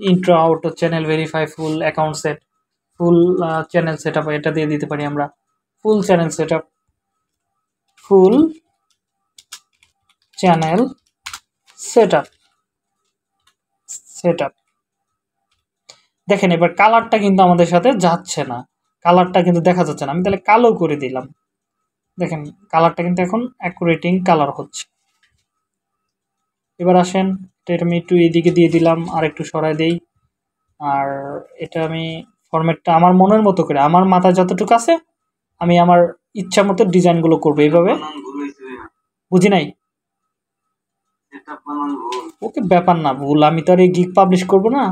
Intro out channel, verify, full account set, full channel set এটা দিয়ে দিতে পারি আমরা। Full channel set up full channel set up set up দেখেন, এবার কালারটা কিন্তু আমাদের সাথে যাচ্ছে না। কালারটা কিন্তু দেখা যাচ্ছে না। আমি তাহলে কালো করে দিলাম। দেখেন কালারটা কিন্তু এখন অ্যাকুরেটিং কালার হচ্ছে। এবার আসেন, এটা আমি একটু এদিকে দিয়ে দিলাম, আর একটু সরাই দেই। আর এটা আমি ফরম্যাটটা আমার মনের মতো করে, আমার মাথায় যতটুকু আছে আমি আমার ইচ্ছা মতো ডিজাইনগুলো করব এইভাবে। বুঝি নাই? ওকে ব্যাপার না ভুল। আমি তো আর এই গিগ পাবলিশ করব না।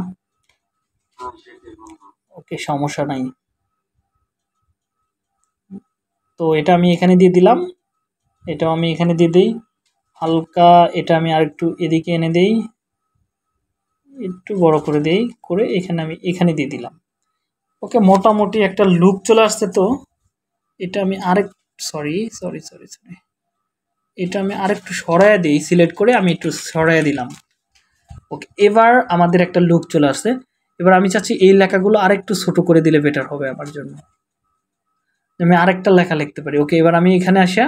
ওকে সমস্যা নাই। তো এটা আমি এখানে দিয়ে দিলাম। এটাও আমি এখানে দিয়ে দিই। হালকা এটা আমি আর একটু এদিকে এনে দেই। একটু বড় করে দেই করে এখানে আমি এখানে দিয়ে দিলাম। ওকে মোটামুটি একটা লুক চলে আসছে তো। এটা আমি আরেক সরি সরি সরি সরি এটা আমি আরেকটু সরাইয়া দিই সিলেক্ট করে আমি একটু সরাইয়া দিলাম। ওকে এবার আমাদের একটা লুক চলে আসছে। এবার আমি চাচ্ছি এই লেখাগুলো আরেকটু ছোট করে দিলে বেটার হবে আমার জন্য। আমি আরেকটা লেখা লিখতে পারি। ওকে এবার আমি এখানে আসা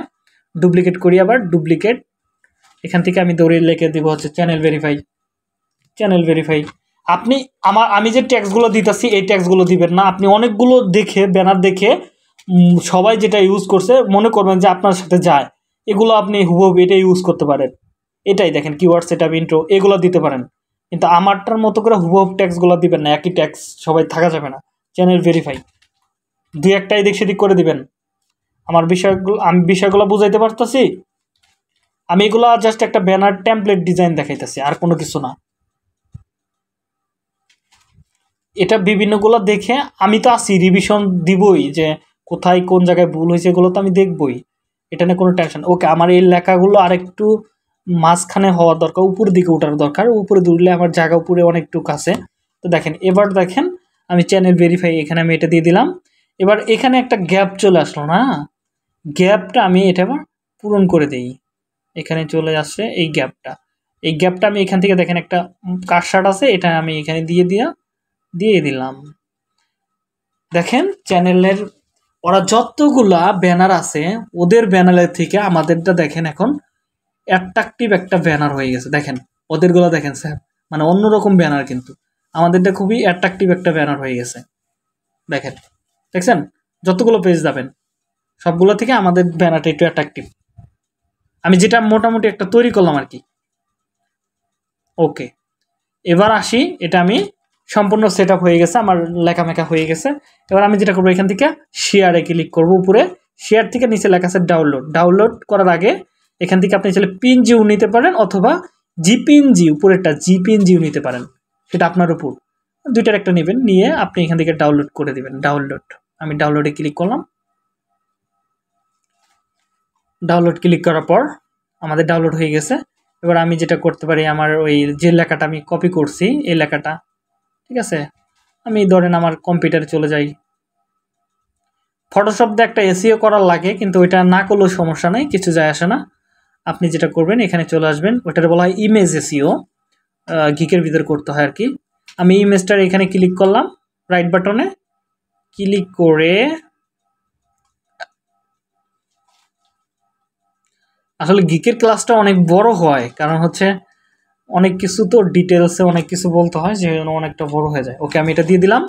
ডুপ্লিকেট করি আবার ডুপ্লিকেট এখান থেকে আমি দৌড়ে লিখে দেবো হচ্ছে চ্যানেল ভেরিফাই চ্যানেল ভেরিফাই আপনি আমার, আমি যে ট্যাক্সগুলো দিতেছি, এই ট্যাক্সগুলো দিবেন না। আপনি অনেকগুলো দেখে ব্যানার দেখে সবাই যেটা ইউজ করছে, মনে করবেন যে আপনার সাথে যায়। এগুলো আপনি হুবহু এটা ইউজ করতে পারেন। এটাই দেখেন কিওয়ার্ড সেট আপ ইন্ট্রো এগুলো দিতে পারেন। কিন্তু আমারটার মতো করে হুবহু ট্যাক্সগুলো দিবেন না, একই ট্যাক্স সবাই থাকা যাবে না। চ্যানেল ভেরিফাই দুই একটা এদিক সেদিক করে দিবেন। আমার বিষয়গুলো, আমি বিষয়গুলো বুঝাইতে পারতেছি? আমি এগুলো জাস্ট একটা ব্যানার টেমপ্লেট ডিজাইন দেখাইতেছি, আর কোনো কিছু না। এটা বিভিন্নগুলো দেখে আমি তো আছি রিভিশন দিবই যে কোথায় কোন জায়গায় ভুল হয়েছে এগুলো তো আমি দেখবই। এটা নিয়ে কোনো টেনশন ওকে আমার এই লেখাগুলো আরেকটু মাঝখানে হওয়ার দরকার উপরের দিকে ওঠার দরকার। উপরে দৌড়লে আমার জায়গা উপরে অনেকটুকু আছে। তো দেখেন, এবার দেখেন, আমি চ্যানেল ভেরিফাই এখানে আমি এটা দিয়ে দিলাম। এবার এখানে একটা গ্যাপ চলে আসলো না? গ্যাপটা আমি এটা আবার পূরণ করে দিই। এখানে চলে আসছে এই গ্যাপটা এই গ্যাপটা আমি এখান থেকে দেখেন একটা কারশাট আছে, এটা আমি এখানে দিয়ে দিয়া, দিয়ে দিলাম। দেখেন চ্যানেলের ওরা যতগুলা ব্যানার আছে, ওদের ব্যানারের থেকে আমাদেরটা দেখেন এখন অ্যাট্রাকটিভ একটা ব্যানার হয়ে গেছে। দেখেন, ওদেরগুলো দেখেন স্যার মানে অন্যরকম ব্যানার কিন্তু। আমাদেরটা খুবই অ্যাট্রাকটিভ একটা ব্যানার হয়ে গেছে। দেখেন, দেখছেন? যতগুলো পেজ যাবেন, সবগুলো থেকে আমাদের ব্যানারটা একটু অ্যাট্রাকটিভ আমি যেটা মোটামুটি একটা তৈরি করলাম আর কি। ওকে এবার আসি, এটা আমি সম্পূর্ণ সেট হয়ে গেছে, আমার লেখামেখা হয়ে গেছে। এবার আমি যেটা করব, এখান থেকে শেয়ারে ক্লিক করব উপরে। শেয়ার থেকে নিচে লেখা আছে ডাউনলোড ডাউনলোড করার আগে এখান থেকে আপনি চাইলে পিন জিও নিতে পারেন অথবা জিপিন জি উপরেরটা জিপিন জিও নিতে পারেন। সেটা আপনার উপর। দুইটার একটা নেবেন, নিয়ে আপনি এখান থেকে ডাউনলোড করে দেবেন। ডাউনলোড আমি ডাউনলোডে ক্লিক করলাম। ডাউনলোড ক্লিক করার পর আমাদের ডাউনলোড হয়ে গেছে। এবার আমি যেটা করতে পারি, আমার ওই যে লেখাটা আমি কপি করছি, এই লেখাটা ঠিক আছে? আমি ধরেন আমার কম্পিউটারে চলে যাই। ফটোশপ দিয়ে একটা এসিও করার লাগে, কিন্তু ওইটা না করলেও সমস্যা নেই, কিছু যায় আসে না। আপনি যেটা করবেন, এখানে চলে আসবেন, ওইটার বলা হয় ইমেজ এসিও গিকের ভিতরে করতে হয় আর কি আমি ইমেজটার এখানে ক্লিক করলাম রাইট বাটনে ক্লিক করে আসলে গিকের ক্লাসটা অনেক বড় হয়, কারণ হচ্ছে অনেক কিছু তো ডিটেলসে অনেক কিছু বলতে হয় যে অনেকটা বড় হয়ে যায়। ওকে আমি এটা দিয়ে দিলাম।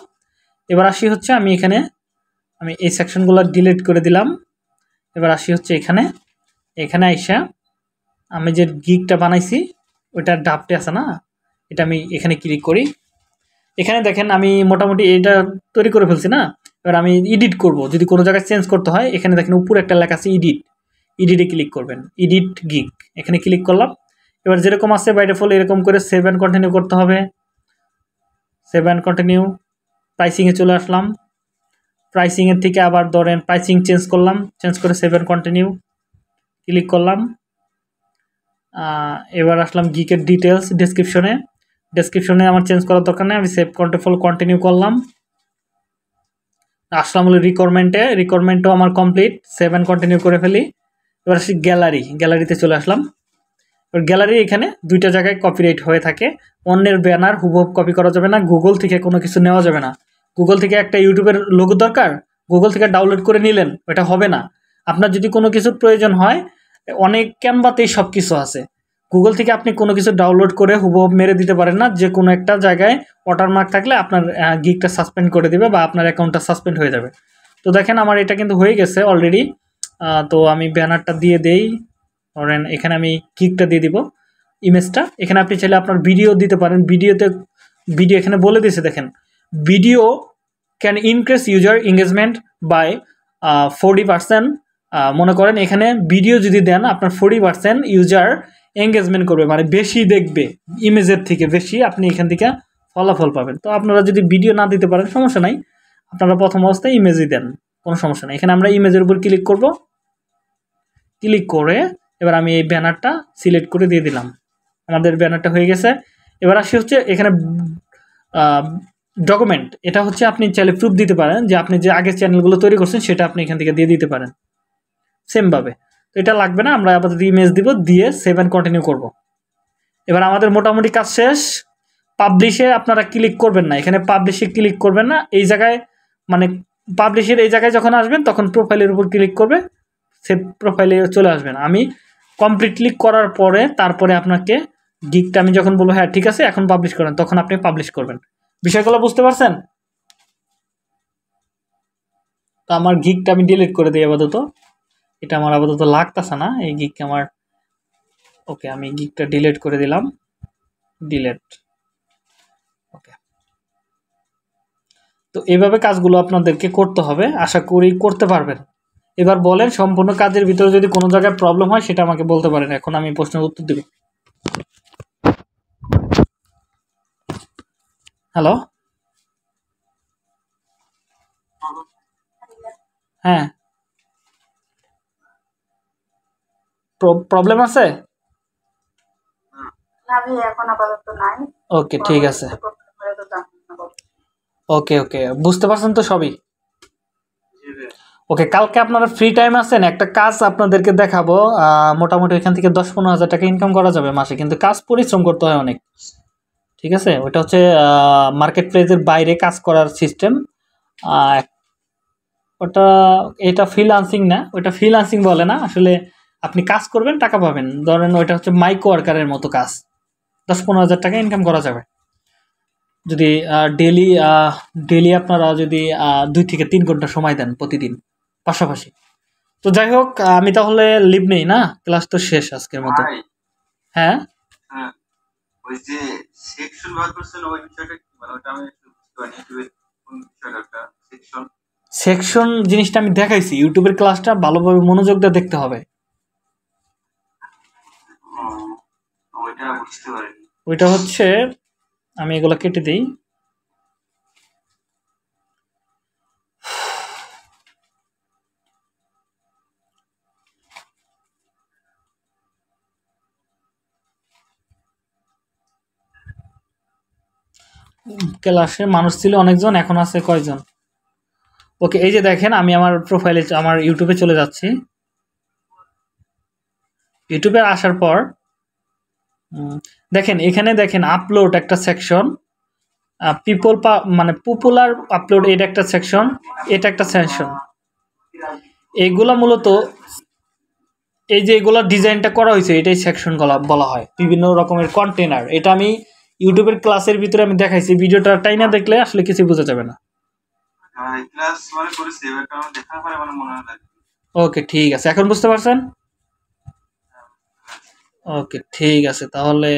এবার আসি হচ্ছে আমি এখানে, আমি এই সেকশনগুলো ডিলিট করে দিলাম। এবার আসি হচ্ছে এখানে। এখানে আইসা আমি যে গিকটা বানাইছি, ওইটার ডাবটে আছে না, এটা আমি এখানে ক্লিক করি। এখানে দেখেন আমি মোটামুটি এটা তৈরি করে ফেলছি না, এবার আমি এডিট করব। যদি কোনো জায়গায় চেঞ্জ করতে হয়, এখানে দেখেন উপরে একটা লেখা আছে এডিট এডিটে ক্লিক করবেন। এডিট গিক এখানে ক্লিক করলাম। এবার যেরকম আছে বাইরে ফল এরকম করে সেভ অ্যান্ড কন্টিনিউ করতে হবে। সেভ অ্যান্ড কন্টিনিউ প্রাইসিংয়ে চলে আসলাম। প্রাইসিংয়ের থেকে আবার ধরেন প্রাইসিং চেঞ্জ করলাম চেঞ্জ করে সেভ অ্যান্ড কন্টিনিউ ক্লিক করলাম। এবার আসলাম গিকের ডিটেলস ডেসক্রিপশনে ডেসক্রিপশনে আমার চেঞ্জ করার দরকার নেই, আমি সেভ কন্ট্রোল কন্টিনিউ করলাম। আসলাম হলো রিকোয়ারমেন্টে রিকোয়ারমেন্টও আমার কমপ্লিট সেভ অ্যান্ড কন্টিনিউ করে ফেলি। এবার আসি গ্যালারি গ্যালারিতে চলে আসলাম। গ্যালারি এখানে দুইটা জায়গায় কপিরাইট হয়ে থাকে। অন্যের ব্যানার হুবহুব কপি করা যাবে না গুগল থেকে কোনো কিছু নেওয়া যাবে না। গুগল থেকে একটা ইউটিউবের লোগো দরকার গুগল থেকে ডাউনলোড করে নিলেন, ওটা হবে না। আপনার যদি কোনো কিছুর প্রয়োজন হয়, অনেক ক্যানভাতেই সব কিছু আছে। গুগল থেকে আপনি কোনো কিছু ডাউনলোড করে হুবহুব মেরে দিতে পারেন না, যে কোনো একটা জায়গায় ওয়াটারমার্ক থাকলে আপনার গিকটা সাসপেন্ড করে দেবে বা আপনার অ্যাকাউন্টটা সাসপেন্ড হয়ে যাবে। তো দেখেন আমার এটা কিন্তু হয়ে গেছে অলরেডি তো আমি ব্যানারটা দিয়ে দেই। ধরেন এখানে আমি কিকটা দিয়ে দিব ইমেজটা এখানে আপনি চাইলে আপনার ভিডিও দিতে পারেন। ভিডিওতে ভিডিও এখানে বলে দিয়েছে, দেখেন video can increase user engagement by forty percent মনে করেন এখানে ভিডিও যদি দেন, আপনার ফোরটি পার্সেন্ট ইউজার এঙ্গেজমেন্ট করবে মানে বেশি দেখবে ইমেজের থেকে, বেশি আপনি এখান থেকে ফলাফল পাবেন। তো আপনারা যদি ভিডিও না দিতে পারেন, সমস্যা নাই। আপনারা প্রথম অবস্থায় ইমেজই দেন, কোনো সমস্যা নেই। এখানে আমরা ইমেজের উপর ক্লিক করব। ক্লিক করে এবার আমি এই ব্যানারটা সিলেক্ট করে দিয়ে দিলাম। আমাদের ব্যানারটা হয়ে গেছে। এবার আসি হচ্ছে এখানে ডকুমেন্ট এটা হচ্ছে আপনি চাইলে প্রুফ দিতে পারেন যে আপনি যে আগের চ্যানেলগুলো তৈরি করছেন সেটা আপনি এখান থেকে দিয়ে দিতে পারেন। সেমভাবে তো এটা লাগবে না, আমরা আপাতত ইমেজ দিব, দিয়ে সেভ অ্যান্ড কন্টিনিউ করব। এবার আমাদের মোটামুটি কাজ শেষ। পাবলিশে আপনারা ক্লিক করবেন না। এখানে পাবলিশে ক্লিক করবেন না। এই জায়গায় মানে পাবলিশের এই জায়গায় যখন আসবেন, তখন প্রোফাইলের উপর ক্লিক করবে। সে প্রোফাইলে চলে আসবেন। আমি কমপ্লিটলি করার পরে তারপরে আপনাকে গিকটা আমি যখন বলব হ্যাঁ ঠিক আছে, এখন পাবলিশ করেন, তখন আপনি পাবলিশ করবেন। বিষয়গুলো বুঝতে পারছেন? তো আমার গিকটা আমি ডিলিট করে দিই আপাতত। এটা আমার আপাতত লাগতেছে না, এই গিক আমার ওকে, আমি গিকটা ডিলিট করে দিলাম। Delete okay. তো এইভাবে কাজগুলো আপনাদেরকে করতে হবে, আশা করি করতে পারবেন। এবার বলেন সম্পূর্ণ কাজের ভিতরে যদি কোনো জায়গায় প্রবলেম হয় সেটা আমাকে বলতে পারেন। এখন আমি প্রশ্নের উত্তর দেব। হ্যালো হ্যাঁ। প্রবলেম আছে? এখন ওকে ঠিক আছে। ওকে ওকে বুঝতে পারছেন তো সবই? ওকে কালকে আপনারা ফ্রি টাইম আছেন একটা কাজ আপনাদেরকে দেখাবো। মোটামুটি এখান থেকে দশ পনেরো হাজার টাকা ইনকাম করা যাবে মাসে, কিন্তু কাজ পরিশ্রম করতে হয় অনেক। ঠিক আছে? ওটা হচ্ছে মার্কেট প্লেসের বাইরে কাজ করার সিস্টেম ওটা, এটা ফ্রিলান্সিং না ওটা ফ্রিলান্সিং বলে না। আসলে আপনি কাজ করবেন, টাকা পাবেন। ধরেন ওইটা হচ্ছে মাইক্রো ওয়ার্কারের মতো কাজ। দশ পনেরো হাজার টাকা ইনকাম করা যাবে। যদি ডেলি ডেলি আপনারা যদি দুই থেকে তিন ঘণ্টা সময় দেন প্রতিদিন। পাশাপাশি। তো যাই হোক আমি তাহলে লিভ নেই না? ক্লাস তো শেষ আজকের মতো। হ্যাঁ? হ্যাঁ। ওই যে সেকশন ভাগ করছেন ওই বিষয়টা কি? মানে ওটা আমি একটু ইউটিউবের কোন বিষয়টা সেকশন সেকশন জিনিসটা আমি দেখাইছি। ইউটিউবের ক্লাসটা ভালোভাবে মনোযোগ দিয়ে দেখতে হবে। ওইটা হচ্ছে আমি এগুলো কেটে দিই। ক্লাসে মানুষ ছিল অনেকজন, এখন আছে কয়জন? ওকে, এই যে দেখেন, আমি আমার প্রোফাইলে আমার ইউটিউবে চলে যাচ্ছি। ইউটিউবে আসার পর দেখেন, এখানে দেখেন আপলোড একটা সেকশন পিপল পা মানে পপুলার আপলোড এটা একটা সেকশন এটা একটা সেকশন এগুলা মূলত, এই যে এগুলা ডিজাইনটা করা হয়েছে, এটাই সেকশন গলা, বলা হয়। বিভিন্ন রকমের কন্টেনার এটা আমি ইউটিউবের ক্লাসের ভিতরে আমি দেখাইছি ভিডিওটা টাই না দেখলে আসলে কিছু বোঝা যাবে না। ক্লাস মানে হয় ওকে ঠিক আছে। এখন বুঝতে পারছেন? ওকে ঠিক আছে। তাহলে